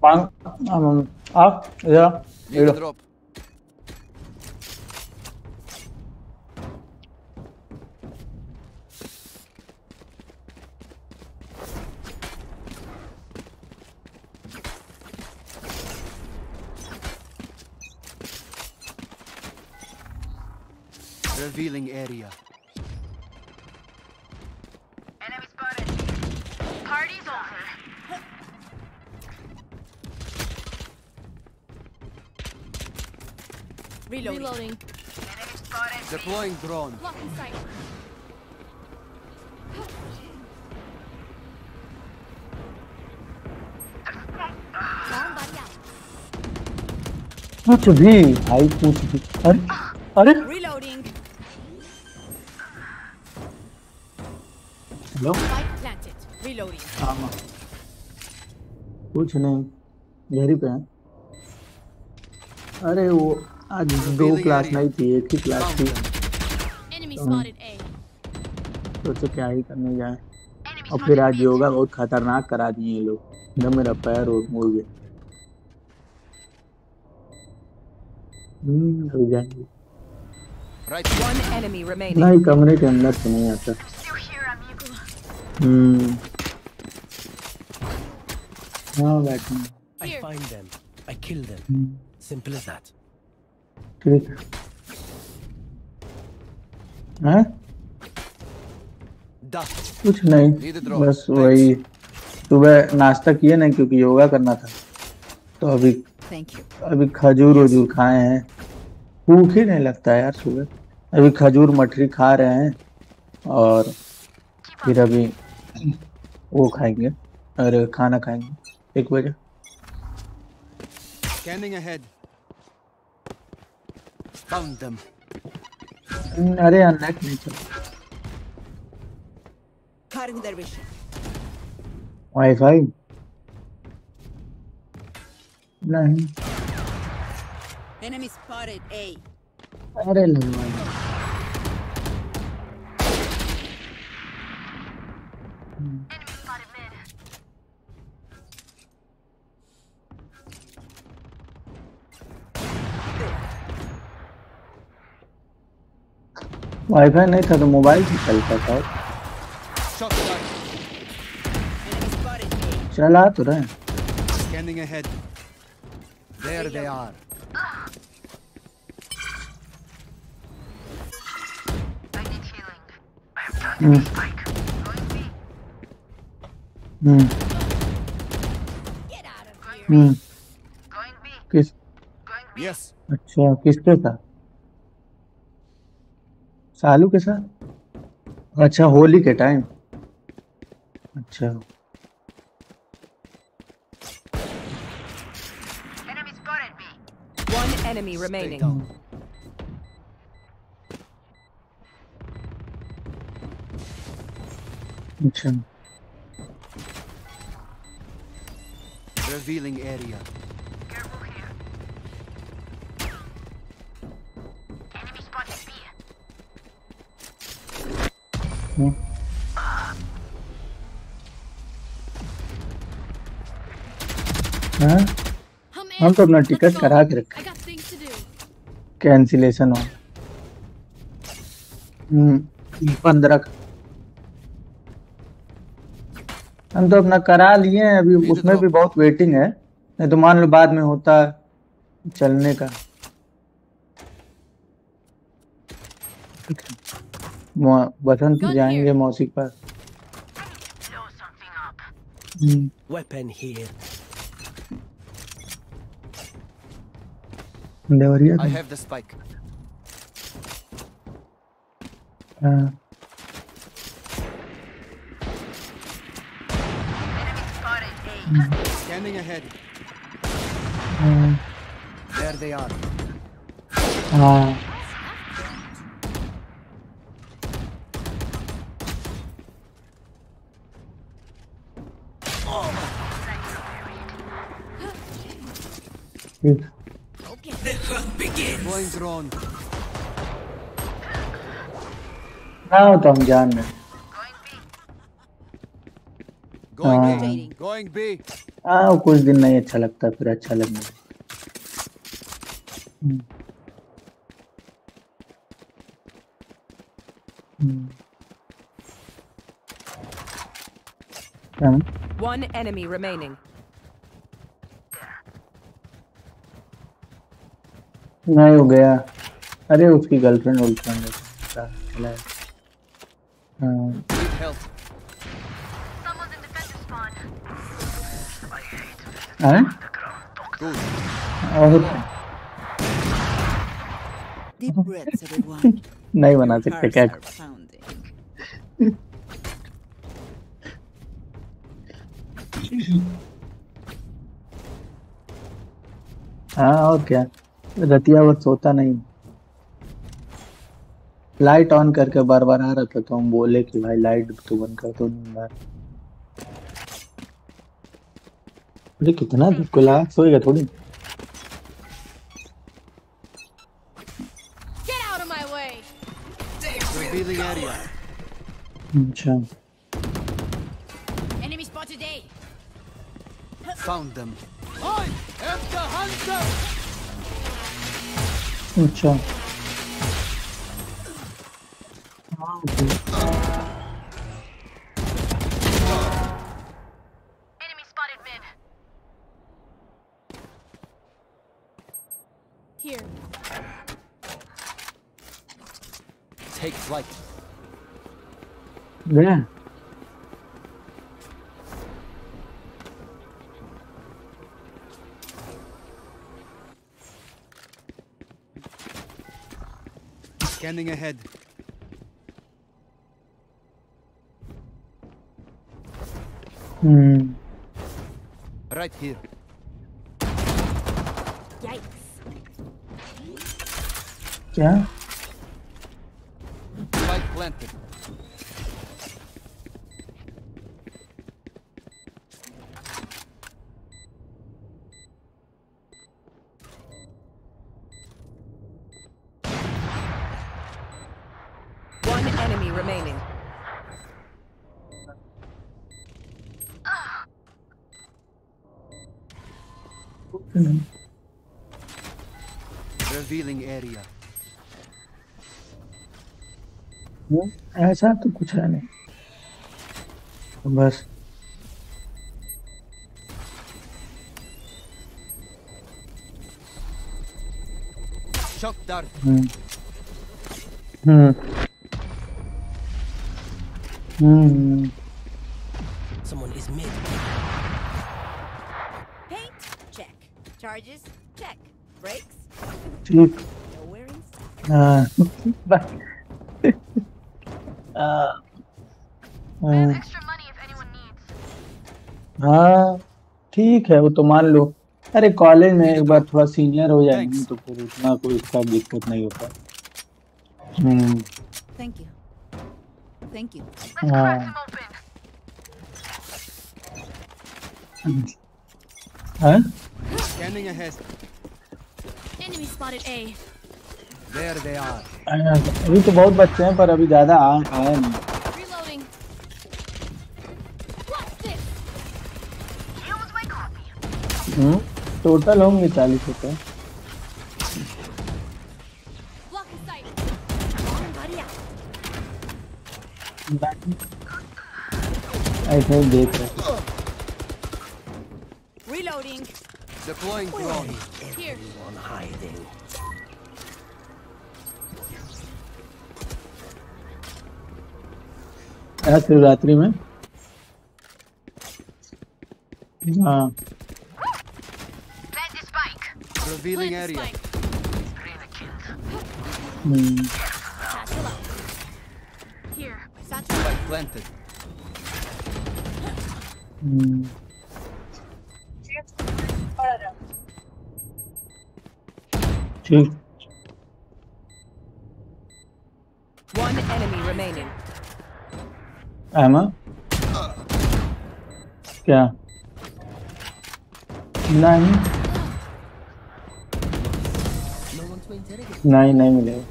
Bang. um, Ah. yeah, yeah. Drop. Revealing area. Enemy spotted. Party's over. Reloading. Reloading. Deploying drone. Blocking sight. Bomb buddy out. कुछ भी भाई कुछ भी अरे अरे कुछ नहीं घर ही पे हैं। अरे वो आज दो क्लास नहीं थी एक ही क्लास थी। A. सोचो क्या ही करने जाए। और फिर आज योगा बहुत खतरनाक करा दिए ये लोग। जब मेरा पैर और मुड़ गया। जाएँगे One नहीं कमरे के अंदर तो नहीं आता। हम्म। हाँ बैठे हैं। I find them. I kill them. Hmm, Simple as that. ठीक है कुछ नहीं बस वही सुबह नाश्ता किए नहीं क्योंकि योगा करना था। तो अभी अभी खजूर वजूर खाए हैं। भूख ही नहीं लगता यार सुबह। अभी खजूर मठरी खा रहे हैं और फिर अभी वो खाएँगे और खाना खाएँगे। एक बजे Scanning ahead. Found them. अरे यार नेट नहीं चल Cutting their vision. वाईफाई नहीं Enemy spotted A. अरे लगवाई वाईफाई नहीं था तो मोबाइल से चलता था। चला तो रहे Scanning ahead. There they are. Hmm hmm हम्म किस? Yes. अच्छा किसके साथ सालू के साथ अच्छा होली के टाइम अच्छा One enemy remaining. अच्छा Revealing area. हाँ हम तो अपना टिकट करा के रखे. कैंसिलेशन हो। हम्म पंद्रह हम तो अपना करा लिए हैं अभी उसमें भी बहुत वेटिंग है। नहीं तो मान लो बाद में होता चलने का। बसंत जाएँगे मौसी के पास हम्म, Weapon here. देवरिया I का। have the spike. हाँ ahead. हाँ, There they are. हाँ ठीक हाँ तो जान रहे हैं। Going हाँ B. हाँ कुछ दिन नहीं अच्छा लगता फिर अच्छा लगने। हम्म, हम्म। One enemy remaining. नहीं हो गया। अरे उसकी गर्लफ्रेंड हाँ। हाँ? गर्लफ्रेंड नहीं बना सकते क्या? हाँ और क्या? रतिया वो सोता नहीं लाइट ऑन करके बार बार आ रहा था तो हम बोले कि भाई लाइट तो बंद कर दो रही। अरे कितना खुला सोएगा थोड़ी. अच्छा Enemy spotted A. Found them. I am the hunter. अच्छा Enemy spotted mid. Here. Take flight. गया Scanning ahead. Hmm. Right here. Yikes. Yeah. ऐसा तो कुछ है नहीं बस हम्म hmm hmm Someone is mid. Paint? Check. Charges? Check. Brakes? ठीक Nowhere in sight. हाँ ठीक है वो तो मान लो अरे कॉलेज में एक बार थोड़ा सीनियर हो जाएँगे तो फिर उतना कोई इसका दिक्कत नहीं होता हम्म Thank you. Thank you. हाँ हाँ Scanning ahead. Enemy spotted A. There they अभी तो बहुत बच्चे हैं पर अभी ज़्यादा आए नहीं टोटल होंगे चालीस out. ऐसे ही देख रहे Reloading. Deploying drone. Here. One hiding. आज शिवरात्रि में हाँ Revealing area. Mm. Here. Satchel planted. Mm. One enemy remaining. Emma? Yeah. Nine. नहीं नहीं मिलेगा।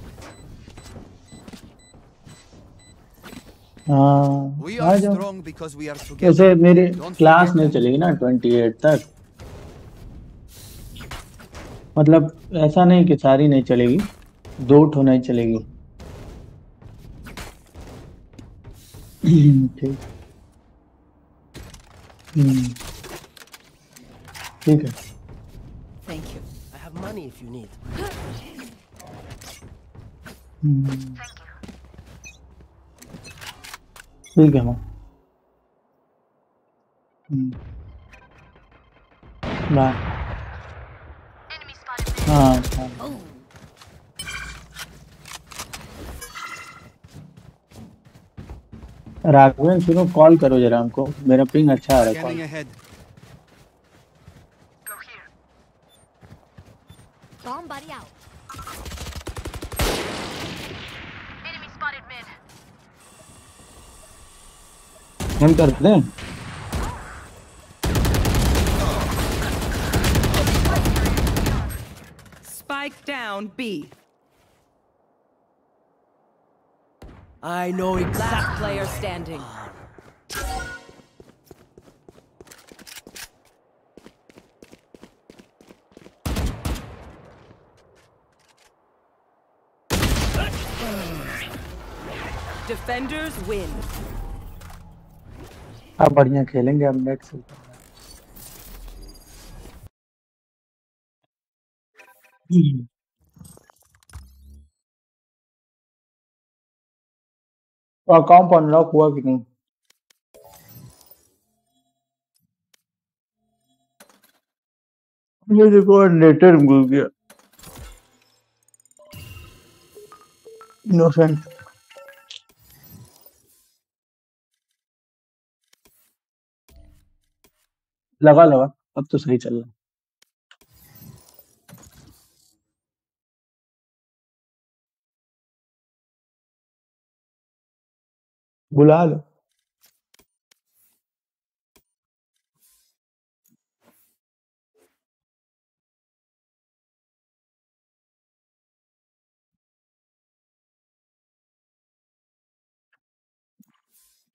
हाँ, जैसे मेरी क्लास नहीं चलेगी ना 28 तक। मतलब ऐसा नहीं कि सारी नहीं चलेगी दो ठो नहीं चलेगी। <clears throat> हम्म। ठीक। है। Thank you I have money if you need हम्म, ठीक है मैम। हम्म, हाँ हाँ। राघवेंद्र सुनो कॉल करो जरा हमको। मेरा पिंग अच्छा आ रहा है कॉल। हम कर दें Spike down B. I know Last exactly. player standing. Defenders win. अब बढ़िया खेलेंगे अब नेक्स्ट तो अकाउंट अनलॉक हुआ कि नहीं? ये देखो नेटेड घुस गया। इनोसेंट लगा लगा, अब तो सही चल रहा है। बुला लो।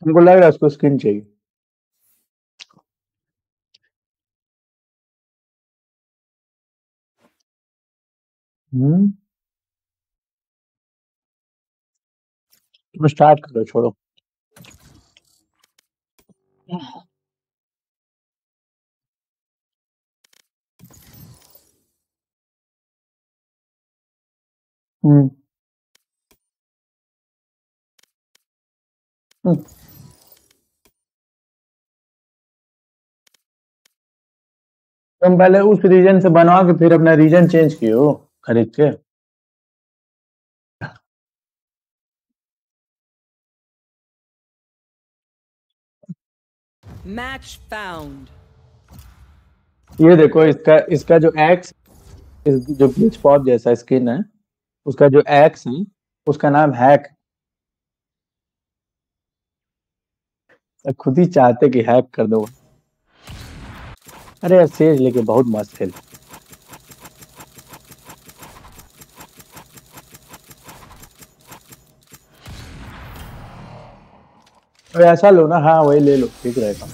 हमको लग रहा है उसको स्किन चाहिए। हम्म। स्टार्ट करो, छोड़ो। हम्म। हम्म। तुम पहले उस रीजन से बनवा के फिर अपना रीजन चेंज कियो। खरीद के? Match found. ये देखो इसका इसका जो एक्स इस जो ब्लीच पॉप जैसा स्किन है उसका जो एक्स है उसका नाम हैक खुद ही चाहते कि हैक कर दो। अरे यार सेज लेके बहुत मस्त खेल। ऐसा लो ना हाँ वही ले लो, ठीक रहेगा।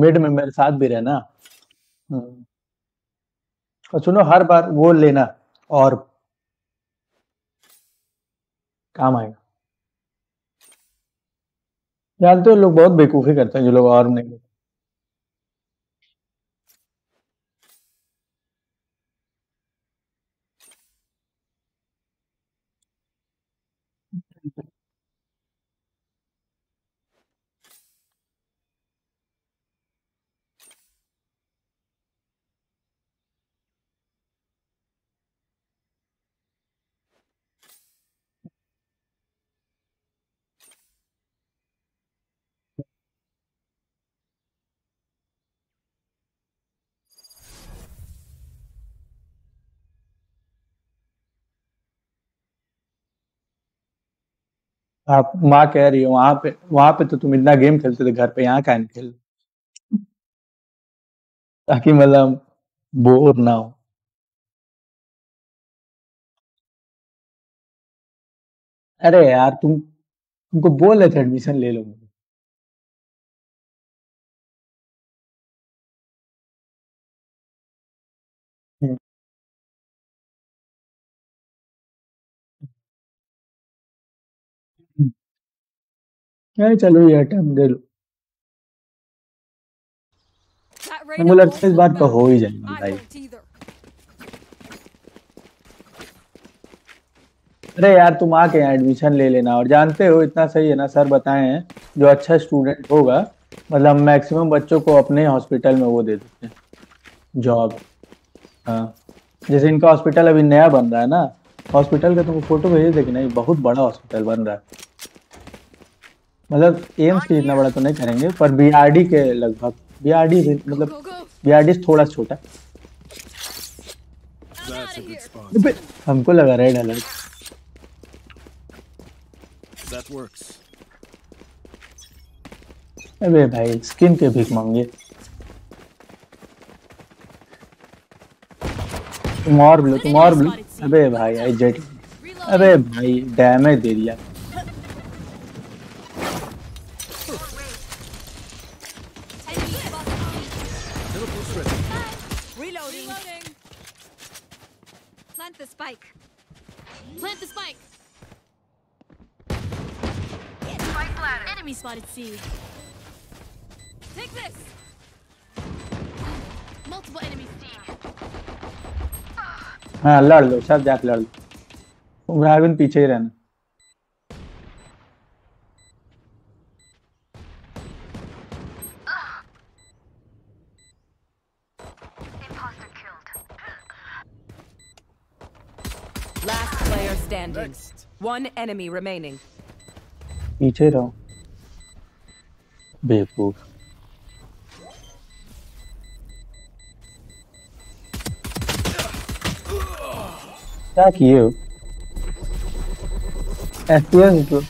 मिड में मेरे साथ भी रहना। हम्म। और सुनो, हर बार वो लेना और काम आएगा। जानते हो, लोग बहुत बेकूफी करते हैं जो लोग और नहीं। आप माँ कह रही हो, वहाँ पे वहाँ पे तो तुम इतना गेम खेलते थे, घर पे यहाँ का नहीं खेल ताकि मतलब बोर ना हो। अरे यार, तुम, तुमको बोल रहे थे एडमिशन ले लो अरे चलो ये टाइम दे लो। मुझे लगता है इस बार तो हो ही जाएगा भाई। अरे यार तुम आके यहाँ एडमिशन ले लेना और जानते हो इतना सही है ना सर बताए हैं जो अच्छा स्टूडेंट होगा मतलब मैक्सिमम बच्चों को अपने हॉस्पिटल में वो दे देते हैं जॉब हाँ। जैसे इनका हॉस्पिटल अभी नया बन रहा है ना हॉस्पिटल का तुमको फ़ोटो भेज दे कि नहीं बहुत बड़ा हॉस्पिटल बन रहा है। मतलब एम्स के इतना बड़ा तो नहीं करेंगे पर बीआरडी के लगभग बीआरडी भी मतलब बीआरडी थोड़ा छोटा हमको लगा रेड अलर्ट That works. अबे भाई स्किन के भीख मांगे। तुम और लो तुम और लो अबे भाई आई जेट अबे भाई डैमेज दे दिया। Plant the spike. Plant the spike. Enemy spotted C. Take this. Multiple enemies C. हाँ लड़ लो सब जाके लड़ लो तुम राघवन पीछे ही रहना player standing. One enemy remaining. पीछे रहो बेवकूफ क्या किए हो FPS तो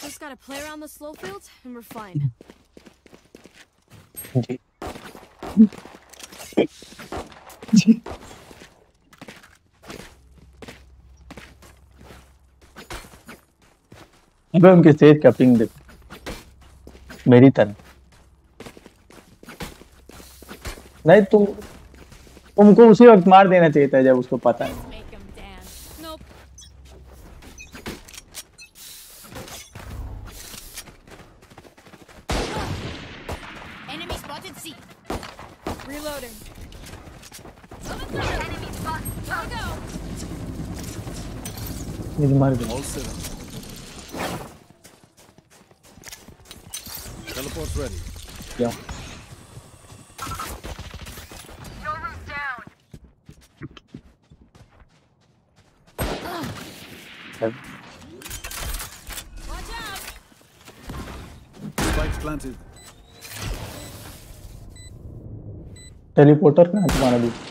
Just gotta play around the slow fields and we're fine. अबे उनके स्टेज का पिंग देख मेरी तरह नहीं, तुम तुमको उसी वक्त मार देना चाहिए था जब उसको पता है Nope. Enemy spotted C. Reloading. Enemy spot. Go. मुझे मार दे टेलीपोर्टर कहाँ तुम्हारा भी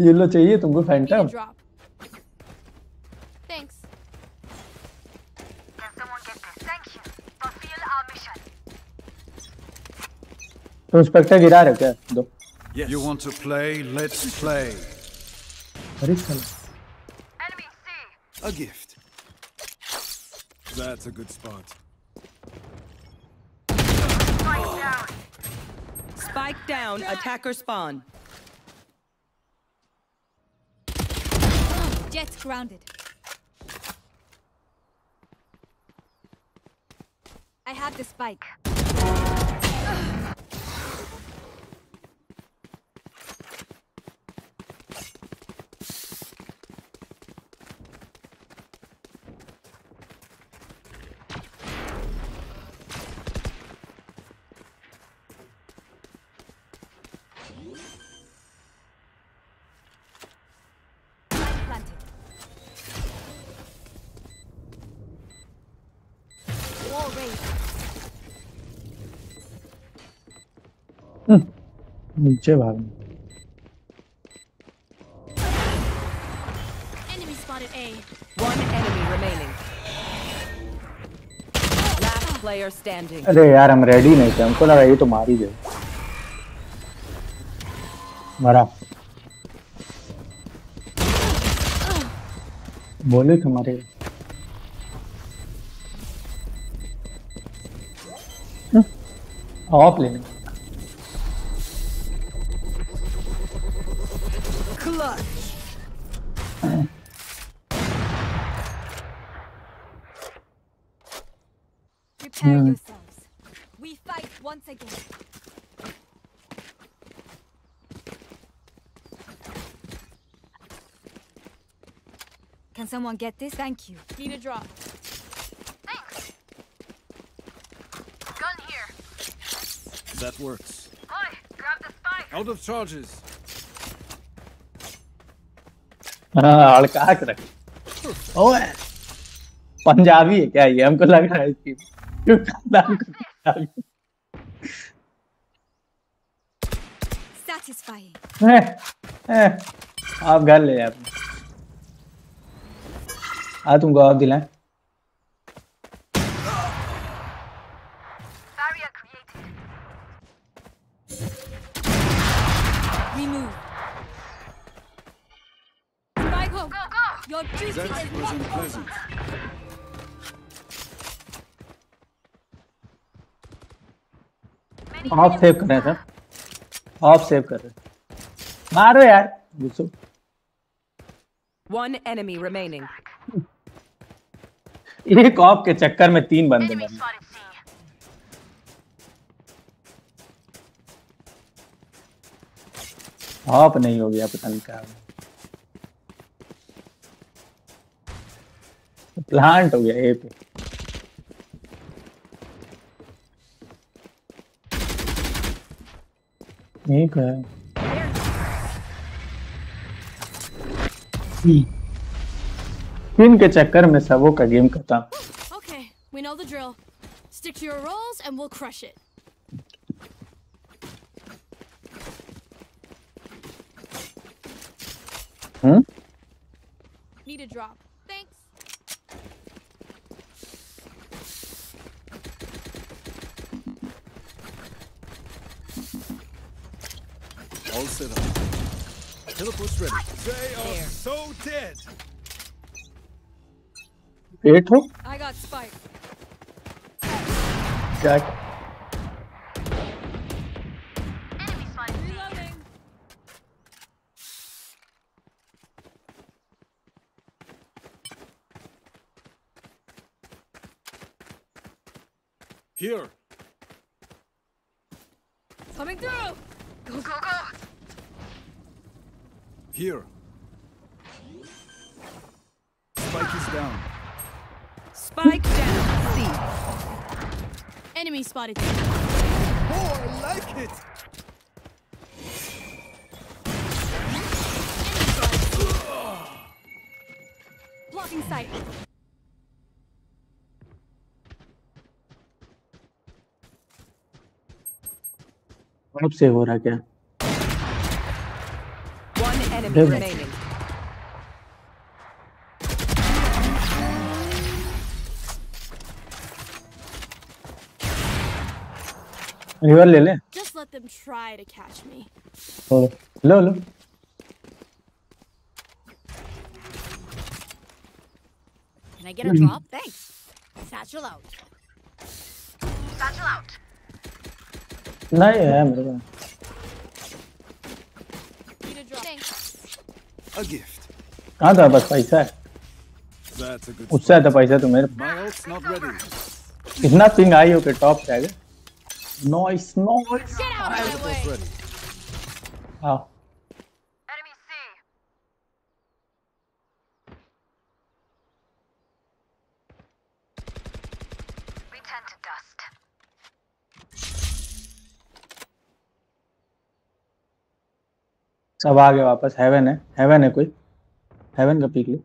ये लो चाहिए तुमको phantom Drop. Thanks. Can someone get this? Thank you. Fulfill our mission. तुम स्पेक्टर गिरा रहे हो क्या दो Yes. You want to play? Let's play. अरे साला A gift. That's a good spot. Spike down. Spike down. Attacker spawn. Jets grounded. I have the spike. Player standing. अरे यार हम रेडी नहीं थे। हमको लगा ये तो मार ही दे। मरा। बोले थे मारे ऑफ़ लेने। someone get this? Thank you. Need a drop. Thanks. Gun here. That works. Oi, grab the spike. Out of charges. हाँ हड़का के रख ओए पंजाबी है क्या ये हमको लग रहा है इसकी Satisfying. ए, ए, आप घर ले आप आ तुमको आप दिलाए। आप सेव कर रहे हैं सर आप सेव कर रहे हैं। मारो यार। गुस्सा वन एनिमी रिमेनिंग एक ऑफ़ के चक्कर में तीन बंदे मरने ऑफ़ नहीं हो गया पता नहीं क्या प्लांट हो गया ए पे। एक है। तीन के चक्कर में सबों का गेम खत्म Okay, we know the drill. Stick to your roles and we'll crush it. Hmm Need a drop. Thanks. All set up. Teleport's ready. They are so dead. पेट हो. क्या Enemy spotted. Oh, I like it. Blocking sight. अब से हो रहा क्या One enemy Good. remaining. River ले ले Just let them try to catch me. Low low low Can I get a drop? Thanks. Satchel out. Satchel out. नहीं है मेरे पास. कहाँ था बस पैसा है That's a good उससे ज़्यादा पैसा तो मेरे. इतना पिंग आई हो के टॉप पे आ गया noise noise Get out of my way. आओ Enemy C. We tend to dust. सब आ गए वापस हेवन है हेवन है कोई हेवन का पीक ले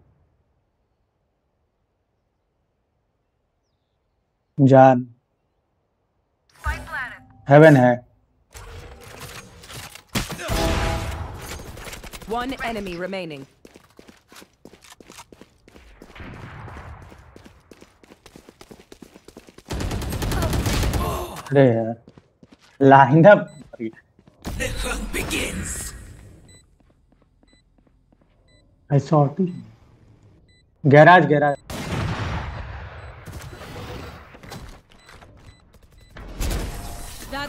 जान. हेवन है One enemy remaining. अरे यार line up The hunt begins. I saw it garage garage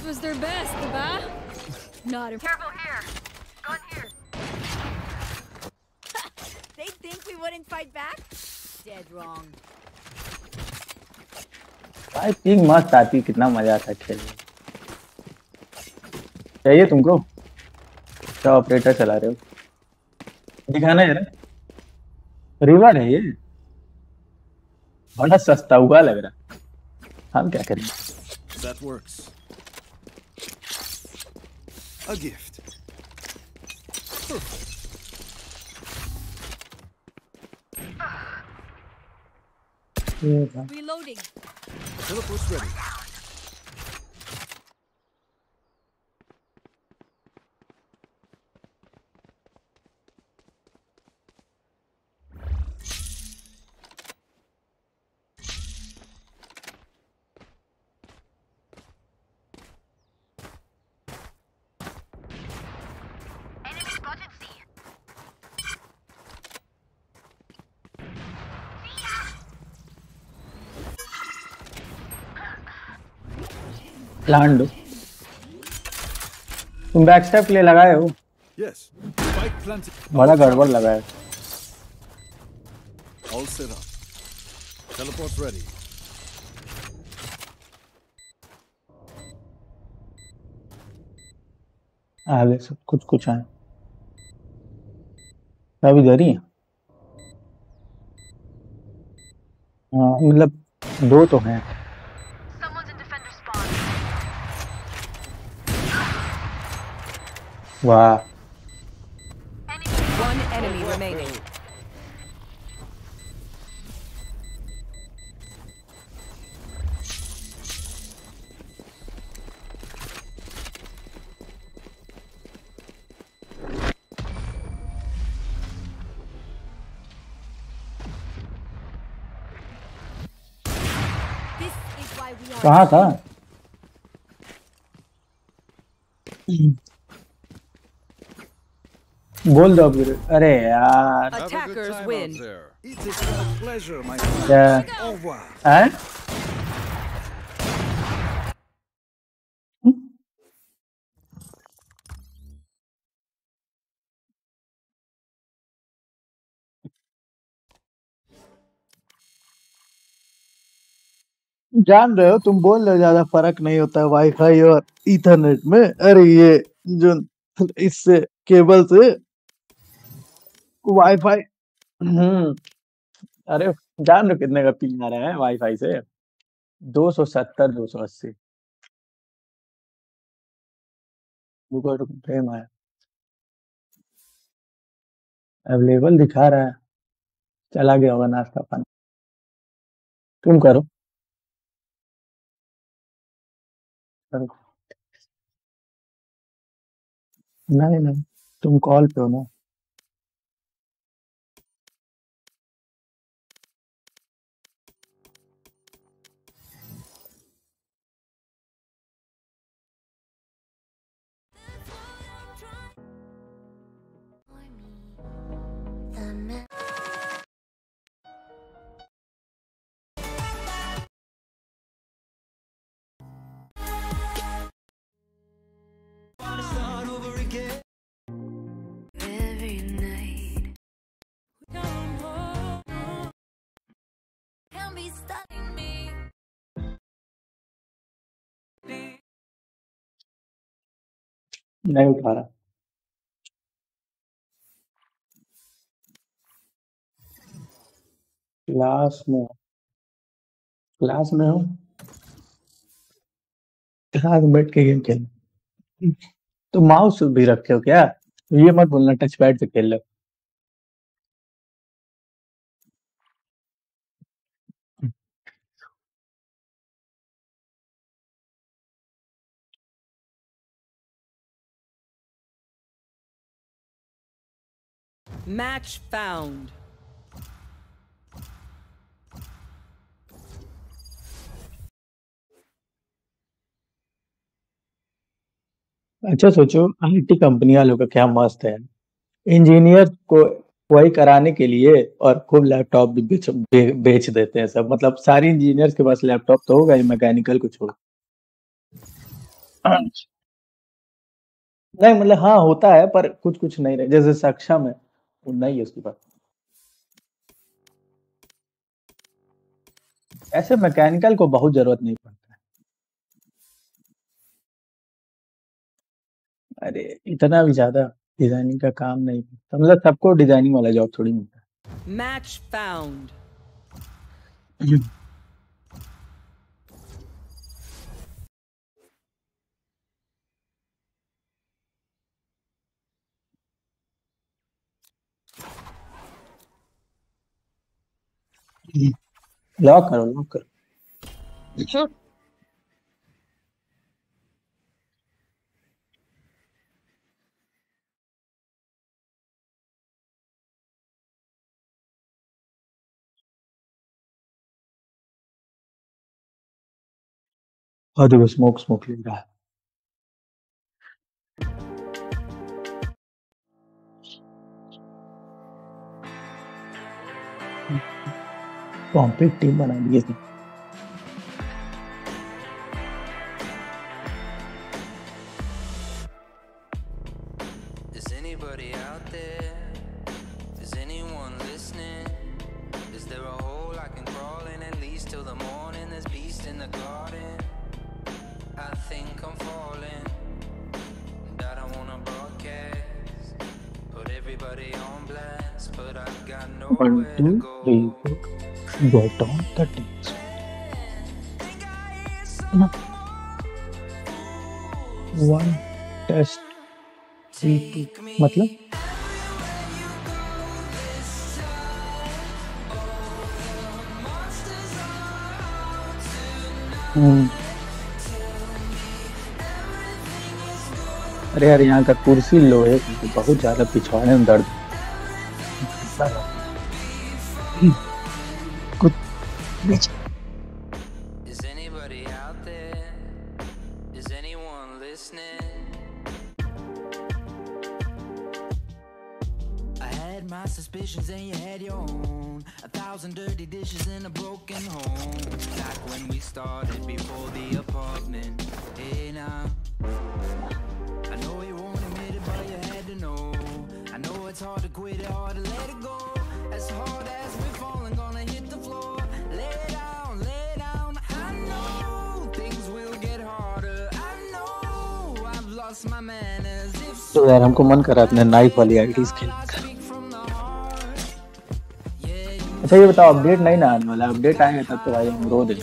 That was their best, ba? Not impressed. Careful here. Gun here. They think we wouldn't fight back? Dead wrong. भाई ping मस्त आती कितना मज़ा आता खेलने चाहिए तुमको क्या ऑपरेटर चला रहे हो दिखाना जरा रिवर है ये बड़ा सस्ता हुआ लग रहा हम क्या करें That works. A gift. Reloading. Philippus ready. Plan दो। तुम बैक स्टेप के लिए लगाए हो? Planted. बड़ा गड़बड़ लगा है। All set up. Teleport's ready. आगे सब कुछ कुछ है। सब इधर हाँ मतलब दो तो हैं। वाह One enemy remaining. This is why we are. कहाँ था बोल दो अरे यार। जान रहे हो तुम बोल रहे हो ज़्यादा फ़र्क नहीं होता वाईफाई और इथरनेट में। अरे ये जो इससे केबल से वाईफाई। हम्म। अरे, जान हो कितने का पिंग आ रहा है वाईफाई से। दो सौ सत्तर, दो सौ अस्सी। रुको रुको फ्रेम आया। अवेलेबल दिखा रहा है। चला गया होगा नाश्ता पानी। तुम करो। करो। नहीं नहीं। तुम कॉल पे हो ना। नहीं उठा रहा। क्लास में। क्लास में हूँ। क्लास बैठ के गेम खेल तो माउस भी रखे हो क्या? ये मत बोलना टच पैड से खेल लो। Match found. अच्छा सोचो आईटी कंपनी वालों का क्या मस्त है। इंजीनियर को वही कराने के लिए और खूब लैपटॉप भी बेच, बे, बेच देते हैं सब। मतलब सारी इंजीनियर्स के पास लैपटॉप तो होगा ही मैकेनिकल को छोड़ नहीं मतलब हाँ होता है पर कुछ कुछ नहीं रहे। जैसे सक्षम है। नहीं है उसके पास। ऐसे मैकेनिकल को बहुत ज़रूरत नहीं पड़ता अरे इतना भी ज़्यादा डिज़ाइनिंग का काम नहीं पड़ता। मतलब सबको डिज़ाइनिंग वाला जॉब थोड़ी मिलता है। मैच है <clears throat> लॉक करो लॉक करो। हाँ देखो स्मोक स्मोक ले रहा है। कॉम्पैक्ट टीम बना दी है One, two, three, four. Get on the teams. One test. Three, two. मतलब हम्म अरे यार यहाँ का कुर्सी का है, बहुत ज़्यादा पिछवाड़े में दर्द बीच यार, हमको मन करा अपने नाइफ वाली आईडीज खेलने का। अच्छा ये बताओ अपडेट नहीं ना आने वाला अपडेट आएगा तब तो भाई हम रो दे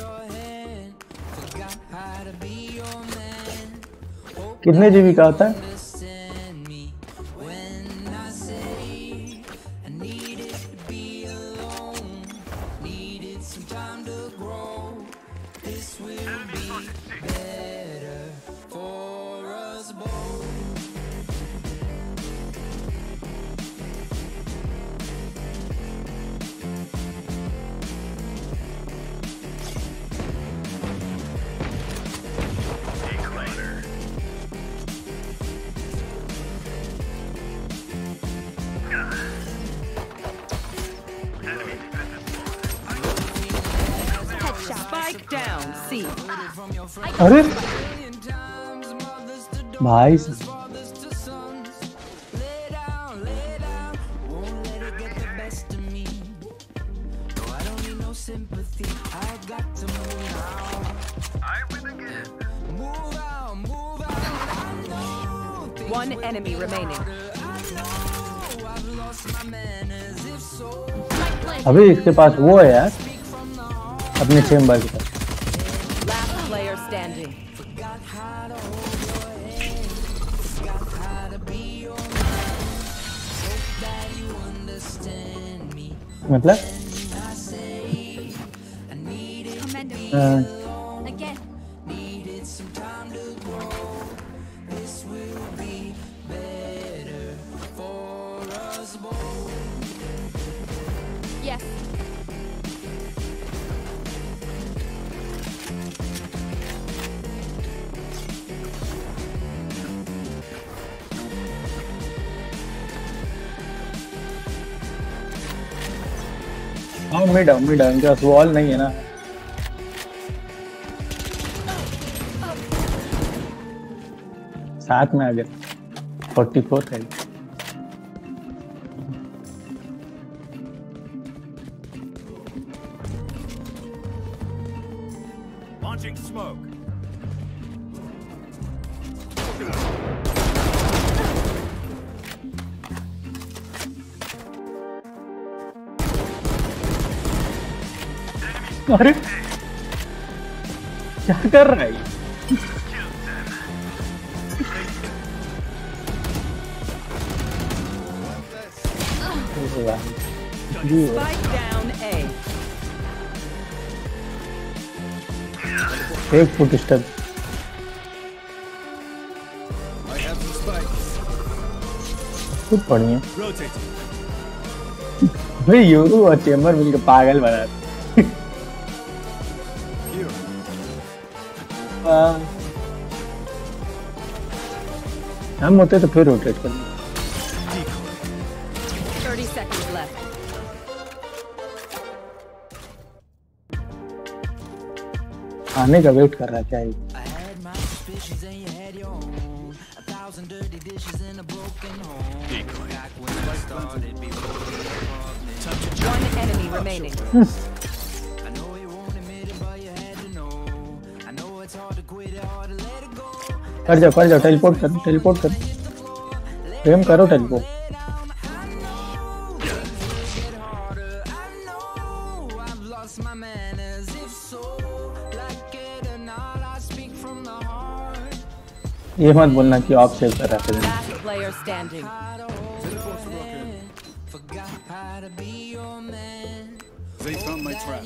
कितने जीबी का होता है? अभी इसके पास वो है यार अपने चेम्बर के पास मतलब? हाँ डालेंगे पास वॉल नहीं है ना। साथ में आ गए फोर्टी फोर है। अरे क्या कर रहा है. एक फुट स्टेप है Rotate. भाई यूरू और चेम्बर मिलकर पागल बना हम होते तो फिर रोटेट कर लेते। 30 seconds left. आने का वेट कर रहा है क्या ये? One enemy remaining. कर जाओ कर जाओ टेलीपोर्ट करो टेलीपोर्ट करो प्रेम करो टेलीपोर्ट ये मत बोलना कि आप सेव कर रहा है Last player standing. They found my trap.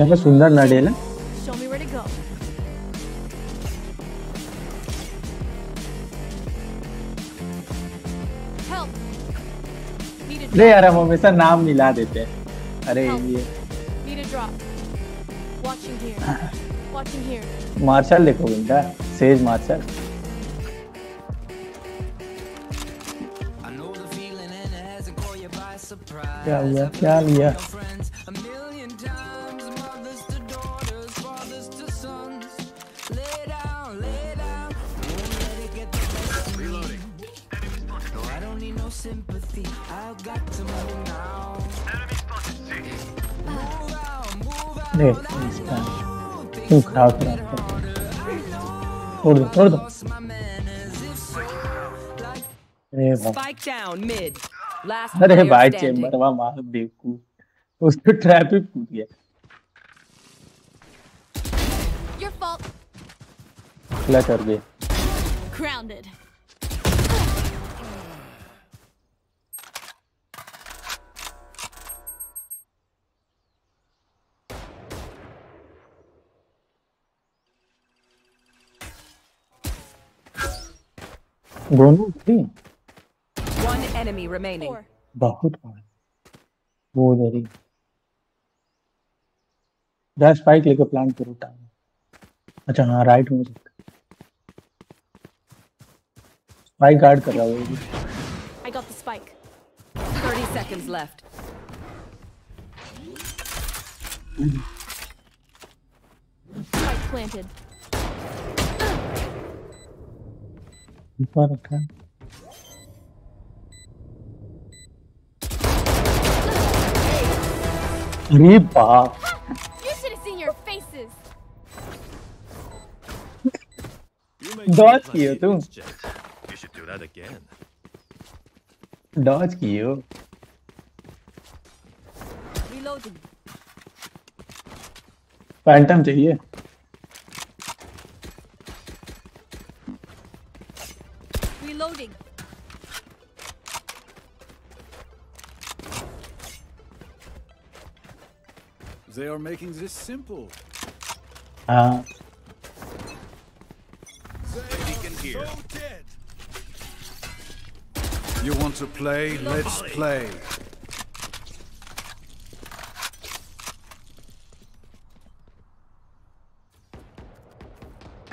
यहाँ पर सुंदर नडे ना? अरे यार हम हमेशा नाम मिला देते अरे ये। मार्शल देखो बेटा सेज मार्शल। क्या हुआ? क्या लिया? तू खराब खराब कर छोड़ दो छोड़ दो। अरे भाई चेंबर वाह मार बेवकूफ़। उसको ट्रैप ही कूद गया क्या. क्लच कर गए दोनों थी One enemy remaining. बहुत वो उधर ही जा स्पाइक लेके प्लांट करो टाइम अच्छा हाँ राइट में स्पाइक गार्ड कर रहा है वो। I got the spike. 30 seconds left. Spike planted. ऊपर रखा है। अरे बाप You should have seen your faces. Dodge किए हो तुम हो Reloading. फैंटम चाहिए They are making this simple. हाँ Beacon here. You want to play? Let's play.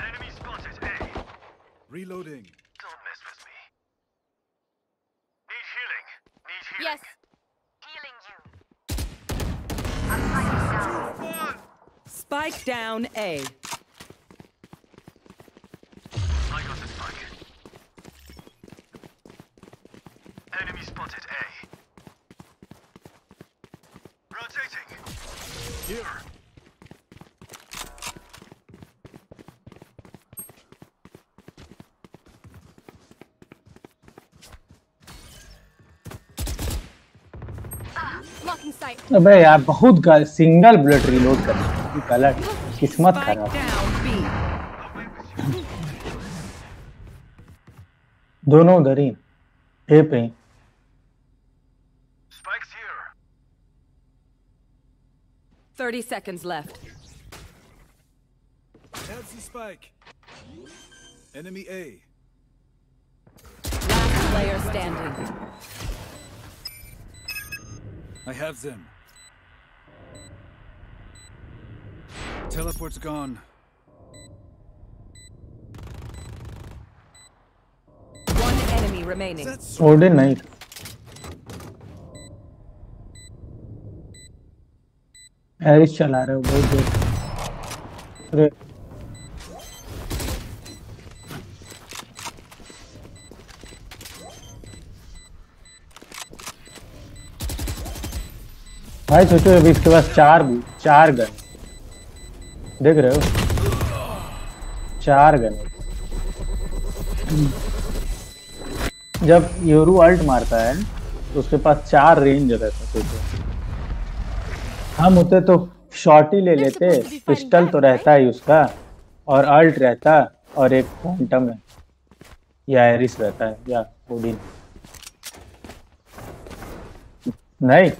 Enemy spotted A. Reloading. Don't mess with me. Need healing. Need healing. Yes. Spike down A. I got the spike. Enemy spotted A. Rotating. Here. Blocking sight. अबे यार बहुत single bullet reload कर गलत किस्मत Spike खराब down B. दोनों उधर ही ए पे ही। Thirty seconds left. That's the spike. Enemy A. Last player standing. I have them. Teleport's gone. One enemy remaining. Odin नहीं था हैरिस चला रहे हो बहुत देर अरे भाई सोचो अभी इसके पास चार भी चार गन देख रहे हो? चार गन। जब योरू अल्ट मारता है तो उसके पास चार रेंज रहता है हम होते तो शॉर्ट ही ले लेते पिस्टल तो रहता ही उसका, और अल्ट रहता, और एक फैंटम है। या एरिस रहता है, या ओडिन नहीं।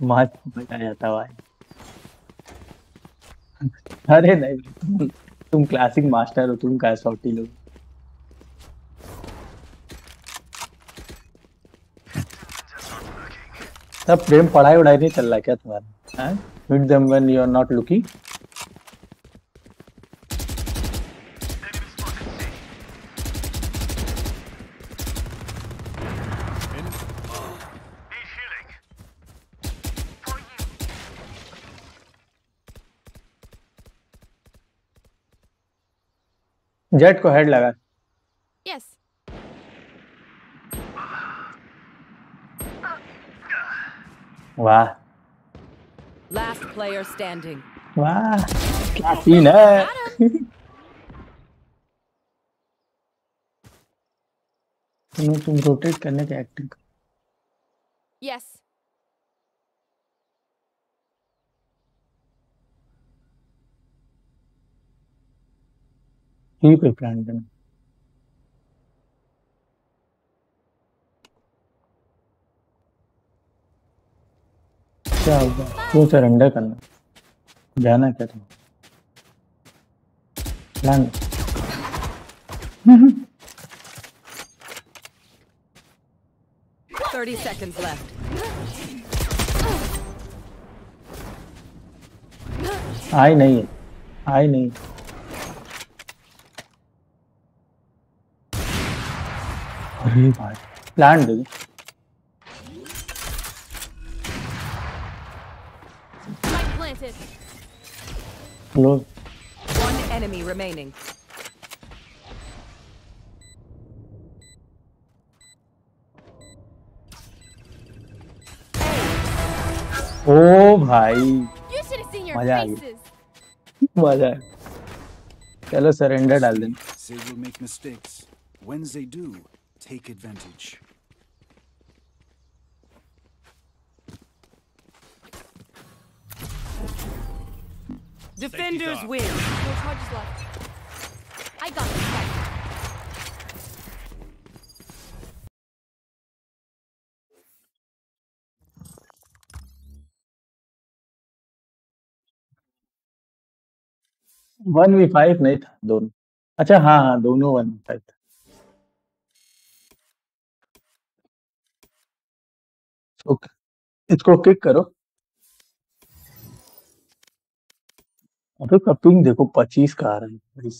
मार बचा जाता भाई। अरे नहीं तुम, क्लासिक मास्टर हो तुम क्या शॉटी लो तब प्रेम पढ़ाई उड़ाई नहीं चल रहा क्या तुम्हारा? Meet them when you are not looking jet को हेड लगा Yes. वाह Last player standing. वाह क्या सीन है <laughs> तुम तुम रोटेट करने के एक्टिंग Yes. ही कोई प्लान करना क्या होगा? क्यों सरेंडर करना। जाना क्या तुम प्लान Thirty seconds left. आई नहीं आई नहीं अरे भाई प्लान दे दो Spike planted. Close One enemy remaining. ओ भाई You should have seen your मजा आ गया faces. मजा आया चलो सरेंडर डाल देना They will make mistakes. When they do, take advantage. Defenders win. No charges left. I got this fight. One v five नहीं था दोनों अच्छा हाँ हाँ दोनों वन वी फाइव था ओके इसको क्लिक करो अबे कपिंग देखो पच्चीस का आ रहा है।